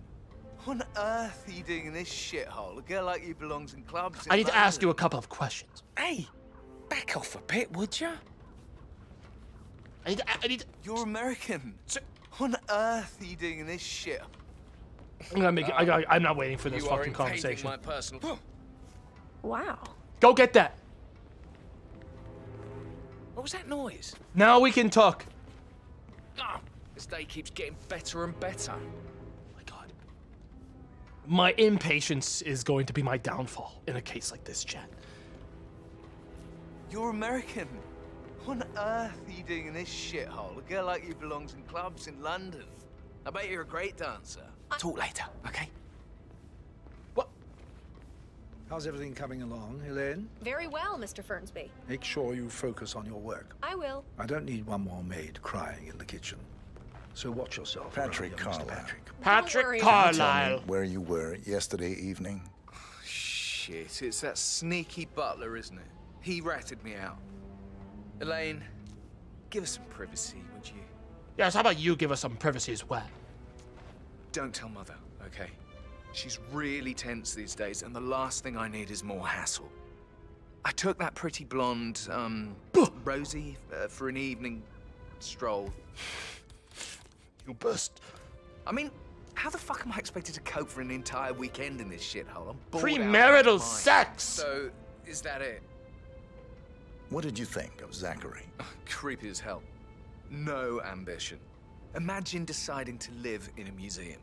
What on earth are you doing in this shithole? A girl like you belongs in clubs. in I need to ask you a couple of questions. Hey, back off a bit, would you? I need. To, I need. To, You're American. What on earth are you doing in this shit? I'm gonna make it. I got, I'm not waiting for this you are fucking invading conversation. my personal. Wow. Go get that. What was that noise? Now we can talk. Ah, this day keeps getting better and better. My God. My impatience is going to be my downfall in a case like this, chat. You're American. What on earth are you doing in this shithole? A girl like you belongs in clubs in London. I bet you're a great dancer. Talk later, okay? What? How's everything coming along, Elaine? Very well, Mr. Fernsby. Make sure you focus on your work. I will. I don't need one more maid crying in the kitchen. So watch yourself. Patrick around here, Carlyle. Patrick worry. Can you tell me where you were yesterday evening? Oh, Shit, it's that sneaky butler, isn't it? He ratted me out. Elaine, give us some privacy, would you? Yes. How about you give us some privacy as well? Don't tell Mother, okay? She's really tense these days, and the last thing I need is more hassle. I took that pretty blonde, um, Rosie, uh, for an evening stroll. You burst. I mean, how the fuck am I expected to cope for an entire weekend in this shithole? I'm bored out of my Premarital mind. sex. So, is that it? What did you think of Zachary? Creepy as hell. No ambition. Imagine deciding to live in a museum.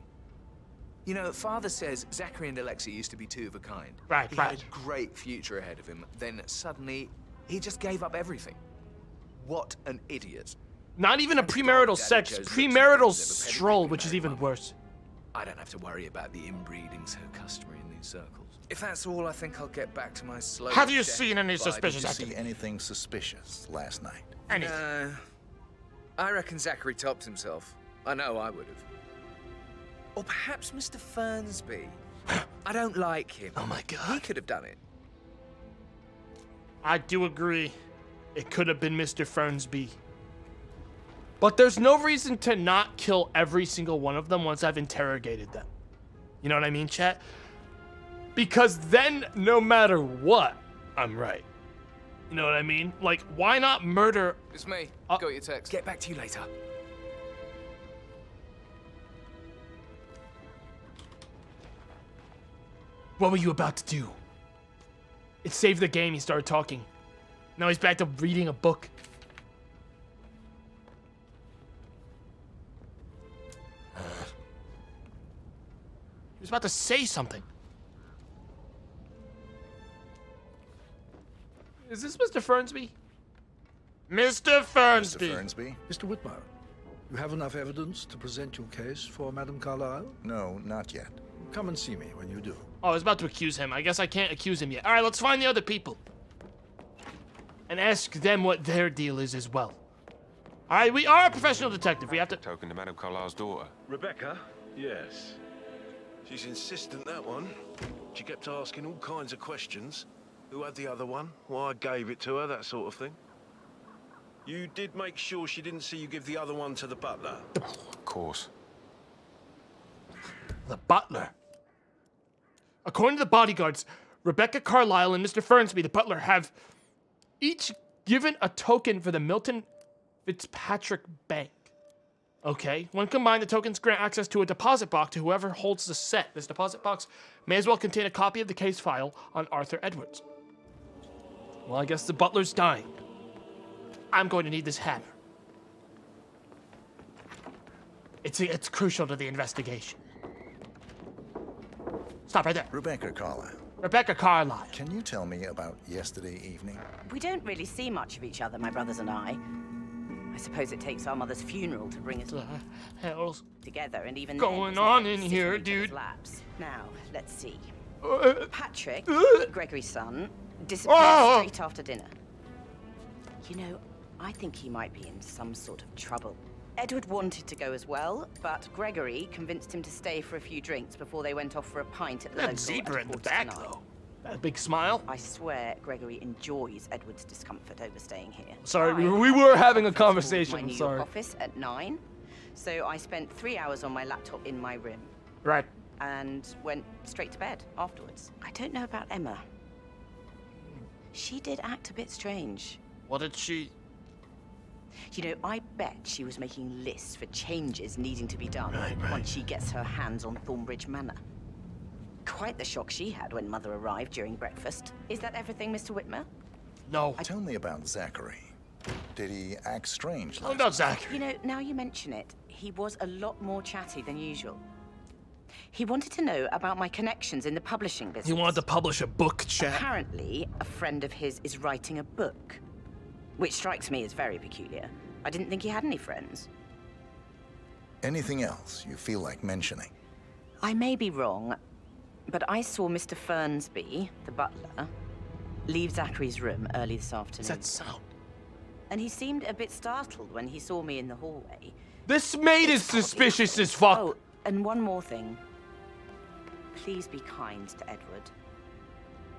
You know, father says Zachary and Alexia used to be two of a kind. Right, he right. had a great future ahead of him. Then suddenly, he just gave up everything. What an idiot. Not even a Thank God premarital sex, premarital and never pedigree stroll, which is even mum. worse. I don't have to worry about the inbreeding so customary in these circles. If that's all, I think I'll get back to my slow. Have you seen any vibing. suspicious Did you see anything suspicious last night? Anything? No. I reckon Zachary topped himself. I know I would have. Or perhaps Mr. Fernsby. I don't like him. Oh my god. He could have done it. I do agree. It could have been Mr. Fernsby. But there's no reason to not kill every single one of them once I've interrogated them. You know what I mean, chat? Because then, no matter what, I'm right. You know what I mean? Like, why not murder? It's me. Uh, Got your text. Get back to you later. What were you about to do? It saved the game, he started talking. Now he's back to reading a book. He was about to say something. Is this Mr. Fernsby? Mr. Fernsby. Mr. Fernsby? Mr. Whitmire, you have enough evidence to present your case for Madame Carlyle? No, not yet. Come and see me when you do. Oh, I was about to accuse him. I guess I can't accuse him yet. All right, let's find the other people. And ask them what their deal is as well. All right, we are a professional detective. We have to... Talking to Madame Carlyle's daughter. Rebecca? Yes. She's insistent, that one. She kept asking all kinds of questions. Who had the other one? Why I gave it to her, that sort of thing. You did make sure she didn't see you give the other one to the butler. Of course. The butler. According to the bodyguards, Rebecca Carlyle and Mr. Fernsby, the butler, have each given a token for the Milton Fitzpatrick Bank. Okay, when combined, the tokens grant access to a deposit box to whoever holds the set. This deposit box may as well contain a copy of the case file on Arthur Edwards. Well, I guess the butler's dying. I'm going to need this hammer. It's it's crucial to the investigation. Stop right there. Rebecca Carlyle. Rebecca Carlyle. Can you tell me about yesterday evening? We don't really see much of each other, my brothers and I. I suppose it takes our mother's funeral to bring us hell's together, and even going then, on in here, in each other's dude? Laps. Now, let's see. Uh, Patrick, uh, Gregory's son, disappeared oh, oh, oh! straight after dinner. You know, I think he might be in some sort of trouble. Edward wanted to go as well, but Gregory convinced him to stay for a few drinks before they went off for a pint at the That local zebra at in the quarter back, though. That big smile. I swear Gregory enjoys Edward's discomfort over staying here. Sorry, we, I we were having a had to move conversation. My I'm New York sorry. office at nine, so I spent three hours on my laptop in my room Right. and went straight to bed afterwards. I don't know about Emma. She did act a bit strange. What did she? You know, I bet she was making lists for changes needing to be done once she gets her hands on Thornbridge Manor. Quite the shock she had when Mother arrived during breakfast. Is that everything, Mr. Whitmer? No. I... Tell me about Zachary. Did he act strange Oh, last not Zachary. You know, now you mention it, he was a lot more chatty than usual. He wanted to know about my connections in the publishing business. He wanted to publish a book, chat. Apparently, a friend of his is writing a book, which strikes me as very peculiar. I didn't think he had any friends. Anything else you feel like mentioning? I may be wrong, but I saw Mr. Fernsby, the butler, leave Zachary's room early this afternoon. What's that sound? And he seemed a bit startled when he saw me in the hallway. This maid is suspicious as fuck. Oh, and one more thing. Please be kind to Edward.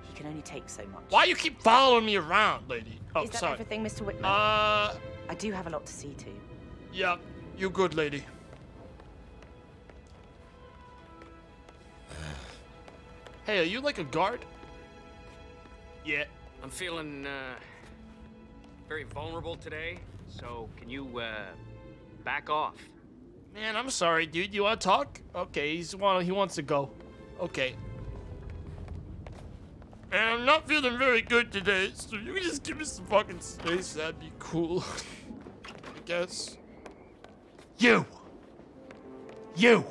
He can only take so much. Why you keep following me around, lady? Oh, Is that sorry. everything, Mr. Whitman? Uh, I do have a lot to see to. yeah, you good, lady. Hey, are you like a guard? Yeah. I'm feeling uh, very vulnerable today, so can you uh, back off? Man, I'm sorry, dude. You want to talk? Okay, he's want he wants to go. Okay. And I'm not feeling very good today, so you can just give me some fucking space. That'd be cool. I guess. You. You.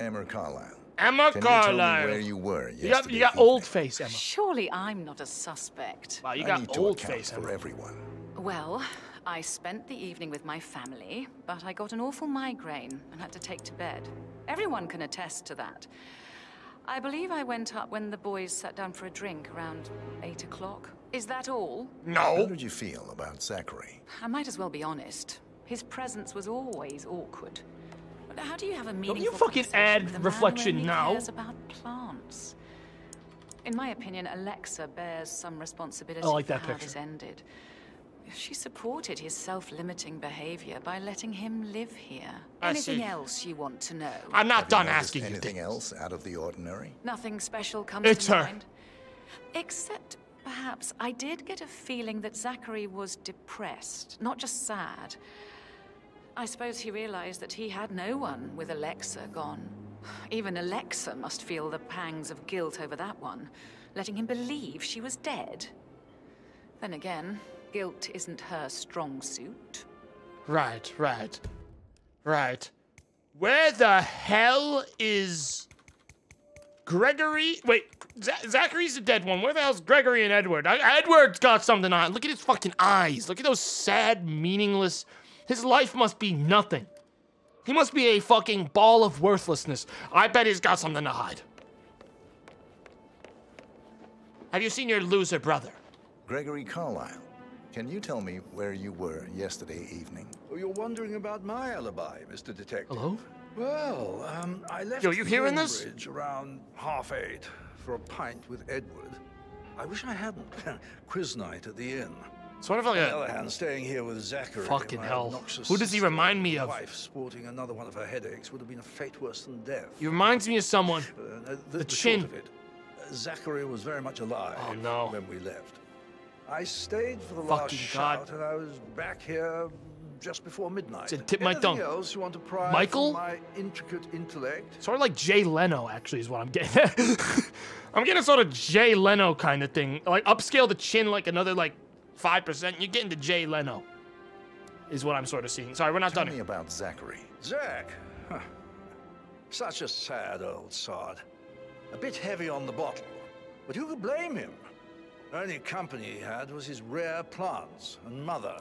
Emma Carlyle. Emma Can you tell me where you were You got, yesterday you got evening? old face, Emma. Surely I'm not a suspect. Wow, you I got need to old account face, for Emma. everyone. Well, I spent the evening with my family, but I got an awful migraine and had to take to bed. Everyone can attest to that. I believe I went up when the boys sat down for a drink around 8 o'clock. Is that all? No! How did you feel about Zachary? I might as well be honest. His presence was always awkward. How do you have a Don't meaningful you fucking add with a man who reflection now. cares about plants? In my opinion, Alexa bears some responsibility I like for that how picture. this ended. She supported his self-limiting behavior by letting him live here. I Anything see. else you want to know? I'm not Have done noticed asking you anything else out of the ordinary? Nothing special comes It's to her. mind. Except, perhaps, I did get a feeling that Zachary was depressed, not just sad. I suppose he realized that he had no one with Alexa gone. Even Alexa must feel the pangs of guilt over that one, letting him believe she was dead. Then again, guilt isn't her strong suit. Right, right, right. Where the hell is Gregory? Wait, Z- Zachary's the dead one. Where the hell's Gregory and Edward? I- Edward's got something on. Look at his fucking eyes. Look at those sad, meaningless. His life must be nothing. He must be a fucking ball of worthlessness. I bet he's got something to hide. Have you seen your loser brother? Gregory Carlyle. Can you tell me where you were yesterday evening? Oh, you're wondering about my alibi, Mr. Detective. Hello? Well, um, I left Yo, you hearing this? Thornbridge around half eight for a pint with Edward. I wish I hadn't. Quiz night at the inn. Sort of like On a- the other hand, staying here with Zachary, Fucking hell. obnoxious Who does he remind me of? Wife sporting another one of her headaches would have been a fate worse than death. He reminds me of someone. Uh, The short chin. of it, uh, Zachary was very much alive Oh, no. when we left. I stayed for the Fucking last God. shout, and I was back here just before midnight. Said, "Tip my Anything tongue." else you want to pry Michael? my intricate intellect? Sort of like Jay Leno, actually, is what I'm getting. I'm getting sort of Jay Leno kind of thing. Like upscale the chin like another like five percent. You're getting to Jay Leno, is what I'm sort of seeing. Sorry, we're not Tell done. me here. about Zachary. Zach, Huh. Such a sad old sod. A bit heavy on the bottle. But who could blame him? Only company he had was his rare plants and mother,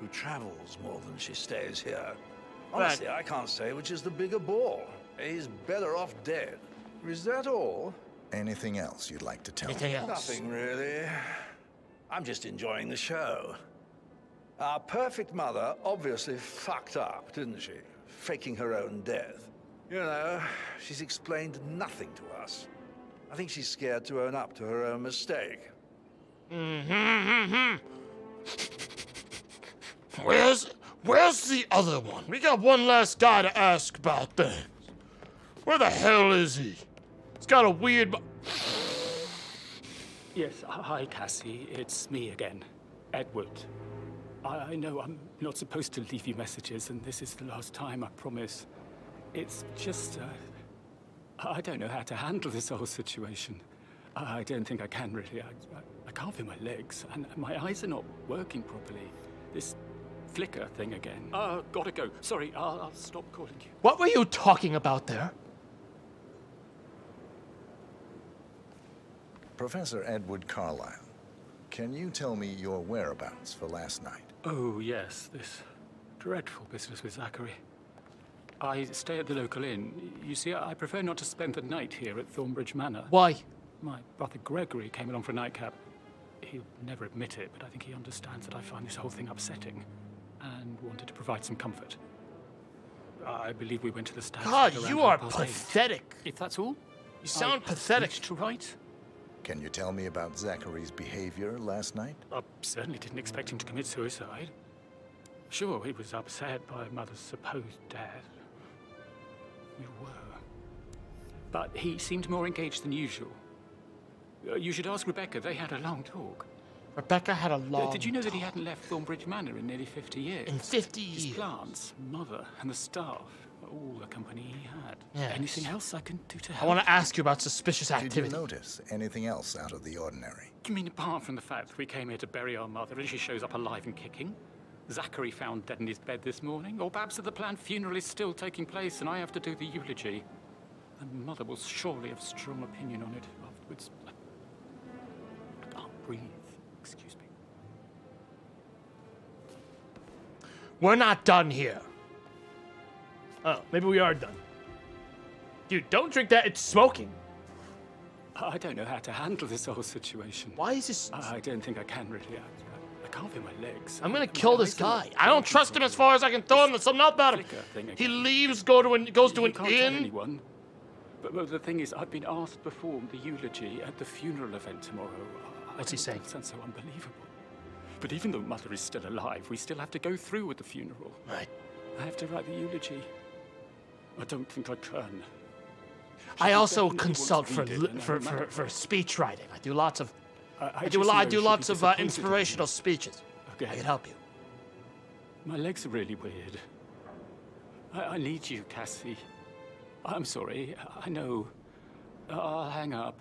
who travels more than she stays here. Honestly, I can't say which is the bigger bore. He's better off dead. Is that all? Anything else you'd like to tell Anything me? else? Nothing really. I'm just enjoying the show. Our perfect mother obviously fucked up, didn't she? Faking her own death. You know, she's explained nothing to us. I think she's scared to own up to her own mistake. Mm-hmm. Where's where's the other one? We got one last guy to ask about things. Where the hell is he? He's got a weird. Yes, hi, Cassie. It's me again, Edward. I, know I'm not supposed to leave you messages, and this is the last time, I promise. It's just, uh, I don't know how to handle this whole situation. I I don't think I can really. I, I, I can't feel my legs, and my eyes are not working properly. This flicker thing again. Uh, gotta go. Sorry, I'll, I'll stop calling you. What were you talking about there? Professor Edward Carlyle, can you tell me your whereabouts for last night? Oh, yes, this dreadful business with Zachary. I stay at the local inn. You see, I prefer not to spend the night here at Thornbridge Manor. Why? My brother Gregory came along for a nightcap. He'll never admit it, but I think he understands that I find this whole thing upsetting and wanted to provide some comfort. I believe we went to the stag God, you are past eight. pathetic. If that's all, You sound I pathetic. reached To right. Can you tell me about Zachary's behavior last night? I certainly didn't expect him to commit suicide. Sure, he was upset by Mother's supposed death. We were. But he seemed more engaged than usual. Uh, you should ask Rebecca. They had a long talk. Rebecca had a long. Did you know that he hadn't left Thornbridge Manor in nearly 50 years? In 50 His years. plants, Mother, and the staff, all the company he had. Yes. Anything else I can do to help? I want to ask you about suspicious activity. Did you notice anything else out of the ordinary? You mean apart from the fact that we came here to bury our mother and she shows up alive and kicking? Zachary found dead in his bed this morning? Or perhaps that the planned funeral is still taking place and I have to do the eulogy? And mother will surely have strong opinion on it afterwards. Breathe. Excuse me. We're not done here. Oh, maybe we are done. Dude, don't drink that. It's smoking. I don't know how to handle this whole situation. Why is this? I I don't think I can really. I, I- can't feel my legs. I'm gonna My kill this eyes are not guy. I don't trust him as far as I can throw him. There's something about him. He leaves, go to an, goes to You an inn. anyone. But, but the thing is, I've been asked to perform the eulogy at the funeral event tomorrow. What's he saying? Sounds so unbelievable. But even though Mother is still alive, we still have to go through with the funeral. Right. I have to write the eulogy. I don't think I can. I also consult for for, for for speech writing. I do lots of. I, I, I do. I do lots of uh, disappointed in me. inspirational speeches. Okay. I can help you. My legs are really weird. I, I need you, Cassie. I'm sorry. I know. I'll hang up.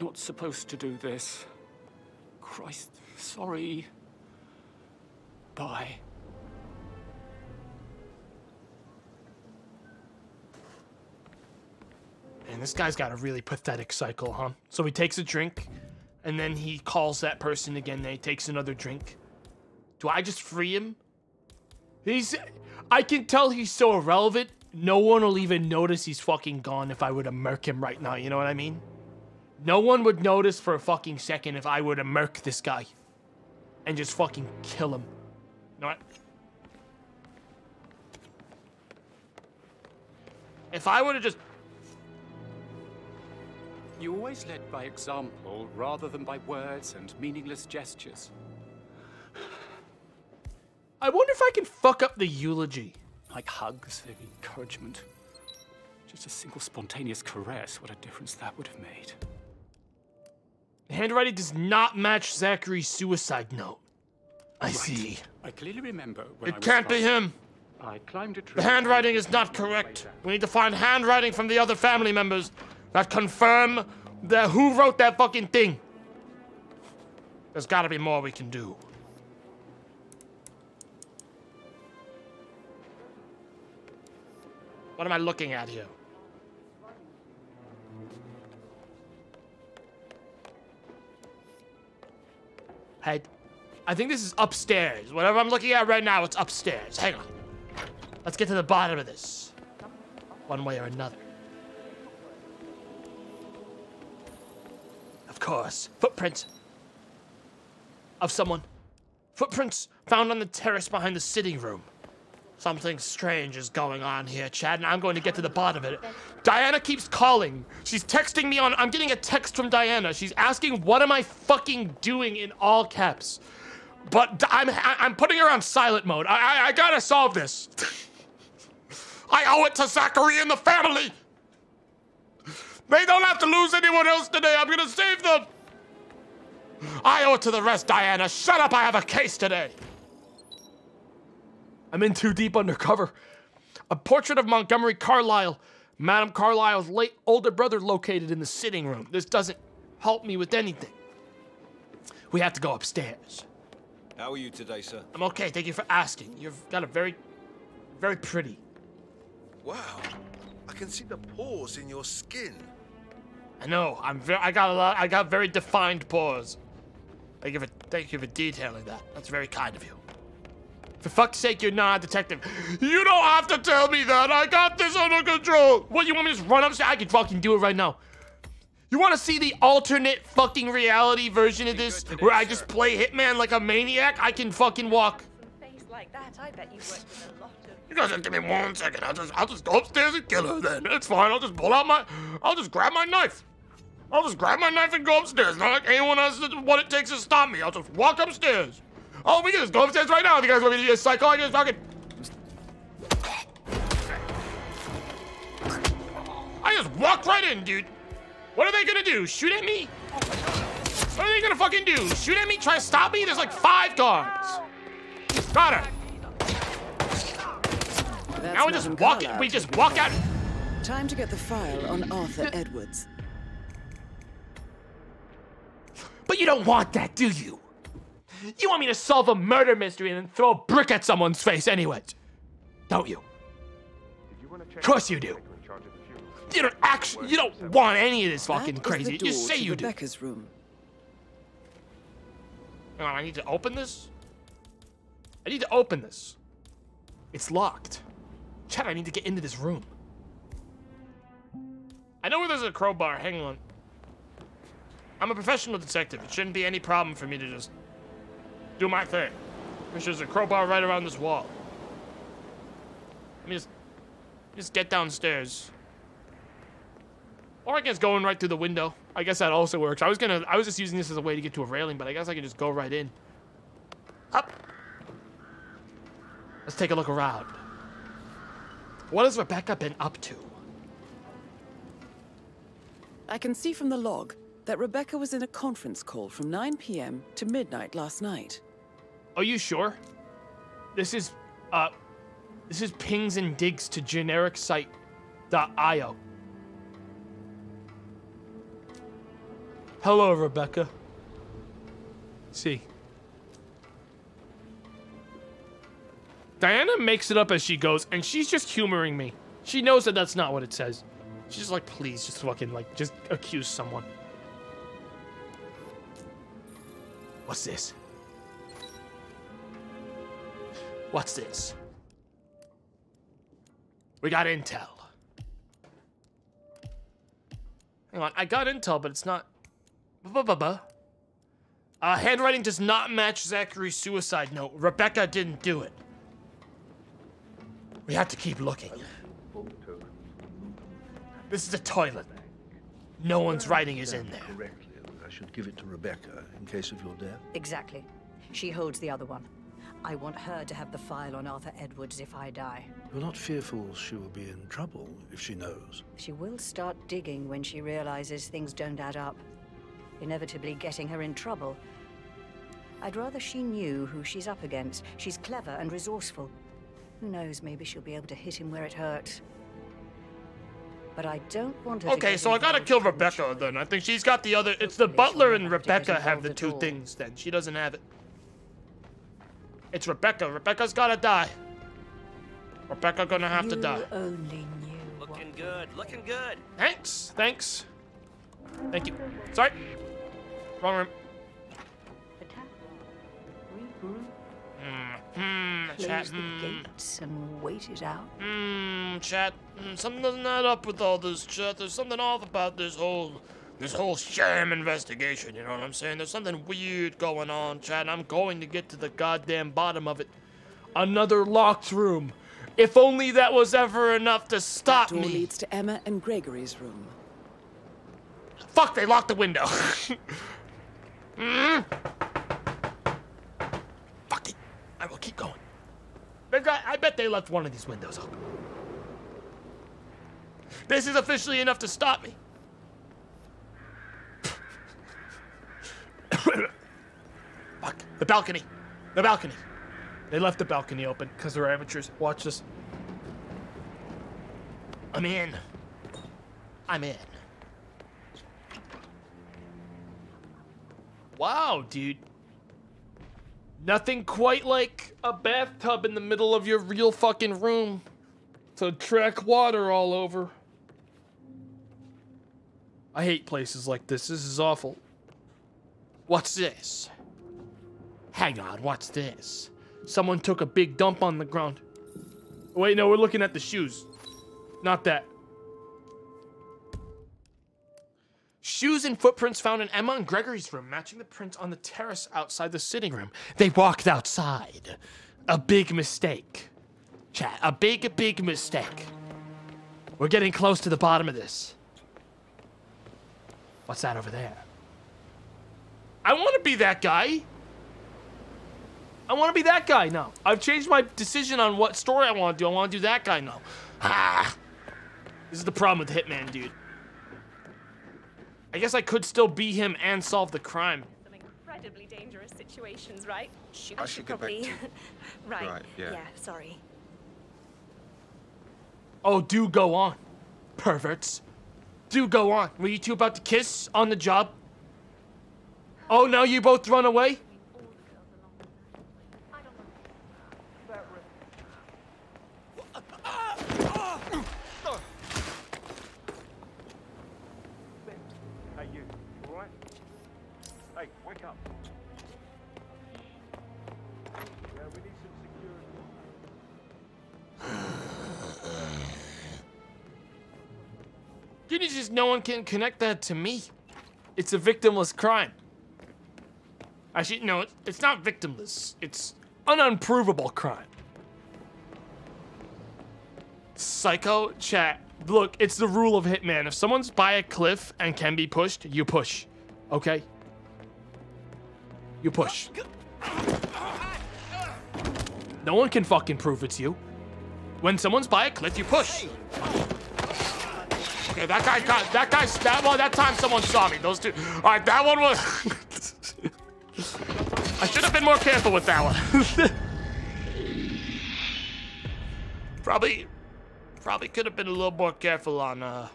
Not supposed to do this. Christ, sorry. Bye. And this guy's got a really pathetic cycle, huh? So he takes a drink, and then he calls that person again. Then he takes another drink. Do I just free him? He's. I can tell he's so irrelevant. No one will even notice he's fucking gone if I were to murk him right now. You know what I mean? No one would notice for a fucking second if I were to murk this guy and just fucking kill him. You know what? If I were to just You always led by example rather than by words and meaningless gestures. I wonder if I can fuck up the eulogy. Like hugs and encouragement. Just a single spontaneous caress, what a difference that would have made. The handwriting does not match Zachary's suicide note. I see. I clearly remember when It was can't be him. I climbed a tree. The handwriting is not correct. We need to find handwriting from the other family members that confirm that who wrote that fucking thing. There's got to be more we can do. What am I looking at here? Hey, I think this is upstairs. Whatever I'm looking at right now, it's upstairs. Hang on. Let's get to the bottom of this. One way or another. Of course. Footprints. Of someone. Footprints found on the terrace behind the sitting room. Something strange is going on here, Chad, and I'm going to get to the bottom of it. Diana keeps calling. She's texting me on. I'm getting a text from Diana. She's asking, "What am I fucking doing?" in all caps. But I'm I'm putting her on silent mode. I I, I gotta solve this. I owe it to Zachary and the family. They don't have to lose anyone else today. I'm gonna save them. I owe it to the rest, Diana. Shut up. I have a case today. I'm in too deep undercover. A portrait of Montgomery Carlyle, Madame Carlyle's late older brother, located in the sitting room. This doesn't help me with anything. We have to go upstairs. How are you today, sir? I'm okay. Thank you for asking. You've got a very, very pretty. Wow. I can see the pores in your skin. I know. I'm very. I got a lot. I got very defined pores. Thank you for. Thank you for detailing that. That's very kind of you. For fuck's sake, you're not a detective. You don't have to tell me that. I got this under control. What, you want me to just run upstairs? I can fucking do it right now. You want to see the alternate fucking reality version of this, where I just play Hitman like a maniac? I can fucking walk. Face like that, I bet you worked with a lot of. You guys just give me one second. I'll just, I'll just go upstairs and kill her. Then it's fine. I'll just pull out my, I'll just grab my knife. I'll just grab my knife and go upstairs. Not like anyone has what it takes to stop me. I'll just walk upstairs. Oh, we can just go upstairs right now. If you guys want me to be a psycho, I can just fucking. I just walked right in, dude. What are they gonna do? Shoot at me? What are they gonna fucking do? Shoot at me? Try to stop me? There's like five guards. Got her. That's now we just Madame walk. Carlyle We just walk out. Time to get the file on Arthur Edwards. But you don't want that, do you? You want me to solve a murder mystery and then throw a brick at someone's face anyways. Don't you? Of course you do. You don't actually, you don't want any of this fucking That is crazy. You say to you do. Rebecca's room. Hang on, I need to open this? I need to open this. It's locked. Chad, I need to get into this room. I know where there's a crowbar. Hang on. I'm a professional detective. It shouldn't be any problem for me to just do my thing. There's a crowbar right around this wall. Let me just, just get downstairs. Or I guess going right through the window. I guess that also works. I was gonna, I was just using this as a way to get to a railing, but I guess I can just go right in. Up. Let's take a look around. What has Rebecca been up to? I can see from the log that Rebecca was in a conference call from 9 p.m. to midnight last night. Are you sure? This is, uh, this is pings and digs to generic site.io. Hello, Rebecca. See. Diana makes it up as she goes, and she's just humoring me. She knows that that's not what it says. She's just like, please, just fucking, like, just accuse someone. What's this? What's this? We got intel. Hang on, I got intel, but it's not. Ba-ba-ba-ba. Uh, handwriting does not match Zachary's suicide note. Rebecca didn't do it. We have to keep looking. This is a toilet. No one's writing is in there. Correctly, I should give it to Rebecca in case of your death. Exactly. She holds the other one. I want her to have the file on Arthur Edwards if I die. You're not fearful she will be in trouble if she knows. She will start digging when she realizes things don't add up, inevitably getting her in trouble. I'd rather she knew who she's up against. She's clever and resourceful. Who knows, maybe she'll be able to hit him where it hurts. But I don't want her to Okay, get so I gotta kill Rebecca then. I think she's got the other. It's the butler and Rebecca have the two things then. She doesn't have it. It's Rebecca. Rebecca's gotta die. Rebecca gonna have to you die. only knew Looking good, looking good. Thanks, thanks. Thank you. Sorry. Wrong room. Hmm, Close chat. the Hmm, gates and wait it out. Hmm, chat. Hmm, something's not add up with all this chat. There's something off about this whole, this whole sham investigation. You know what I'm saying? There's something weird going on, Chad. And I'm going to get to the goddamn bottom of it. Another locked room. If only that was ever enough to stop Door me. leads to Emma and Gregory's room. Fuck! They locked the window. Hmm. Fuck it. I will keep going. Got- I bet they left one of these windows open. This is officially enough to stop me. Fuck. The balcony. The balcony. They left the balcony open because they're amateurs. Watch this. I'm in. I'm in. Wow, dude. Nothing quite like a bathtub in the middle of your real fucking room to track water all over. I hate places like this. This is awful. What's this? Hang on, what's this? Someone took a big dump on the ground. Wait, no, we're looking at the shoes. Not that. Shoes and footprints found in Emma and Gregory's room, matching the prints on the terrace outside the sitting room. They walked outside. A big mistake. Chat, a big, big mistake. We're getting close to the bottom of this. What's that over there? I want to be that guy. I want to be that guy now. I've changed my decision on what story I want to do. I want to do that guy now. Ah. This is the problem with Hitman, dude. I guess I could still be him and solve the crime. Some incredibly dangerous situations, right? I should get back probably. to- right. Right, yeah. sorry. Oh, do go on. Perverts. Do go on. Were you two about to kiss on the job? Oh, now you both run away? Hey, you. All right? Hey, wake up. Yeah, we need some security. You just no one can connect that to me. It's a victimless crime. Actually, no, it- it's not victimless. It's an unprovable crime. Psycho chat. Look, it's the rule of Hitman. If someone's by a cliff and can be pushed, you push. Okay? You push. No one can fucking prove it's you. When someone's by a cliff, you push. Okay, that guy got that guy that one that time someone saw me. Those two. All right, that one was. I should have been more careful with that one. probably, probably could have been a little more careful on uh,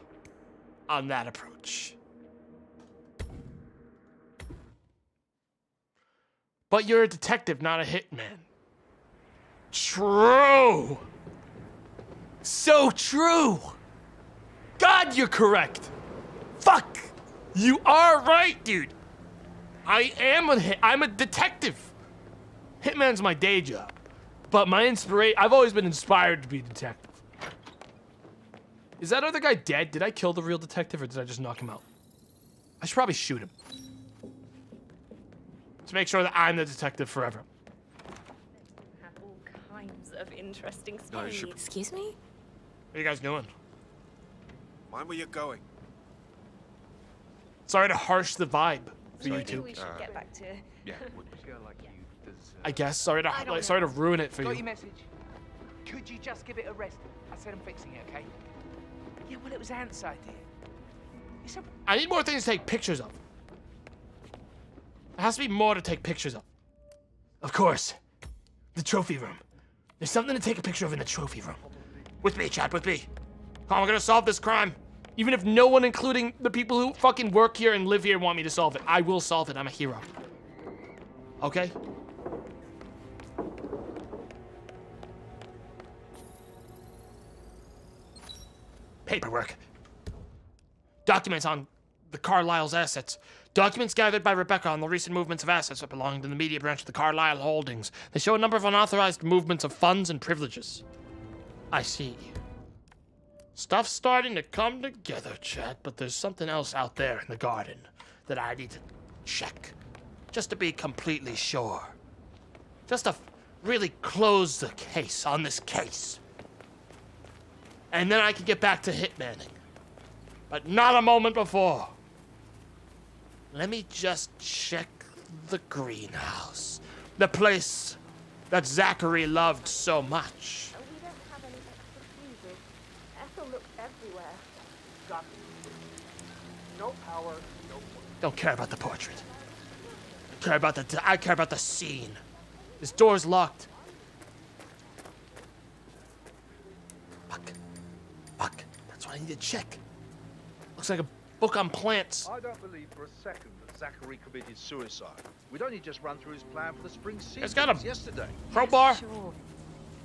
on that approach. But you're a detective, not a hitman. True. So true. God, you're correct. Fuck. You are right, dude. I am a hit. I'm a detective. Hitman's my day job. But my inspiration, I've always been inspired to be a detective. Is that other guy dead? Did I kill the real detective or did I just knock him out? I should probably shoot him. To make sure that I'm the detective forever. Have all kinds of interesting No, stories. should- Excuse me? What are you guys doing? Mind where you're going. Sorry to harsh the vibe for you two. we should Uh, get back to. Yeah, like you. I guess. Sorry to I don't like, sorry to ruin it for Got you. your message? Could you just give it a rest? I said I'm fixing it, okay? Yeah, well, it was Ant's idea. It's a I need more things to take pictures of. There has to be more to take pictures of. Of course. The trophy room. There's something to take a picture of in the trophy room. With me, chat, with me. Come on, we're gonna solve this crime. Even if no one, including the people who fucking work here and live here, want me to solve it, I will solve it. I'm a hero. Okay? paperwork. Documents on the Carlyle's assets. Documents gathered by Rebecca on the recent movements of assets that belong to the media branch of the Carlyle Holdings. They show a number of unauthorized movements of funds and privileges. I see. Stuff's starting to come together, Chad, but there's something else out there in the garden that I need to check. Just to be completely sure. Just to really close the case on this case. And then I can get back to hitmanning. But not a moment before. Let me just check the greenhouse. The place that Zachary loved so much. We don't have any extra fuses. Ethel looked everywhere. Got no power, no Don't care about the portrait. I care about the I care about the scene. This door's locked. Fuck. Fuck. That's what I need to check. Looks like a book on plants. I don't believe for a second that Zachary committed suicide. We'd only just run through his plan for the spring season It's got a yesterday. crowbar. Sure.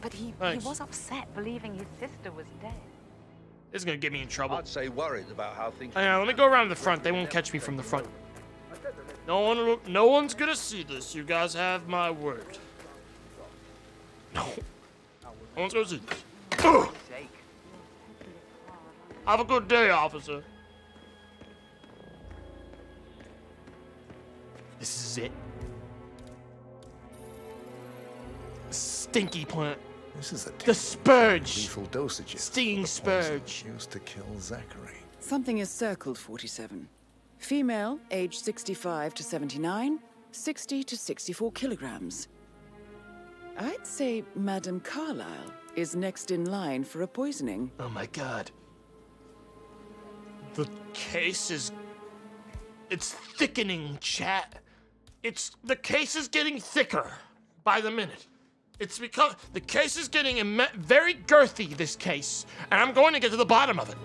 But he, Thanks. he was upset believing his sister was dead. This is gonna get me in trouble. I'd say worried about how things. Hang on, let me go around the front. They won't catch me from the front. No one, no one's gonna see this. You guys have my word. No, no one's gonna see this. Ugh. Have a good day, officer. This is it. Stinky plant. This is a The spurge. lethal dosages. Stinging the poison spurge. Used to kill Zachary. Something is circled 47. Female, age 65 to 79, 60 to 64 kilograms. I'd say Madame Carlyle is next in line for a poisoning. Oh my god. The case is. It's thickening, chat. It's. The case is getting thicker by the minute. It's because. The case is getting very girthy, this case. And I'm going to get to the bottom of it.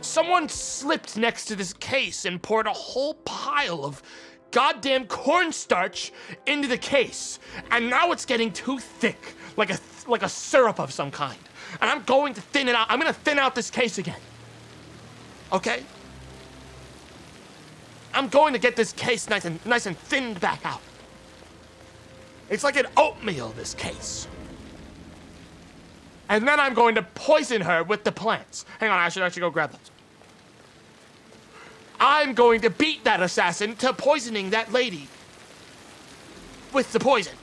Someone slipped next to this case and poured a whole pile of goddamn cornstarch into the case. And now it's getting too thick, like a like a syrup of some kind. And I'm going to thin it out. I'm going to thin out this case again. Okay? I'm going to get this case nice and nice and thinned back out. It's like an oatmeal, this case. And then I'm going to poison her with the plants. Hang on, I should actually go grab those. I'm going to beat that assassin to poisoning that lady with the poison.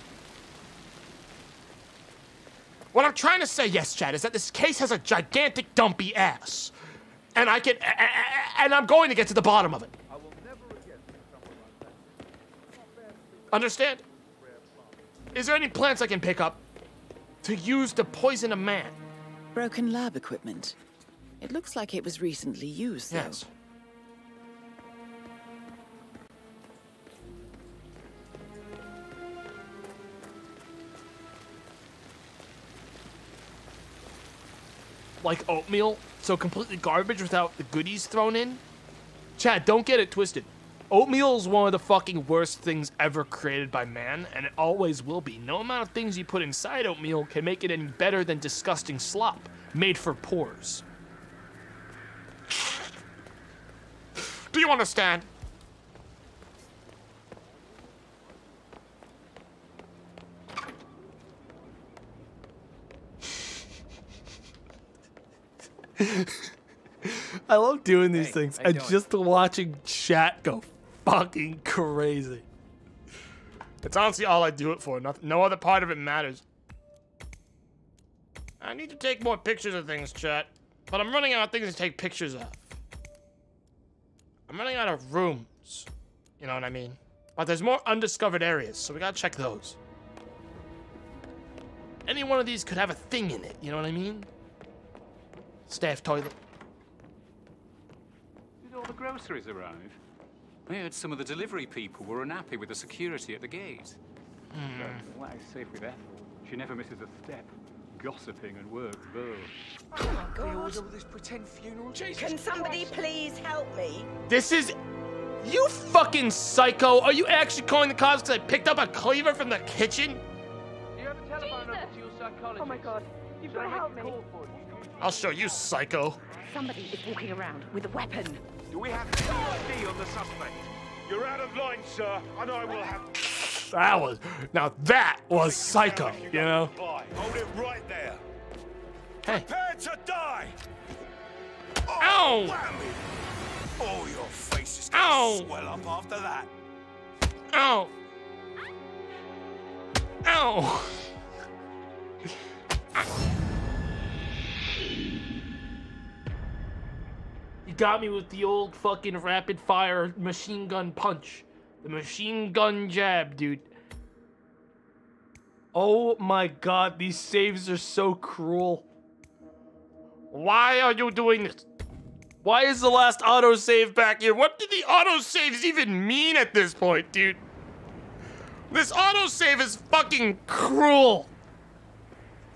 What I'm trying to say, yes, Chad, is that this case has a gigantic dumpy ass. And I can, and I'm going to get to the bottom of it. Understand? Is there any plants I can pick up to use to poison a man? Broken lab equipment. It looks like it was recently used, though. Yes. Like oatmeal, so completely garbage without the goodies thrown in? Chad, don't get it twisted. Oatmeal is one of the fucking worst things ever created by man, and it always will be. No amount of things you put inside oatmeal can make it any better than disgusting slop made for pores. Do you understand? I love doing these Hey, things and just watching chat go fucking crazy. It's honestly all I do it for. Nothing, no other part of it matters. I need to take more pictures of things, chat. But I'm running out of things to take pictures of. I'm running out of rooms. You know what I mean? But there's more undiscovered areas, so we gotta check those. Any one of these could have a thing in it, you know what I mean? Staff toilet. Did all the groceries arrive? I heard some of the delivery people were unhappy with the security at the gate. Hmm. Well, it's safe with Ethel. She never misses a step. Gossiping and work both. Oh my god. all this pretend funeral. Jesus Can somebody please help me? This is. You fucking psycho! Are you actually calling the cops because I picked up a cleaver from the kitchen? You have a telephone number to your psychologist. Oh my god, you've got to help me. I'll show you, psycho. Somebody is walking around with a weapon. We have any ID on the suspect? You're out of line, sir, and I will have. That was now that was psycho, you know. Hold it right there. Hey. Prepare to die. Ow! Oh, whammy. Oh, your face is gonna swell up after that. Ow! Ow! You got me with the old fucking rapid fire machine gun punch. The machine gun jab, dude. Oh my god, these saves are so cruel. Why are you doing this? Why is the last autosave back here? What do the autosaves even mean at this point, dude? This autosave is fucking cruel.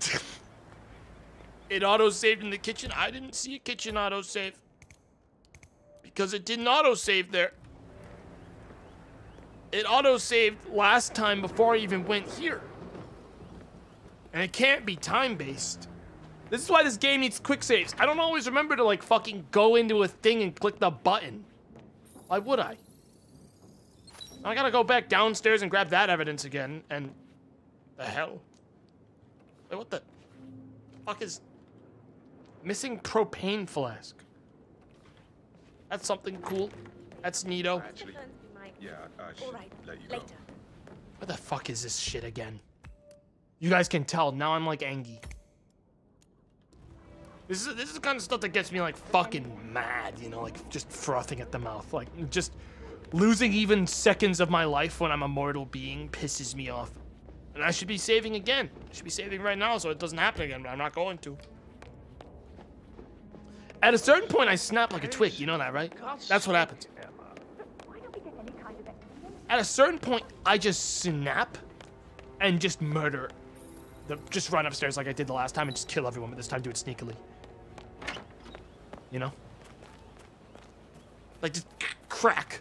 it autosaved in the kitchen. I didn't see a kitchen autosave. Because it didn't autosave there. It autosaved last time before I even went here. And it can't be time-based. This is why this game needs quick saves. I don't always remember to like fucking go into a thing and click the button. Why would I? I gotta go back downstairs and grab that evidence again, and the hell? Wait, what the fuck is missing propane flask? That's something cool. That's neato. Actually, yeah, I should let you later. What the fuck is this shit again? You guys can tell now I'm like Angie. This is this is the kind of stuff that gets me like fucking mad, you know, like just frothing at the mouth, like just losing even seconds of my life when I'm a mortal being pisses me off. And I should be saving again. I should be saving right now so it doesn't happen again, but I'm not going to. At a certain point, I snap like a twig. You know that, right? That's what happens. At a certain point, I just snap and just murder. The, just run upstairs like I did the last time and just kill everyone, but this time do it sneakily. You know? Like just crack.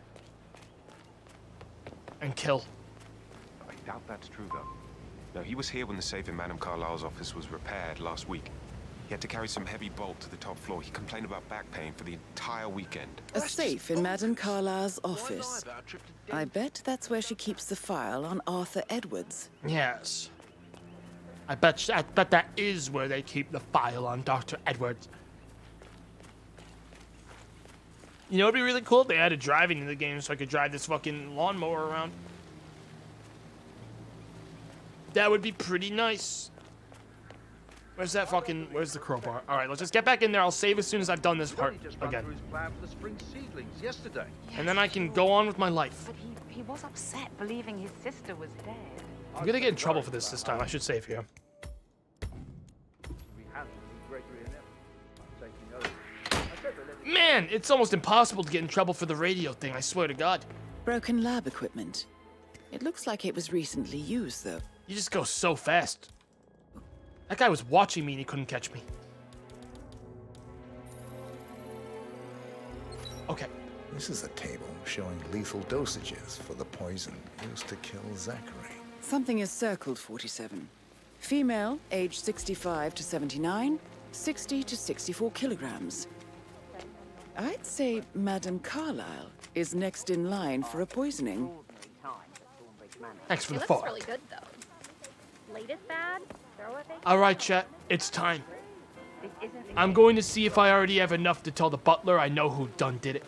And kill. I doubt that's true, though. No, he was here when the safe in Madame Carlyle's office was repaired last week. He had to carry some heavy bolt to the top floor. He complained about back pain for the entire weekend. A safe in Madame Carlyle's office. I bet that's where she keeps the file on Arthur Edwards. Yes. I bet I bet that is where they keep the file on Dr. Edwards. You know, it'd be really cool if they added driving in the game so I could drive this fucking lawnmower around. That would be pretty nice. Where's that fucking, where's the crowbar? All right, let's just get back in there. I'll save as soon as I've done this part again. through his plan for the spring seedlings yesterday. And then I can go on with my life. But he, he was upset believing his sister was dead. I'm gonna get in trouble for this this time. I should save here. We handled with Gregory and Emma. Taking over. I said they let me- Man, it's almost impossible to get in trouble for the radio thing, I swear to God. Broken lab equipment. It looks like it was recently used, though. You just go so fast. That guy was watching me and he couldn't catch me. Okay. This is a table showing lethal dosages for the poison used to kill Zachary. Something is circled 47. Female, age 65 to 79, 60 to 64 kilograms. I'd say Madame Carlyle is next in line for a poisoning. Thanks for It the looks thought. really good though. Latest bad? Throw it. All right, chat. It's time. This isn't the I'm going to see if I already have enough to tell the butler I know who done did it.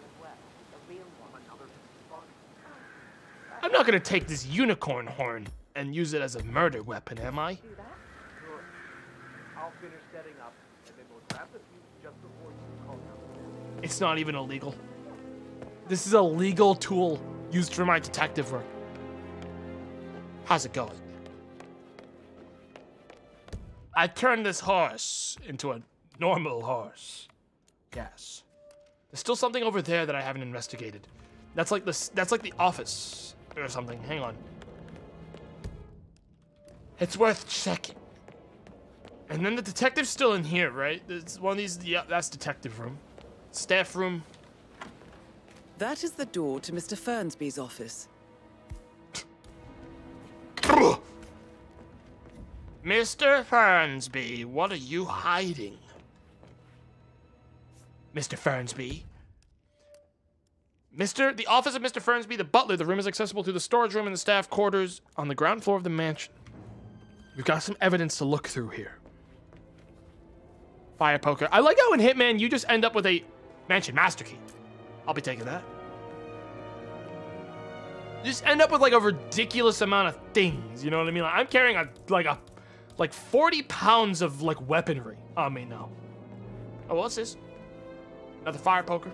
I'm not gonna take this unicorn horn and use it as a murder weapon, am I? I'll finish setting up, and then we'll grab the fuse just before you call now. It's not even illegal. This is a legal tool used for my detective work. How's it going? I turned this horse into a normal horse. Yes. There's still something over there that I haven't investigated. That's like this. That's like the office or something. Hang on. It's worth checking. And then the detective's still in here, right? It's one of these. Yeah, that's detective room. Staff room. That is the door to Mr. Fernsby's office. Mr. Fernsby, what are you hiding? Mr. Fernsby. Mr. The office of Mr. Fernsby, the butler. The room is accessible through the storage room and the staff quarters on the ground floor of the mansion. We've got some evidence to look through here. Fire poker. I like how in Hitman you just end up with a mansion master key. I'll be taking that. You just end up with like a ridiculous amount of things. You know what I mean? Like, I'm carrying a like a like 40 pounds of like weaponry on me now. Oh, what's this? Another fire poker.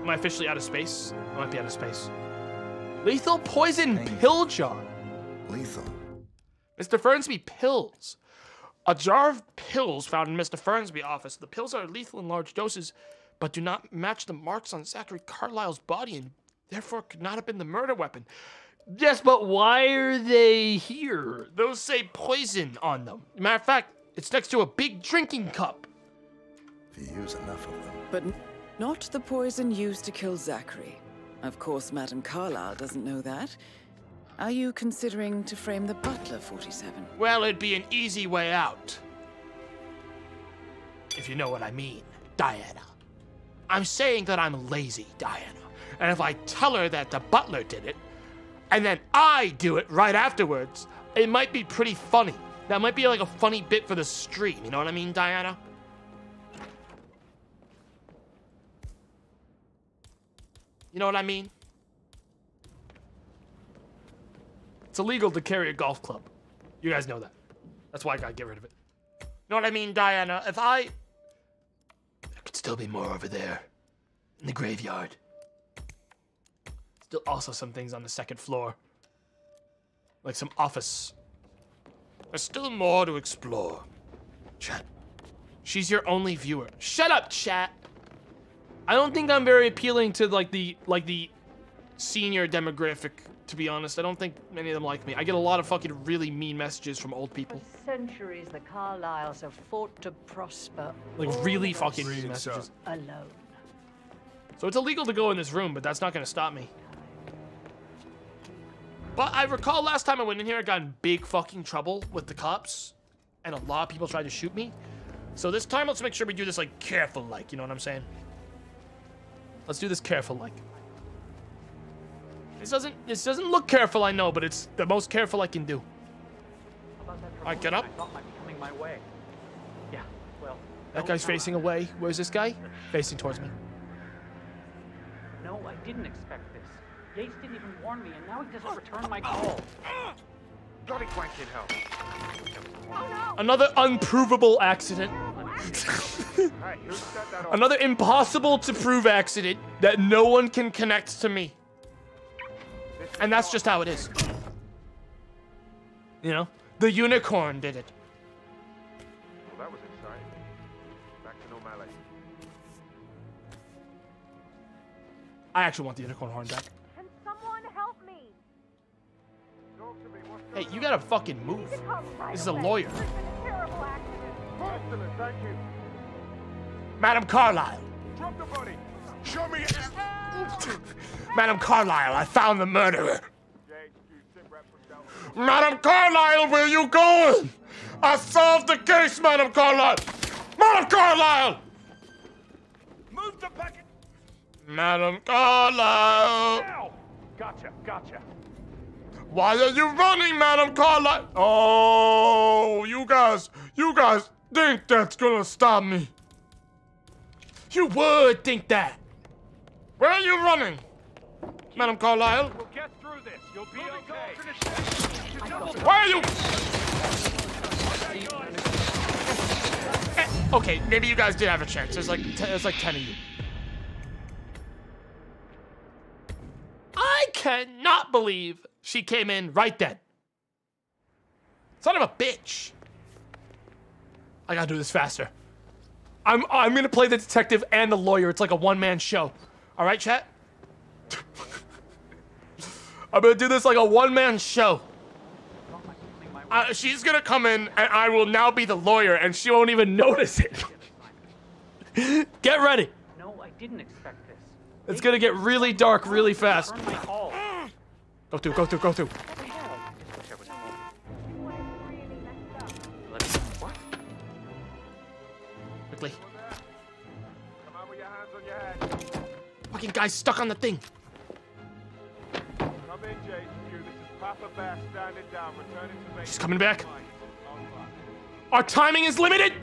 Am I officially out of space? I might be out of space. Lethal poison pill jar. Lethal. Mr. Fernsby pills. A jar of pills found in Mr. Fernsby's office. The pills are lethal in large doses, but do not match the marks on Zachary Carlyle's body and therefore could not have been the murder weapon. Yes, but why are they here? Those say poison on them. Matter of fact, it's next to a big drinking cup. If you use enough of them. But not the poison used to kill Zachary. Of course, Madame Carlyle doesn't know that. Are you considering to frame the butler, 47? Well, it'd be an easy way out. If you know what I mean, Diana. I'm saying that I'm lazy, Diana. And if I tell her that the butler did it, and then I do it right afterwards, it might be pretty funny. That might be like a funny bit for the stream, you know what I mean, Diana? You know what I mean? It's illegal to carry a golf club. You guys know that. That's why I gotta get rid of it. You know what I mean, Diana? If I... There could still be more over there. In the graveyard. Still also some things on the second floor. Like some office. There's still more to explore. Chat. She's your only viewer. Shut up, chat! I don't think I'm very appealing to like the like the senior demographic, to be honest. I don't think many of them like me. I get a lot of fucking really mean messages from old people. Centuries the Carlyles have fought to prosper. Like really fucking mean messages. Alone. So it's illegal to go in this room, but that's not gonna stop me. But I recall last time I went in here, I got in big fucking trouble with the cops. And a lot of people tried to shoot me. So this time, let's make sure we do this like careful like, you know what I'm saying? Let's do this careful like. This doesn't, this doesn't look careful, I know, but it's the most careful I can do. Alright, get up. I thought coming my way. Yeah, well. That guy's facing away. Where's this guy? Facing towards me. No, I didn't expect. Yates didn't even warn me, and now he doesn't oh. return my call. Bloody quack did help. Another unprovable accident. hey, who set that off? Another impossible to prove accident that no one can connect to me. And that's just how it is. You know? The unicorn did it. Well, that was exciting. Back to normality. Eh? I actually want the unicorn horn back. Hey, you gotta fucking move. Right This is a away. lawyer. There's a terrible accident. Excellent, thank you. Madam Carlyle. Drop the body. Show me. Madam Carlyle, I found the murderer. Jake, you sit rep from down. Madam Carlyle, where you going? I solved the case, Madam Carlyle. Madam Carlyle! Move the packet. Madam Carlyle! Now. Gotcha, gotcha. Why are you running, Madam Carlyle? Oh, you guys, you guys think that's gonna stop me. You would think that. Where are you running? Madam Carlyle? We'll get through this. You'll be okay. Why are you? Eh, Okay, maybe you guys did have a chance. There's like, there's like ten of you. I cannot believe she came in right then. Son of a bitch. I gotta do this faster. I'm I'm gonna play the detective and the lawyer. It's like a one man show. All right, chat. I'm gonna do this like a one man show. Uh, she's gonna come in, and I will now be the lawyer, and she won't even notice it. get ready. No, I didn't expect this. It's gonna get really dark really fast. Go through, go through, go through. Quickly. Fucking guy's stuck on the thing. Come in, JQ. This is Papa Bass standing down. Returning to base. She's coming back. Our timing is limited.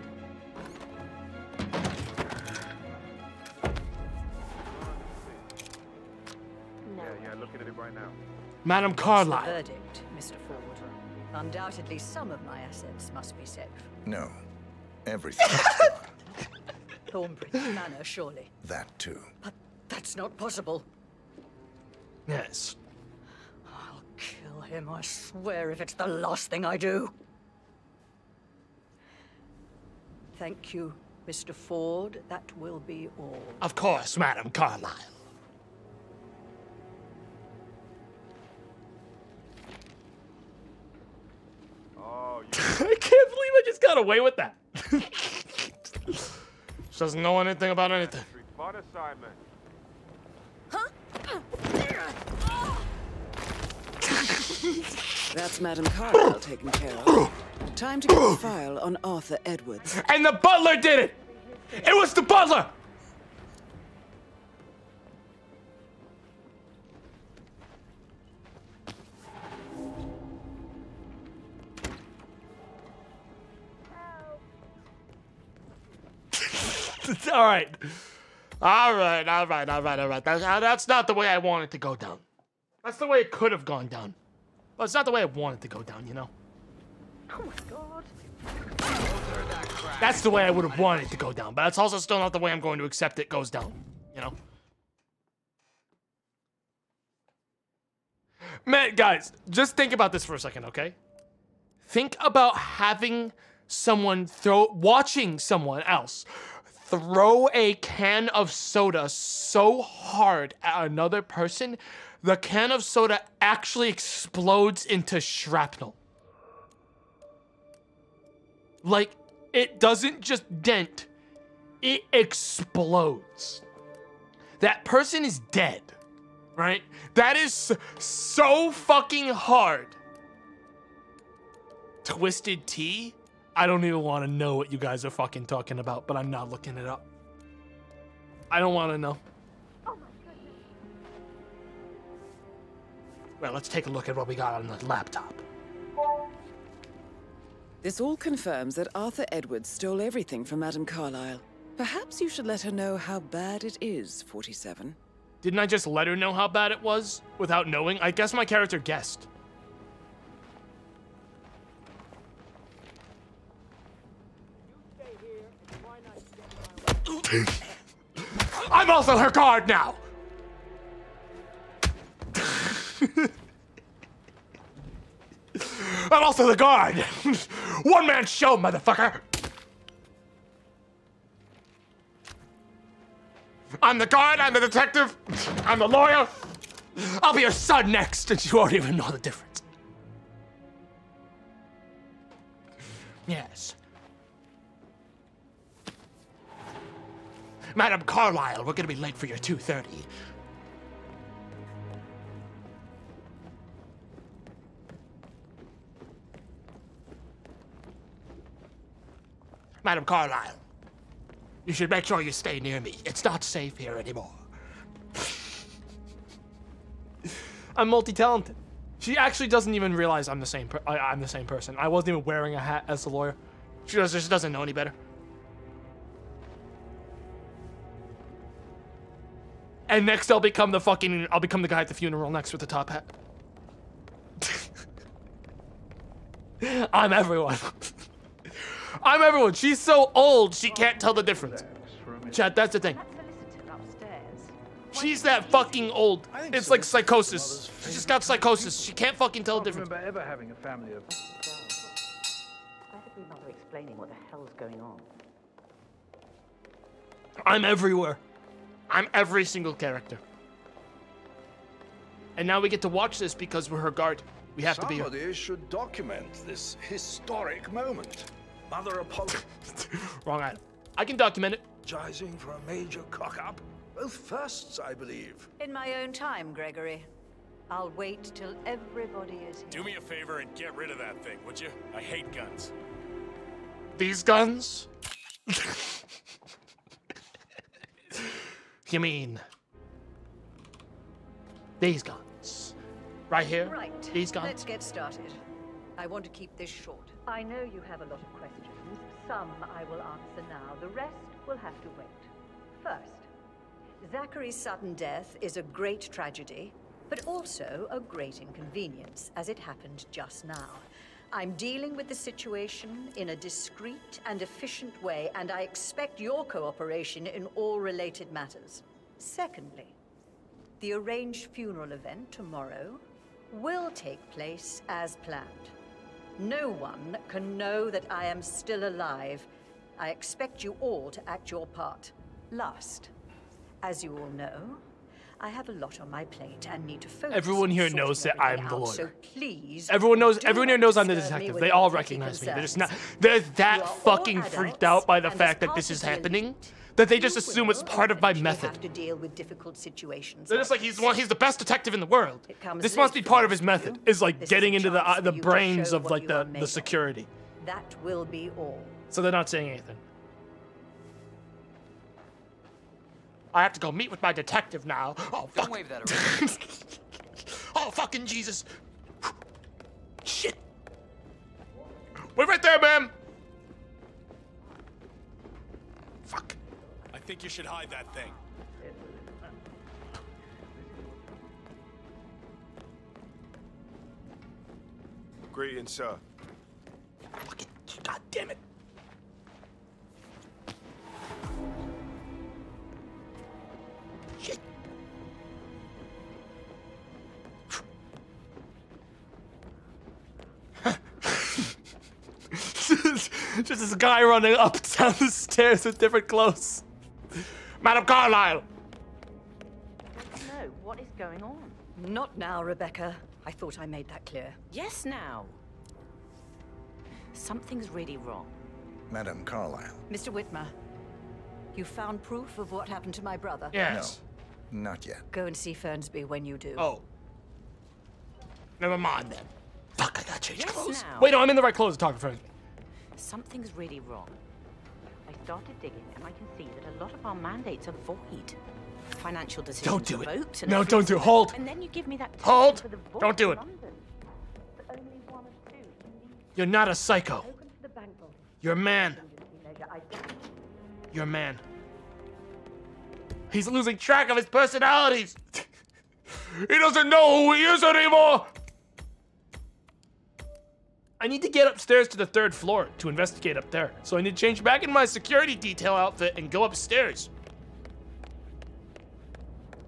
Yeah, yeah, looking at it right now. Madam Carlyle. verdict, Mr. Ford. Undoubtedly, some of my assets must be safe. No. Everything. Thornbridge Manor, surely. that too. But that's not possible. Yes. I'll kill him, I swear, if it's the last thing I do. Thank you, Mr. Ford. That will be all. Of course, Madam Carlyle. Oh, I can't believe I just got away with that. she doesn't know anything about anything. Fun assignment. That's Madam Carlyle taken care of. Time to get the file on Arthur Edwards. And the butler did it! It was the butler! all right. All right, all right, all right, all right. That's, uh, that's not the way I want it to go down. That's the way it could have gone down. But it's not the way I want it to go down, you know? Oh my god. That's the way I would have wanted it to go down, but that's also still not the way I'm going to accept it goes down, you know? Man, guys, just think about this for a second, okay? Think about having someone throw, watching someone else throw a can of soda so hard at another person, the can of soda actually explodes into shrapnel. Like, it doesn't just dent, it explodes. That person is dead, right? That is so fucking hard. Twisted Tea? I don't even want to know what you guys are fucking talking about, but I'm not looking it up. I don't want to know. Well, let's take a look at what we got on the laptop. This all confirms that Arthur Edwards stole everything from Madame Carlyle. Perhaps you should let her know how bad it is, 47. Didn't I just let her know how bad it was without knowing? I guess my character guessed. I'm also her guard now. I'm also the guard. One man show, motherfucker. I'm the guard, I'm the detective, I'm the lawyer. I'll be your son next, and you won't even know the difference. Yes. Madam Carlyle, we're gonna be late for your 2.30. Madam Carlyle, you should make sure you stay near me. It's not safe here anymore. I'm multi-talented. She actually doesn't even realize I'm the same. Per- I, am the same person. I wasn't even wearing a hat as the lawyer. She just doesn't know any better. And next, I'll become the fucking. I'll become the guy at the funeral next with the top hat. I'm everyone. I'm everyone. She's so old, she can't tell the difference. Chat, that's the thing. She's that fucking old. It's like psychosis. She just got psychosis. She can't fucking tell the I difference. remember ever having a family of. Better be mother explaining what the hell's going on. I'm everywhere. I'm every single character. And now we get to watch this because we're her guard. We have to be. Somebody should document this historic moment. Mother apologizing Wrong item. I can document it. for a major cock-up. Both firsts, I believe. In my own time, Gregory. I'll wait till everybody is here. Do me a favor and get rid of that thing, would you? I hate guns. These guns? You mean these guns? Right here? Right. These guns? Let's get started. I want to keep this short. I know you have a lot of questions. Some I will answer now. The rest will have to wait. First, Zachary's sudden death is a great tragedy, but also a great inconvenience, as it happened just now. I'm dealing with the situation in a discreet and efficient way, and I expect your cooperation in all related matters. Secondly, the arranged funeral event tomorrow will take place as planned. No one can know that I am still alive. I expect you all to act your part. Last, as you all know, I have a lot on my plate and need to focus. Everyone here knows that I'm the lawyer. So please, Everyone knows. Everyone here knows I'm the detective. They all recognize me. They're just not. They're that fucking freaked out by the fact that this is happening that they just assume it's part of my method. have to deal with difficult situations. They're just like he's one. He's the best detective in the world. This must be part of his method. Is like This getting a into the uh, the brains of like the the security. That will be all. So they're not saying anything. I have to go meet with my detective now. Oh fuck! wave that around. oh fucking Jesus! Shit! Wait right there, ma'am. Fuck. I think you should hide that thing. Greetings, sir. God damn it! Just this guy running up down the stairs with different clothes. Madam Carlyle! No, what is going on? Not now, Rebecca. I thought I made that clear. Yes, now. Something's really wrong. Madam Carlyle. Mr. Whitmer, you found proof of what happened to my brother? Yes. No, not yet. Go and see Fernsby when you do. Oh. Never mind then. Fuck, I gotta change Yes, clothes. now. Wait, no, I'm in the right clothes to talk to Fernsby. Something's really wrong. I started digging, and I can see that a lot of our mandates are void. Financial decisions Don't do it. No, don't do it. Hold. And then you give me that Hold. for the void Don't do it. London. But only one of two. You're not a psycho. open to the bank vault. You're a man. You're a man. He's losing track of his personalities. he doesn't know who he is anymore. I need to get upstairs to the third floor to investigate up there. So I need to change back in my security detail outfit and go upstairs.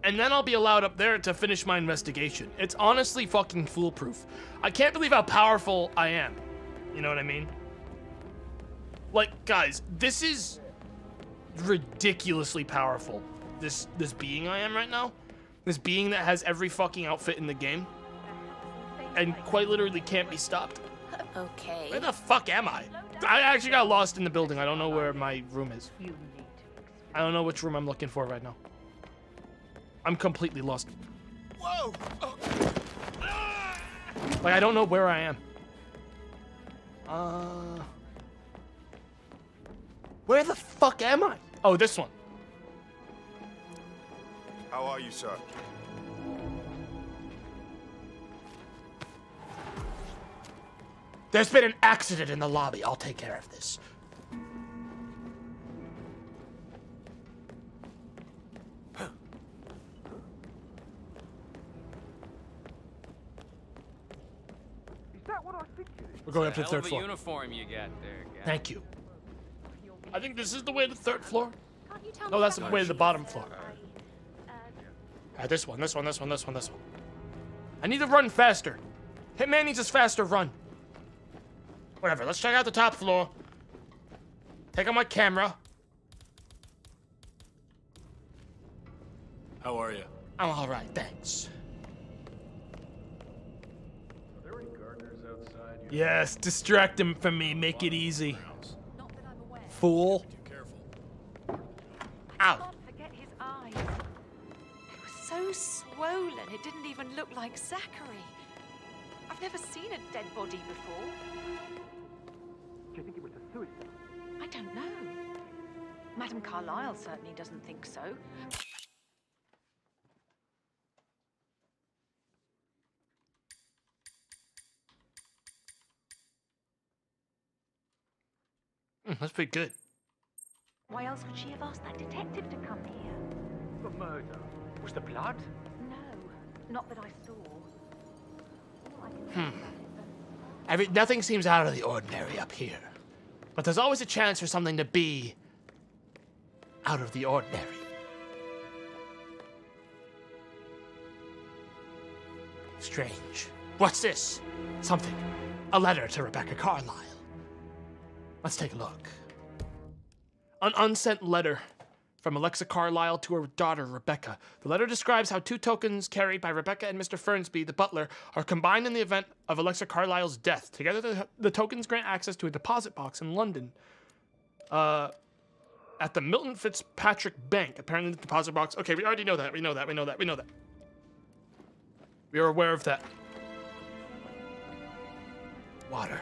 And then I'll be allowed up there to finish my investigation. It's honestly fucking foolproof. I can't believe how powerful I am. You know what I mean? Like, guys, this is ridiculously powerful. This this being I am right now. This being that has every fucking outfit in the game. And quite literally can't be stopped. Okay. Where the fuck am I? I actually got lost in the building. I don't know where my room is. I don't know which room I'm looking for right now. I'm completely lost. Whoa! Like I don't know where I am. Uh Where the fuck am I? Oh, this one. How are you, sir? There's been an accident in the lobby. I'll take care of this. Is that what I think it is? We're going up to the third floor. uniform you got there, guy. Thank you. I think this is the way to the third floor. Can't you tell No, that's the way to the bottom floor. Uh, Uh, this one, this one, this one, this one, this one. I need to run faster. Hitman needs us faster run. Whatever, let's check out the top floor. Take out my camera. How are you? I'm alright, thanks. Are there any gardeners outside? Yes, distract him from me, make it easy. Fool. Ow. can't forget his eyes. They were so swollen, it didn't even look like Zachary. I've never seen a dead body before you think it was a suicide? I don't know. Madame Carlyle certainly doesn't think so. Hmm, that's pretty good. Why else would she have asked that detective to come here? The murder. Was the blood? No, not that I saw. I hmm. I nothing seems out of the ordinary up here. But there's always a chance for something to be out of the ordinary. Strange. What's this? Something. A letter to Rebecca Carlyle. Let's take a look. An unsent letter from Alexa Carlyle to her daughter, Rebecca. The letter describes how two tokens carried by Rebecca and Mr. Fernsby, the butler, are combined in the event of Alexa Carlyle's death. Together, the, the tokens grant access to a deposit box in London. Uh, at the Milton Fitzpatrick Bank. Apparently, the deposit box. Okay, we already know that. We know that. We know that. We know that. We are aware of that. Water.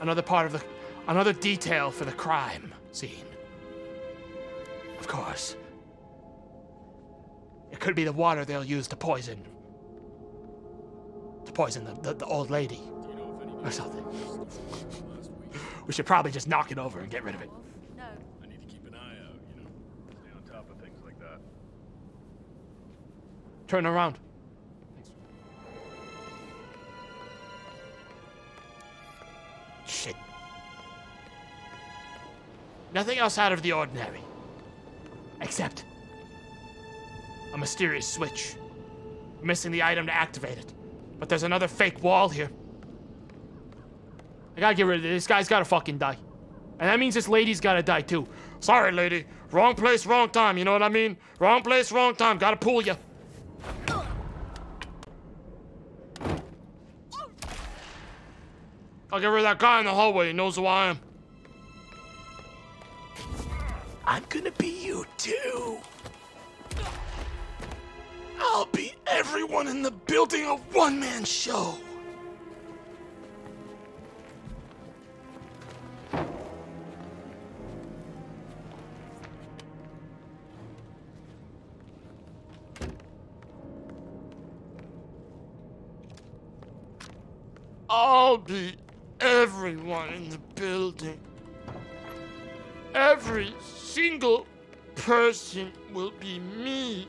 Another part of the. Another detail for the crime scene. Of course. It could be the water they'll use to poison. To poison the, the, the old lady. Or something. we should probably just knock it over and get rid of it. I need to keep an eye out, you know. Stay on top of things like that. Turn around. Shit. Nothing else out of the ordinary. Except a mysterious switch. Missing the item to activate it. But there's another fake wall here. I gotta get rid of this. This guy's gotta fucking die. And that means this lady's gotta die too. Sorry, lady. Wrong place, wrong time. You know what I mean? Wrong place, wrong time. Gotta pull you. I'll get rid of that guy in the hallway. He knows who I am. I'm gonna be too. I'll be everyone in the building a one man show. I'll be everyone in the building. Every single person will be me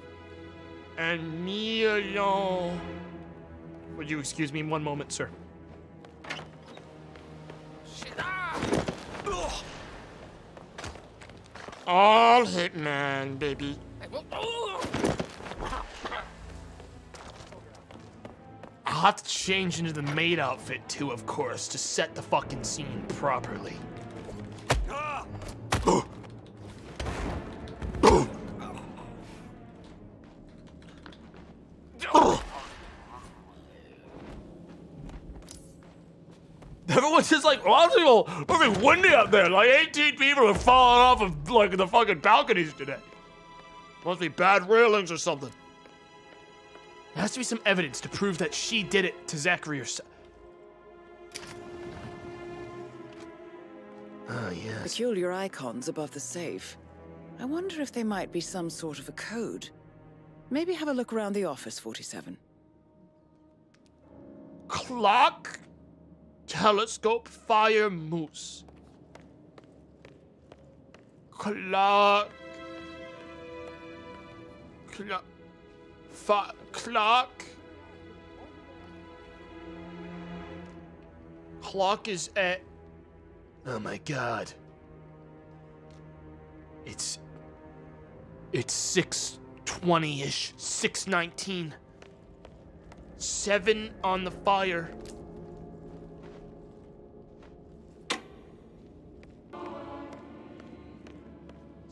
and me alone. Would you excuse me one moment, sir? All Hitman, baby. I'll have to change into the maid outfit too, of course, to set the fucking scene properly. Everyone's just like, well, it's all perfect windy up there. Like 18 people are falling off of like the fucking balconies today. Must be bad railings or something. There has to be some evidence to prove that she did it to Zachary or herself. Oh, ah, yes. Peculiar icons above the safe. I wonder if they might be some sort of a code. Maybe have a look around the office, 47. Clock, telescope, fire, moose. Clock. Clock. Fi- clock. Clock is at. Oh my god. It's. It's 620 ish. 619. Seven on the fire.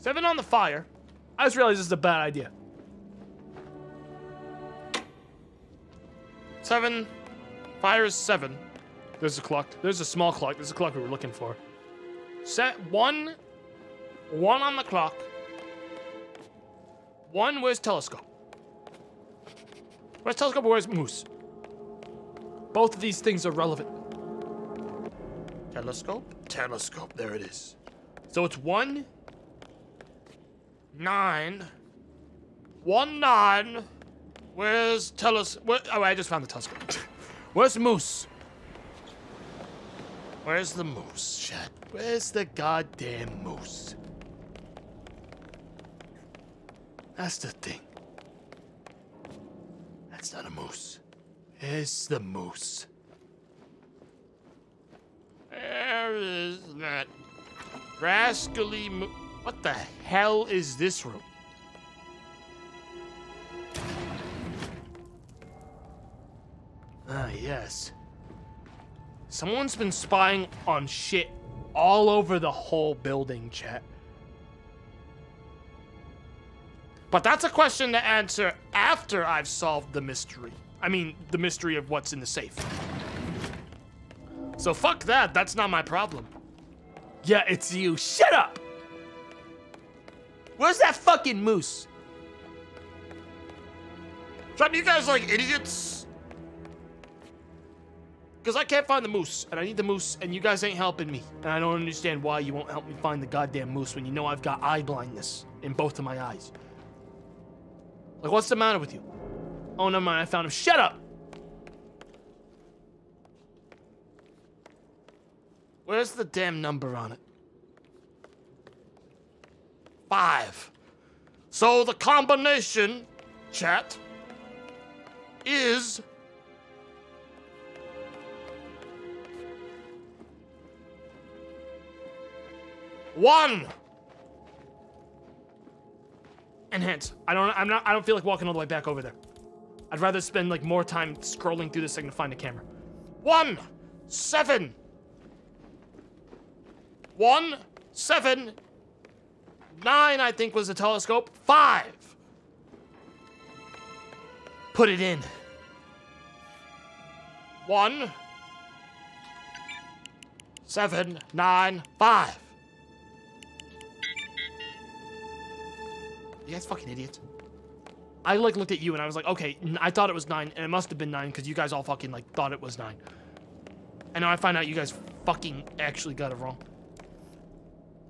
Seven on the fire. I just realized this is a bad idea. Seven. Fire is seven. There's a clock. There's a small clock. There's a clock we were looking for. Set one. One on the clock. One, where's telescope? Where's telescope? Where's moose? Both of these things are relevant. Telescope? Telescope. There it is. So it's one. Nine. One nine. Where's teles? Where, oh, I just found the telescope. Where's moose? Where's the moose, chat? Where's the goddamn moose? That's the thing. That's not a moose. It's the moose. Where is that rascally mo- What the hell is this room? Ah, yes. Someone's been spying on shit all over the whole building, chat. But that's a question to answer after I've solved the mystery. I mean, the mystery of what's in the safe. So fuck that, that's not my problem. Yeah, it's you. Shut up! Where's that fucking moose? Shut you guys like idiots? Because I can't find the moose, and I need the moose, and you guys ain't helping me. And I don't understand why you won't help me find the goddamn moose when you know I've got eye blindness in both of my eyes. Like, what's the matter with you? Oh, never mind, I found him. Shut up! Where's the damn number on it? Five. So the combination, chat, is one. Enhance. I don't. I'm not. I don't feel like walking all the way back over there. I'd rather spend like more time scrolling through this thing to find a camera. One, seven. One, seven, nine. I think was the telescope. Five. Put it in. One. Seven, nine, five. You guys fucking idiots. I like looked at you and I was like, okay, I thought it was nine, and it must have been nine because you guys all fucking like thought it was nine. And now I find out you guys fucking actually got it wrong.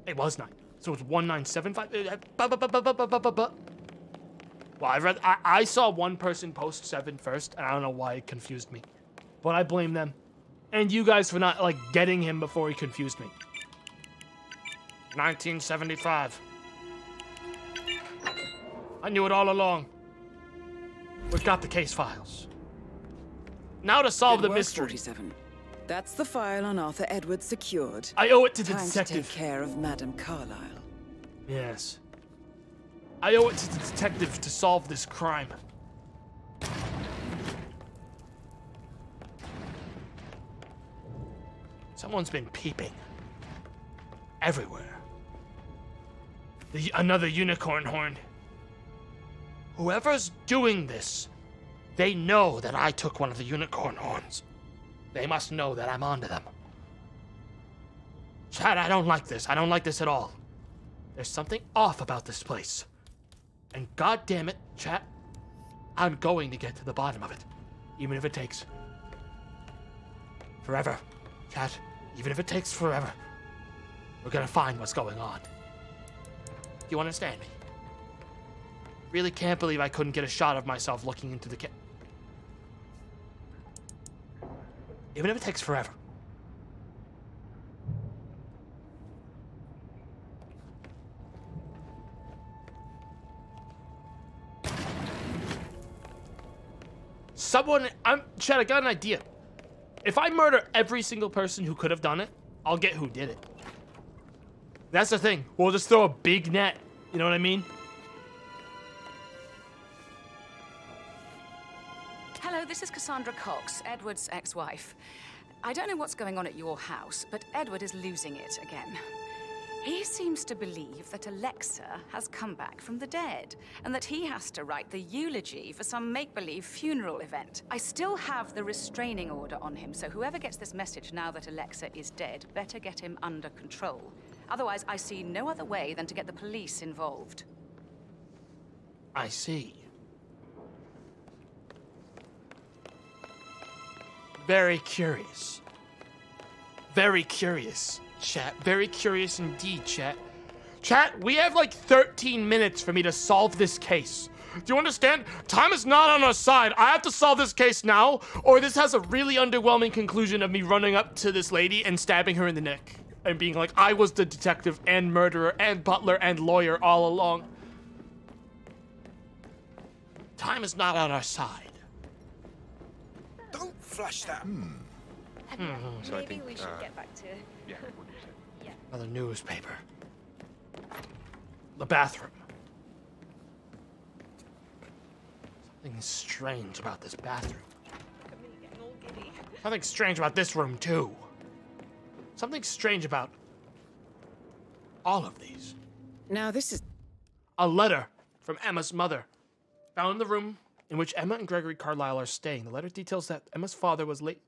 It was nine, so it's 1975. Uh, well, I read. I, I saw one person post seven first, and I don't know why it confused me, but I blame them, and you guys for not like getting him before he confused me. 1975. I knew it all along. We've got the case files. Now to solve it the mystery. 47. That's the file on Arthur Edwards secured. I owe it to the Time detective. To take care of Madame Carlyle. Yes. I owe it to the detective to solve this crime. Someone's been peeping. Everywhere. The, another unicorn horn. Whoever's doing this, they know that I took one of the unicorn horns. They must know that I'm onto them. Chad, I don't like this. I don't like this at all. There's something off about this place. And god damn it, chat, I'm going to get to the bottom of it. Even if it takes forever. Chat, even if it takes forever. We're gonna find what's going on. Do you understand me? Really can't believe I couldn't get a shot of myself looking into the ca- Even if it takes forever. Someone, I'm, Chad, I got an idea. If I murder every single person who could have done it, I'll get who did it. That's the thing. We'll just throw a big net. You know what I mean? Hello, this is Cassandra Cox, Edward's ex wife. I don't know what's going on at your house, but Edward is losing it again. He seems to believe that Alexa has come back from the dead, and that he has to write the eulogy for some make believe funeral event. I still have the restraining order on him, so whoever gets this message now that Alexa is dead better get him under control. Otherwise, I see no other way than to get the police involved. I see. Very curious. Very curious, chat. Very curious indeed, chat. Chat, we have like 13 minutes for me to solve this case. Do you understand? Time is not on our side. I have to solve this case now, or this has a really underwhelming conclusion of me running up to this lady and stabbing her in the neck. And being like, I was the detective and murderer and butler and lawyer all along. Time is not on our side. Don't flush that. Hmm. So Maybe think, we should uh, get back to. Yeah. Another newspaper. The bathroom. Something strange about this bathroom. Something strange about this room, too. Something strange about all of these. Now, this is. A letter from Emma's mother. Found in the room in which Emma and Gregory Carlisle are staying. The letter details that Emma's father was late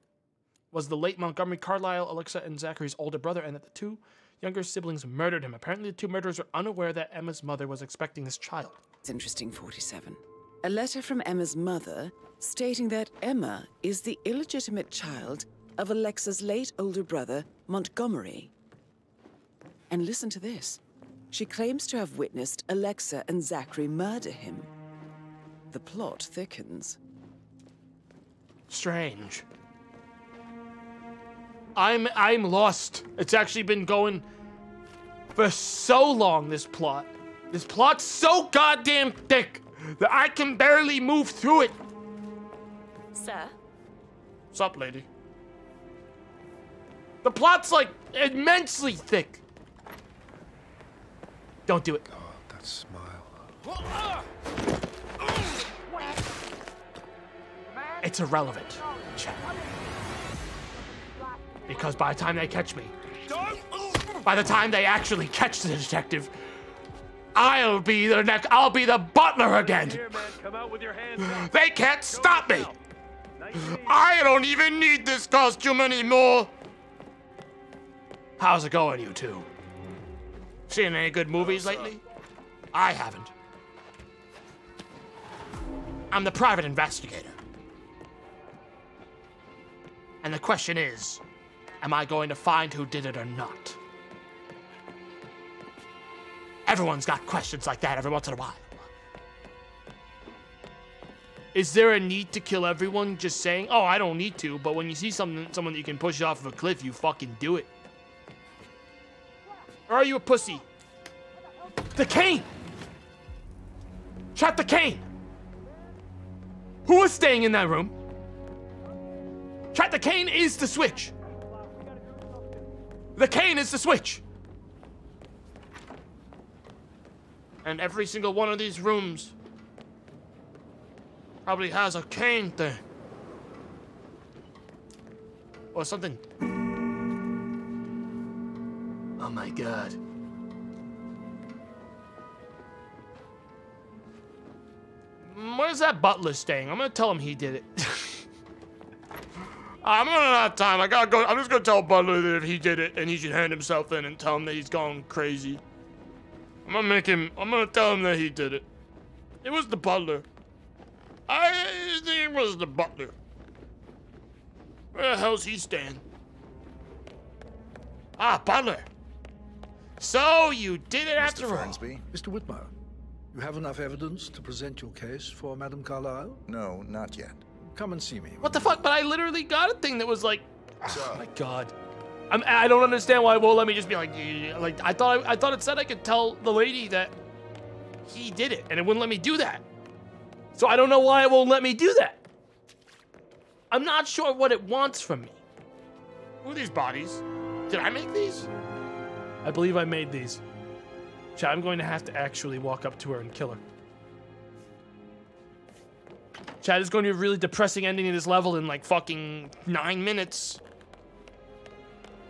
was the late Montgomery Carlisle, Alexa and Zachary's older brother, and that the two younger siblings murdered him. Apparently, the two murderers were unaware that Emma's mother was expecting this child. It's interesting, 47. A letter from Emma's mother stating that Emma is the illegitimate child of Alexa's late older brother, Montgomery. And listen to this. She claims to have witnessed Alexa and Zachary murder him. The plot thickens. Strange. I'm I'm lost. It's actually been going for so long, this plot. This plot's so goddamn thick that I can barely move through it. Sir? What's up, lady? The plot's like immensely thick. Don't do it. Oh, that smile. It's irrelevant, Chad. Because by the time they catch me, by the time they actually catch the detective, I'll be the next. I'll be the butler again. They can't stop me. I don't even need this costume anymore. How's it going, you two? Seen any good movies lately? I haven't. I'm the private investigator. And the question is, am I going to find who did it or not? Everyone's got questions like that every once in a while. Is there a need to kill everyone just saying, oh, I don't need to, but when you see something, someone that you can push off of a cliff, you fucking do it? Or are you a pussy? The cane! Shot the cane! Who was staying in that room? Chat, the cane is the switch. The cane is the switch. And every single one of these rooms probably has a cane thing. Or something. Oh my god. Where's that butler staying? I'm gonna tell him he did it. I'm running out of time. I gotta go. I'm just gonna tell Butler that if he did it and he should hand himself in and tell him that he's gone crazy. I'm gonna make him. I'm gonna tell him that he did it. It was the butler. I think it was the butler. Where the hell's he staying? Ah, butler. So you did it after all. Fernsby. Mr. Whitmire, you have enough evidence to present your case for Madame Carlyle? No, not yet. Come and see me. What the fuck? But I literally got a thing that was like, oh my god. I'm, I don't understand why it won't let me just be like, like I thought. I, I thought it said I could tell the lady that he did it, and it wouldn't let me do that. So I don't know why it won't let me do that. I'm not sure what it wants from me. Who are these bodies? Did I make these? I believe I made these. Chad, I'm going to have to actually walk up to her and kill her. Chad is going to be a really depressing ending to this level in like fucking nine minutes.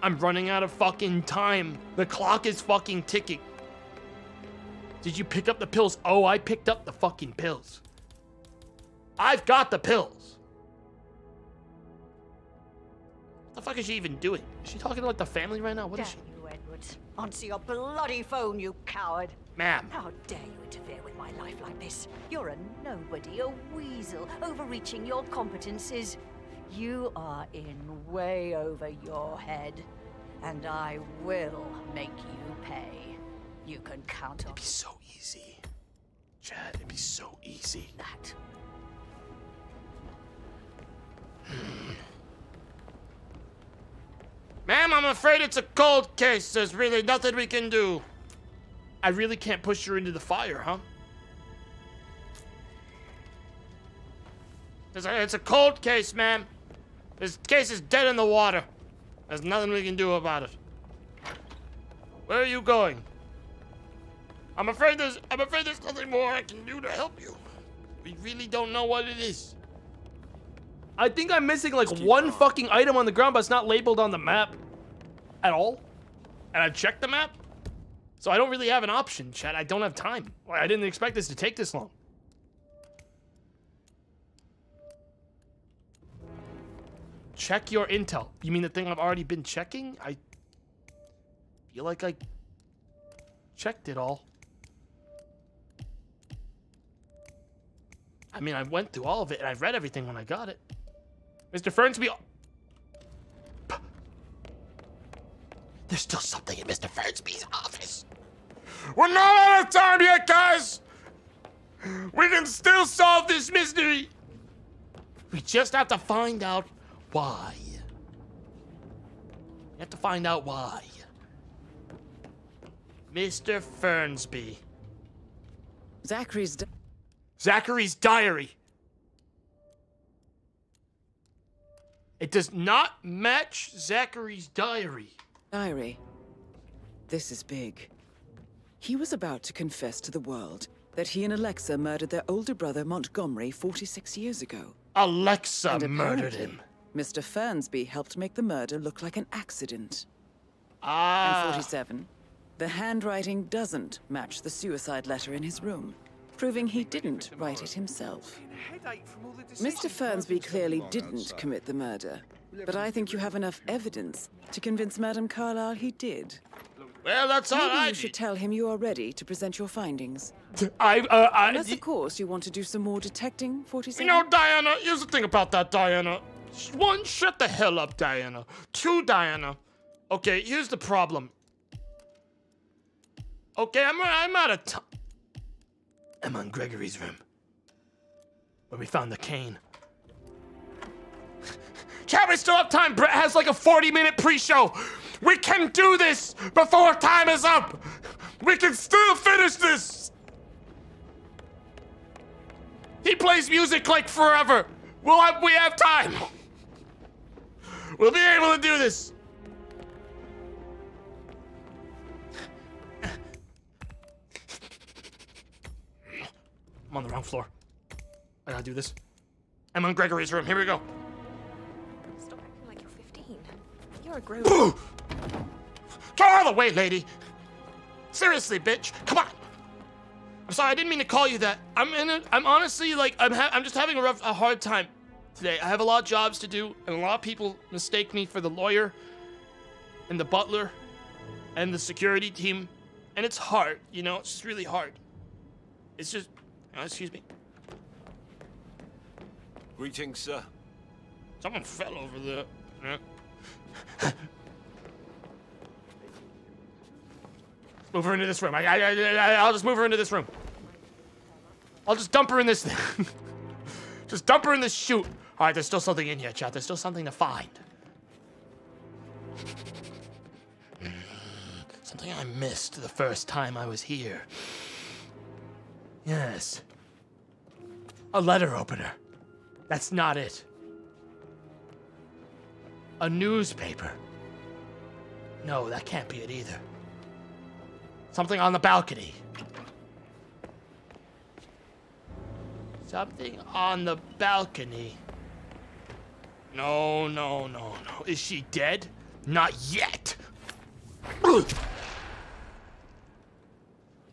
I'm running out of fucking time. The clock is fucking ticking. Did you pick up the pills? Oh, I picked up the fucking pills. I've got the pills. What the fuck is she even doing? Is she talking about the family right now? What is she? you, Edward. Answer your bloody phone, you coward. Ma'am. How dare you interfere with my life like this? You're a nobody, a weasel, overreaching your competences. You are in way over your head, and I will make you pay. You can count on. It'd be so easy. Chad, it'd be so easy. That. Ma'am, I'm afraid it's a cold case. There's really nothing we can do. I really can't push her into the fire, huh? It's a, it's a cold case, ma'am. This case is dead in the water. There's nothing we can do about it. Where are you going? I'm afraid there's I'm afraid there's nothing more I can do to help you. We really don't know what it is. I think I'm missing like one fucking item on the ground, but it's not labeled on the map at all. And I've checked the map. So I don't really have an option, Chad. I don't have time. I didn't expect this to take this long. Check your intel. You mean the thing I've already been checking? I feel like I checked it all. I mean, I went through all of it and I read everything when I got it. Mr. Fernsby. There's still something in Mr. Fernsby's office. We're not out of time yet, guys! We can still solve this mystery! We just have to find out why. You have to find out why. Mr. Fernsby. Zachary's. Di- Zachary's diary. It does not match Zachary's diary. Diary. This is big. He was about to confess to the world that he and Alexa murdered their older brother Montgomery 46 years ago. Alexa murdered him. Mr. Fernsby helped make the murder look like an accident. Ah. And 47. The handwriting doesn't match the suicide letter in his room, proving he didn't write it himself. Mr. Fernsby clearly didn't commit the murder, but I think you have enough evidence to convince Madame Carlyle he did. Well, that's all Maybe I you should tell him you are ready to present your findings. I, uh, I, Unless, of course, you want to do some more detecting, 47. You know, Diana, here's the thing about that, Diana. One, shut the hell up, Diana. Two, Diana. Okay, here's the problem. Okay, I'm, I'm out of time. I'm on Gregory's room. Where we found the cane. Chat, we still have time. Brett has like a 40 minute pre show. We can do this before time is up. We can still finish this. He plays music like forever. We'll have, we have time. We'll be able to do this. I'm on the wrong floor. I gotta do this. I'm on Gregory's room. Here we go. Stop acting like you're 15. You're a grown Get out of the way, lady. Seriously, bitch. Come on. I'm sorry. I didn't mean to call you that. I'm in. A, I'm honestly like I'm. Ha- I'm just having a rough, a hard time today. I have a lot of jobs to do, and a lot of people mistake me for the lawyer, and the butler, and the security team, and it's hard. You know, it's just really hard. It's just. oh, excuse me. Greetings, sir. Someone fell over there. Yeah. move her into this room. I, I, I, I'll just move her into this room. I'll just dump her in this thing. just dump her in this chute. All right, there's still something in here, chat. There's still something to find. something I missed the first time I was here. Yes. A letter opener. That's not it. A newspaper. No, that can't be it either. Something on the balcony. Something on the balcony. No, no, no, no. Is she dead? Not yet.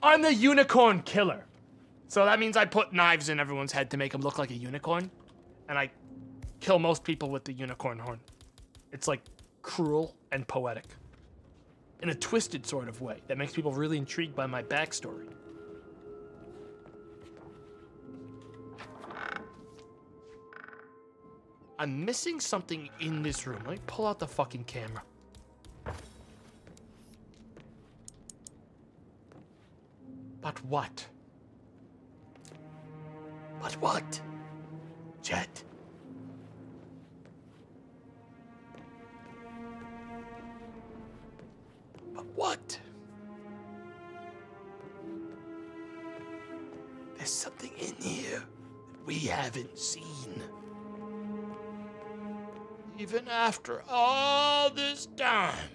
I'm the unicorn killer. So that means I put knives in everyone's head to make them look like a unicorn. And I kill most people with the unicorn horn. It's like cruel and poetic. In a twisted sort of way that makes people really intrigued by my backstory. I'm missing something in this room. Let me pull out the fucking camera. But what? But what? Jet. But what? There's something in here that we haven't seen. Even after all this time.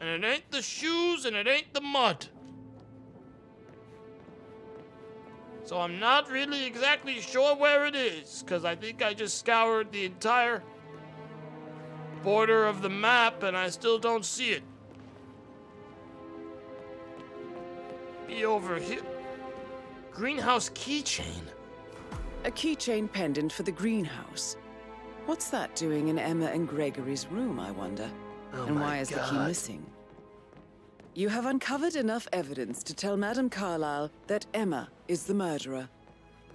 And it ain't the shoes and it ain't the mud. So I'm not really exactly sure where it is, because I think I just scoured the entire border of the map and I still don't see it. Be over here. Greenhouse keychain. A keychain pendant for the greenhouse. What's that doing in Emma and Gregory's room, I wonder? Oh and why is the key missing? You have uncovered enough evidence to tell Madame Carlyle that Emma is the murderer.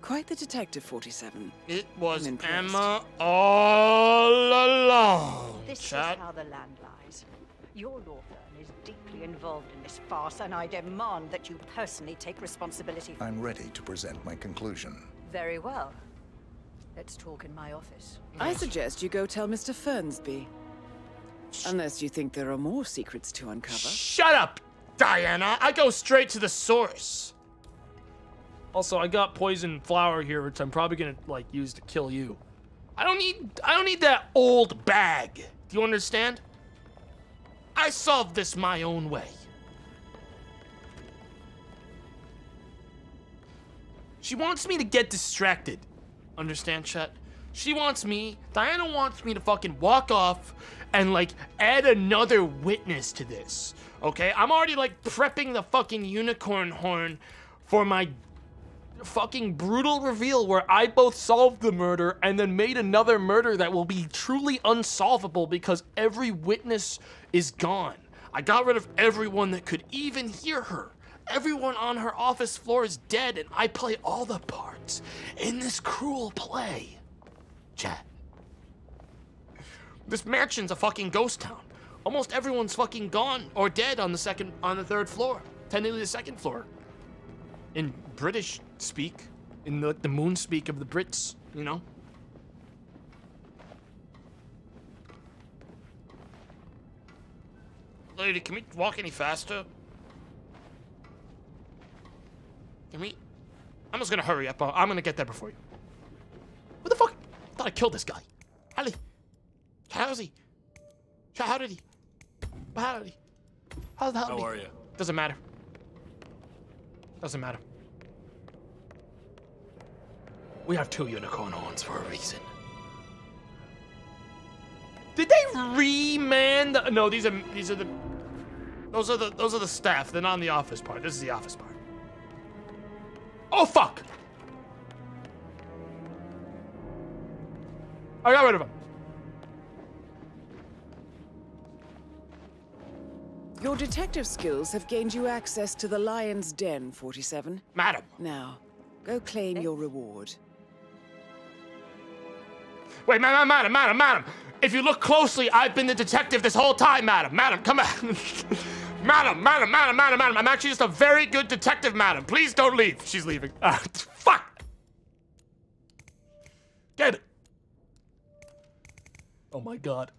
Quite the detective, 47. It was I'm. Emma all along. This Chat. is how the land lies. Your law firm is deeply involved in this farce, and I demand that you personally take responsibility. I'm ready to present my conclusion. Very well. Let's talk in my office. I suggest you go tell Mr. Fernsby. Unless you think there are more secrets to uncover. Shut up, Diana. I go straight to the source. Also, I got poison flower here, which I'm probably gonna like use to kill you. I don't need I don't need that old bag. Do you understand? I solved this my own way. She wants me to get distracted. Understand, Chet? She wants me, Diana wants me to fucking walk off and like add another witness to this. Okay? I'm already like prepping the fucking unicorn horn for my fucking brutal reveal where I both solved the murder and then made another murder that will be truly unsolvable because every witness is gone. I got rid of everyone that could even hear her. Everyone on her office floor is dead, and I play all the parts in this cruel play. Chat. This mansion's a fucking ghost town. Almost everyone's fucking gone or dead on the second, on the third floor. Technically, the second floor. In British speak, in the, the moon speak of the Brits, you know. Lady, can we walk any faster? Can we? I'm just gonna hurry up. I'm gonna get there before you. What the fuck? I thought I killed this guy. How did he? How is he? How did he? How did he? How the hell? How did he- are you? Doesn't matter. Doesn't matter. We have two unicorn horns for a reason. Did they reman the? No, these are these are the. Those are the those are the staff. They're not on the office part. This is the office part. Oh fuck! I got rid of him. Your detective skills have gained you access to the Lion's Den, 47. Madam. Now, go claim eh? your reward. Wait, madam, madam, madam, madam. If you look closely, I've been the detective this whole time, madam. Madam, come back. madam, madam, madam, madam, madam. I'm actually just a very good detective, madam. Please don't leave. She's leaving. Ah, fuck. Get it. Oh my god.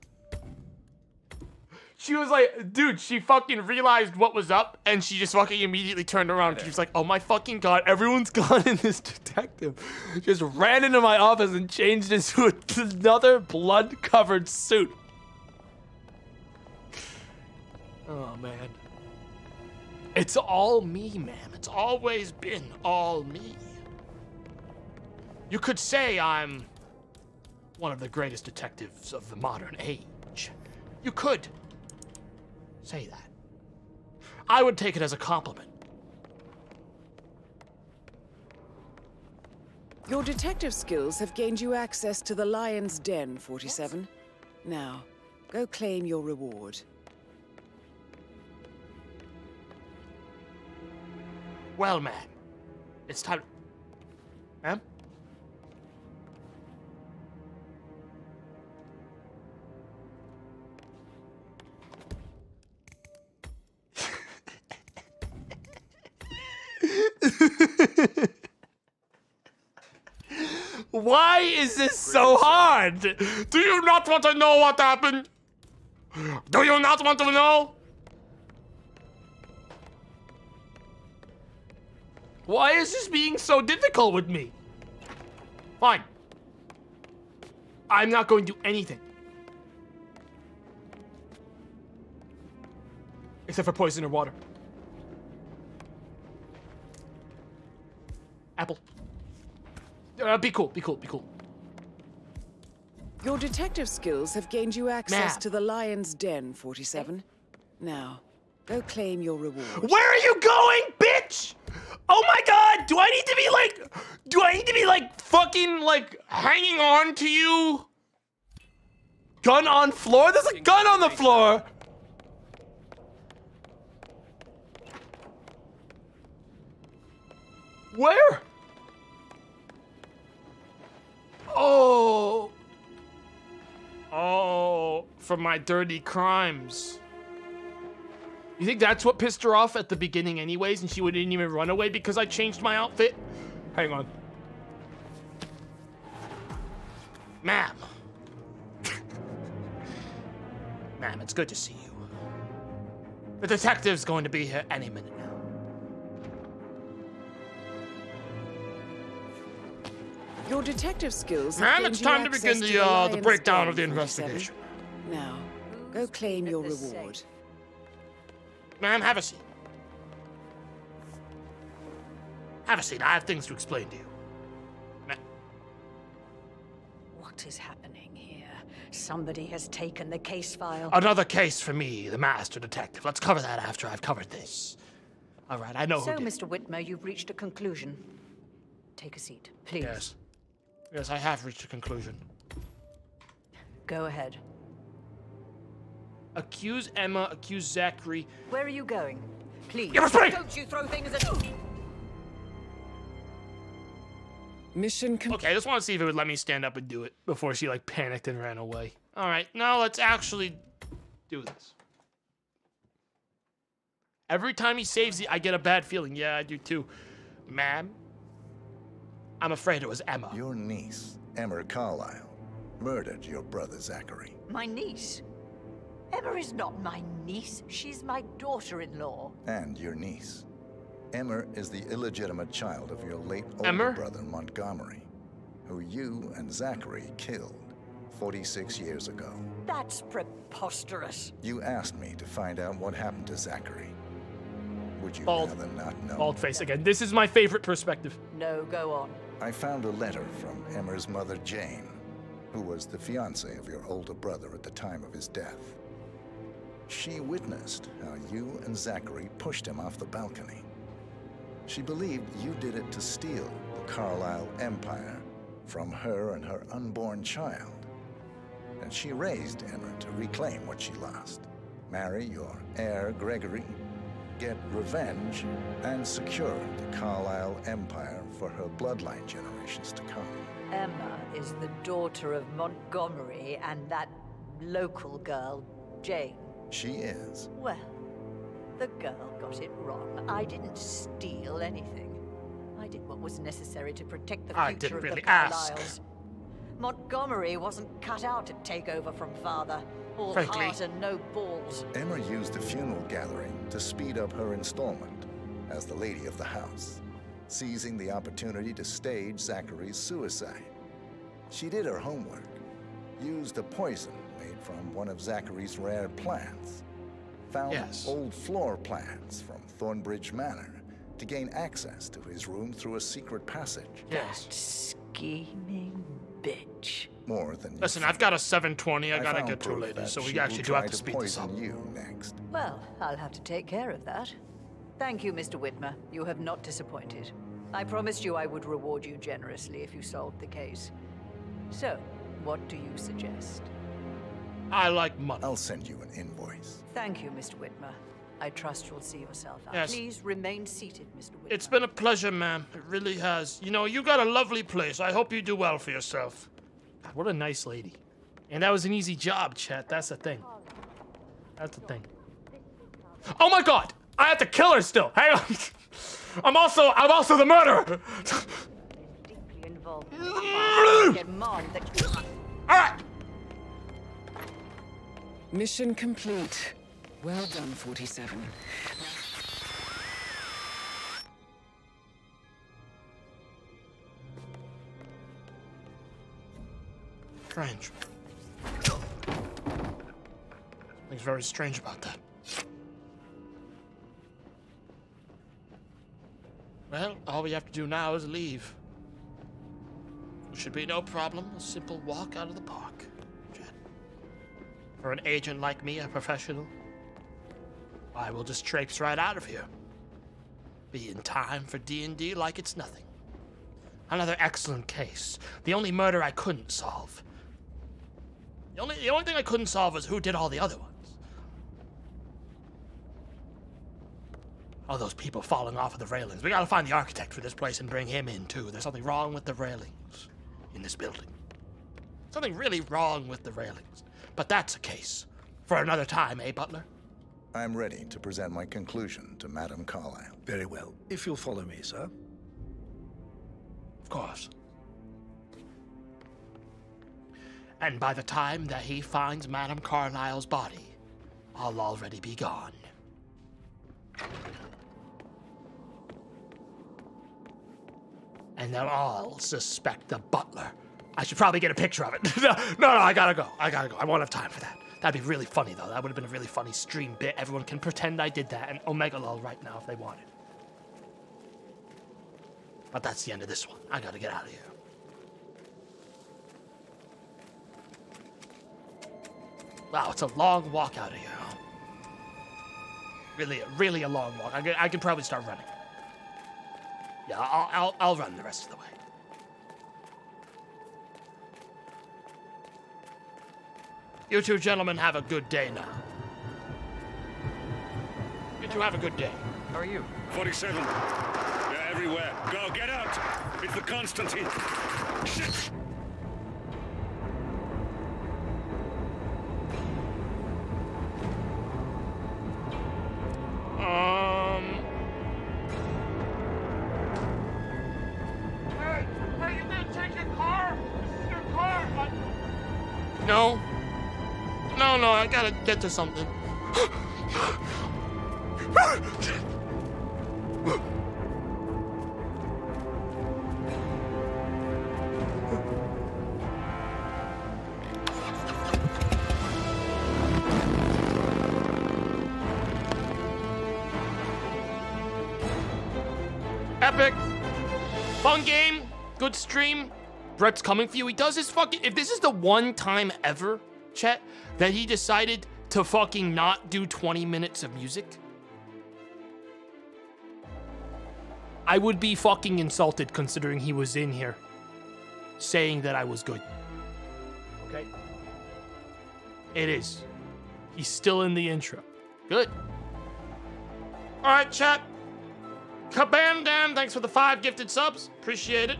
She was like, dude, she fucking realized what was up and she just fucking immediately turned around. She was like, oh my fucking god, everyone's gone in this detective. Just ran into my office and changed into another blood covered suit. Oh man. It's all me, ma'am. It's always been all me. You could say I'm one of the greatest detectives of the modern age. You could say that. I would take it as a compliment. Your detective skills have gained you access to the Lion's Den, 47. Now, go claim your reward. Well, ma'am, it's time. Ma'am? Why is this so hard? Do you not want to know what happened? Do you not want to know? Why is this being so difficult with me? Fine. I'm not going to do anything. Except for poison or water. Apple. Uh, be cool, be cool, be cool. Your detective skills have gained you access to the Lion's Den, 47. Now, go claim your reward. Where are you going, bitch? Oh my god, do I need to be like, do I need to be like fucking like hanging on to you? Gun on floor? There's a gun on the floor! Where? Oh. Oh, for my dirty crimes. You think that's what pissed her off at the beginning anyways and she wouldn't even run away because I changed my outfit? Hang on. Ma'am. Ma'am, it's good to see you. The detective's going to be here any minute now. Your detective skills Ma'am, it's time to begin the, the, uh, the breakdown of the investigation. Now, go claim your reward. Ma'am, have a seat. Have a seat. I have things to explain to you. What is happening here? Somebody has taken the case file. Another case for me, the master detective. Let's cover that after I've covered this. All right, I know so, who did. Mr. Whitmer, you've reached a conclusion. Take a seat, please. Yes. Yes, I have reached a conclusion. Go ahead. Accuse Emma, accuse Zachary. Where are you going? Please. Give us break! Don't you throw things at me? Mission complete. Okay, I just want to see if it would let me stand up and do it before she like panicked and ran away. All right, now let's actually do this. Every time he saves you, I get a bad feeling. Yeah, I do too. Ma'am, I'm afraid it was Emma. Your niece, Emma Carlyle, murdered your brother Zachary. My niece. Emma is not my niece. She's my daughter-in-law. And your niece. Emma is the illegitimate child of your late older Emma? brother Montgomery, who you and Zachary killed 46 years ago. That's preposterous. You asked me to find out what happened to Zachary. Would you Bald. rather not know? Bald face again. This is my favorite perspective. No, go on. I found a letter from Emmer's mother, Jane, who was the fiancée of your older brother at the time of his death. She witnessed how you and Zachary pushed him off the balcony. She believed you did it to steal the Carlisle Empire from her and her unborn child. And she raised Emma to reclaim what she lost. Marry your heir, Gregory, get revenge, and secure the Carlisle Empire for her bloodline generations to come. Emma is the daughter of Montgomery and that local girl, Jane. She is. Well, the girl got it wrong. I didn't steal anything. I did what was necessary to protect the I future didn't of really the ask. Carlyles. Montgomery wasn't cut out to take over from father. All Frankly. heart and no balls. Emma used the funeral gathering to speed up her installment as the lady of the house, seizing the opportunity to stage Zachary's suicide. She did her homework, used a poison made from one of Zachary's rare plants, found Yes. old floor plans from Thornbridge Manor to gain access to his room through a secret passage. Yes. Scheming bitch. More than you Listen, I've got a 720 I, I gotta get to proof later, that so we she will actually do have try to speed this up. you next. Well, I'll have to take care of that. Thank you, Mr. Whitmer. You have not disappointed. I promised you I would reward you generously if you solved the case. So, what do you suggest? I like money. I'll send you an invoice. Thank you, Mr. Whitmer. I trust you'll see yourself out. Yes. Please remain seated, Mr. Whitmer. It's been a pleasure, ma'am. It really has. You know, you got a lovely place. I hope you do well for yourself. God, what a nice lady. And that was an easy job, chat. That's the thing. That's the thing. Oh my god! I have to kill her still. Hang on. I'm also I'm also the murderer. Deeply involved. Mission complete. Well done, 47. Strange. Something's very strange about that. Well, all we have to do now is leave. Should be no problem. A simple walk out of the park. For an agent like me, a professional, I will just traipse right out of here. Be in time for D&D like it's nothing. Another excellent case. The only murder I couldn't solve. The only, the only thing I couldn't solve was who did all the other ones. All those people falling off of the railings. We gotta find the architect for this place and bring him in, too. There's something wrong with the railings in this building. Something really wrong with the railings. But that's a case for another time, eh, Butler? I'm ready to present my conclusion to Madame Carlyle. Very well. If you'll follow me, sir. Of course. And by the time that he finds Madame Carlyle's body, I'll already be gone. And they'll all suspect the butler. I should probably get a picture of it. no, no, no, I gotta go. I gotta go. I won't have time for that. That'd be really funny, though. That would have been a really funny stream bit. Everyone can pretend I did that and OMEGALUL right now if they wanted. But that's the end of this one. I gotta get out of here. Wow, it's a long walk out of here. Really, really a long walk. I can, I could probably start running. Yeah, I'll, I'll, I'll run the rest of the way. You two gentlemen have a good day now. You two have a good day. How are you? 47. They're everywhere. Go, get out! It's the Constantine. Shit! Um. Hey, hey, you didn't take your car? This is your car. I... No. No, no, I gotta get to something. Epic. Fun game. Good stream. Brett's coming for you. He does his fucking. If this is the one time ever, Chet, that he decided to fucking not do 20 minutes of music, I would be fucking insulted considering he was in here saying that I was good. Okay? It is. He's still in the intro. Good. All right, chat. dan thanks for the five gifted subs. Appreciate it.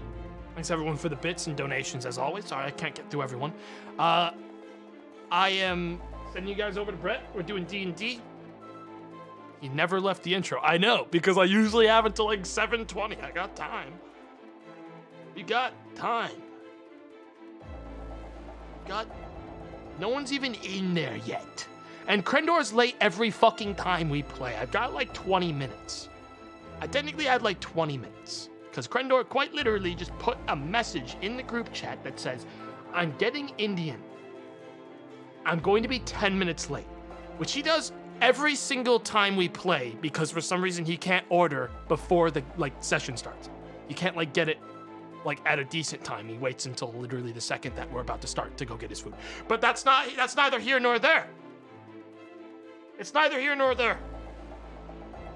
Thanks everyone for the bits and donations as always. Sorry, I can't get through everyone. Uh, I am sending you guys over to Brett. We're doing D&D. He never left the intro. I know, because I usually have until like 7.20. I got time. You got time. Got... No one's even in there yet. And Krendor's late every fucking time we play. I've got like 20 minutes. I technically had like 20 minutes. Because Krendor quite literally just put a message in the group chat that says, I'm getting Indian. I'm going to be 10 minutes late. Which he does every single time we play because for some reason he can't order before the like session starts. You can't like get it like at a decent time. He waits until literally the second that we're about to start to go get his food. But that's not that's neither here nor there. It's neither here nor there.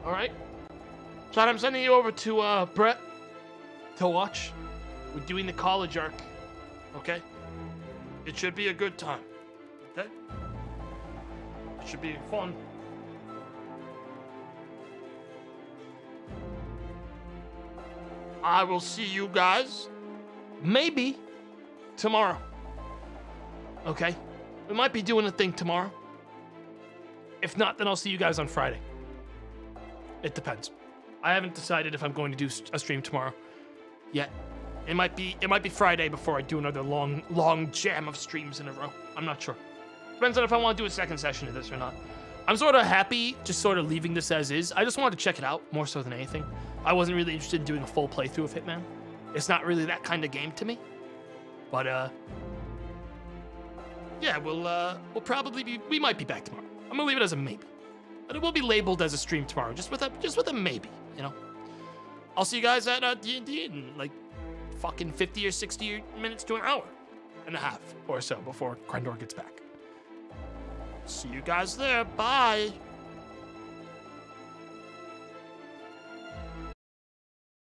All right? Chad, I'm sending you over to uh, Brett to watch. We're doing the college arc. Okay? It should be a good time. Should be fun. I will see you guys maybe tomorrow. Okay? We might be doing a thing tomorrow. If not, then I'll see you guys on Friday. It depends. I haven't decided if I'm going to do a stream tomorrow yet. It might be it might be Friday before I do another long long jam of streams in a row. I'm not sure. Depends on if I want to do a second session of this or not. I'm sort of happy just sort of leaving this as is. I just wanted to check it out more so than anything. I wasn't really interested in doing a full playthrough of Hitman. It's not really that kind of game to me. But uh yeah, we'll uh we'll probably be we might be back tomorrow. I'm gonna leave it as a maybe. But it will be labeled as a stream tomorrow, just with a just with a maybe, you know. I'll see you guys at uh, D&D in like fucking 50 or 60 minutes to an hour and a half or so before Krendor gets back. See you guys there. Bye.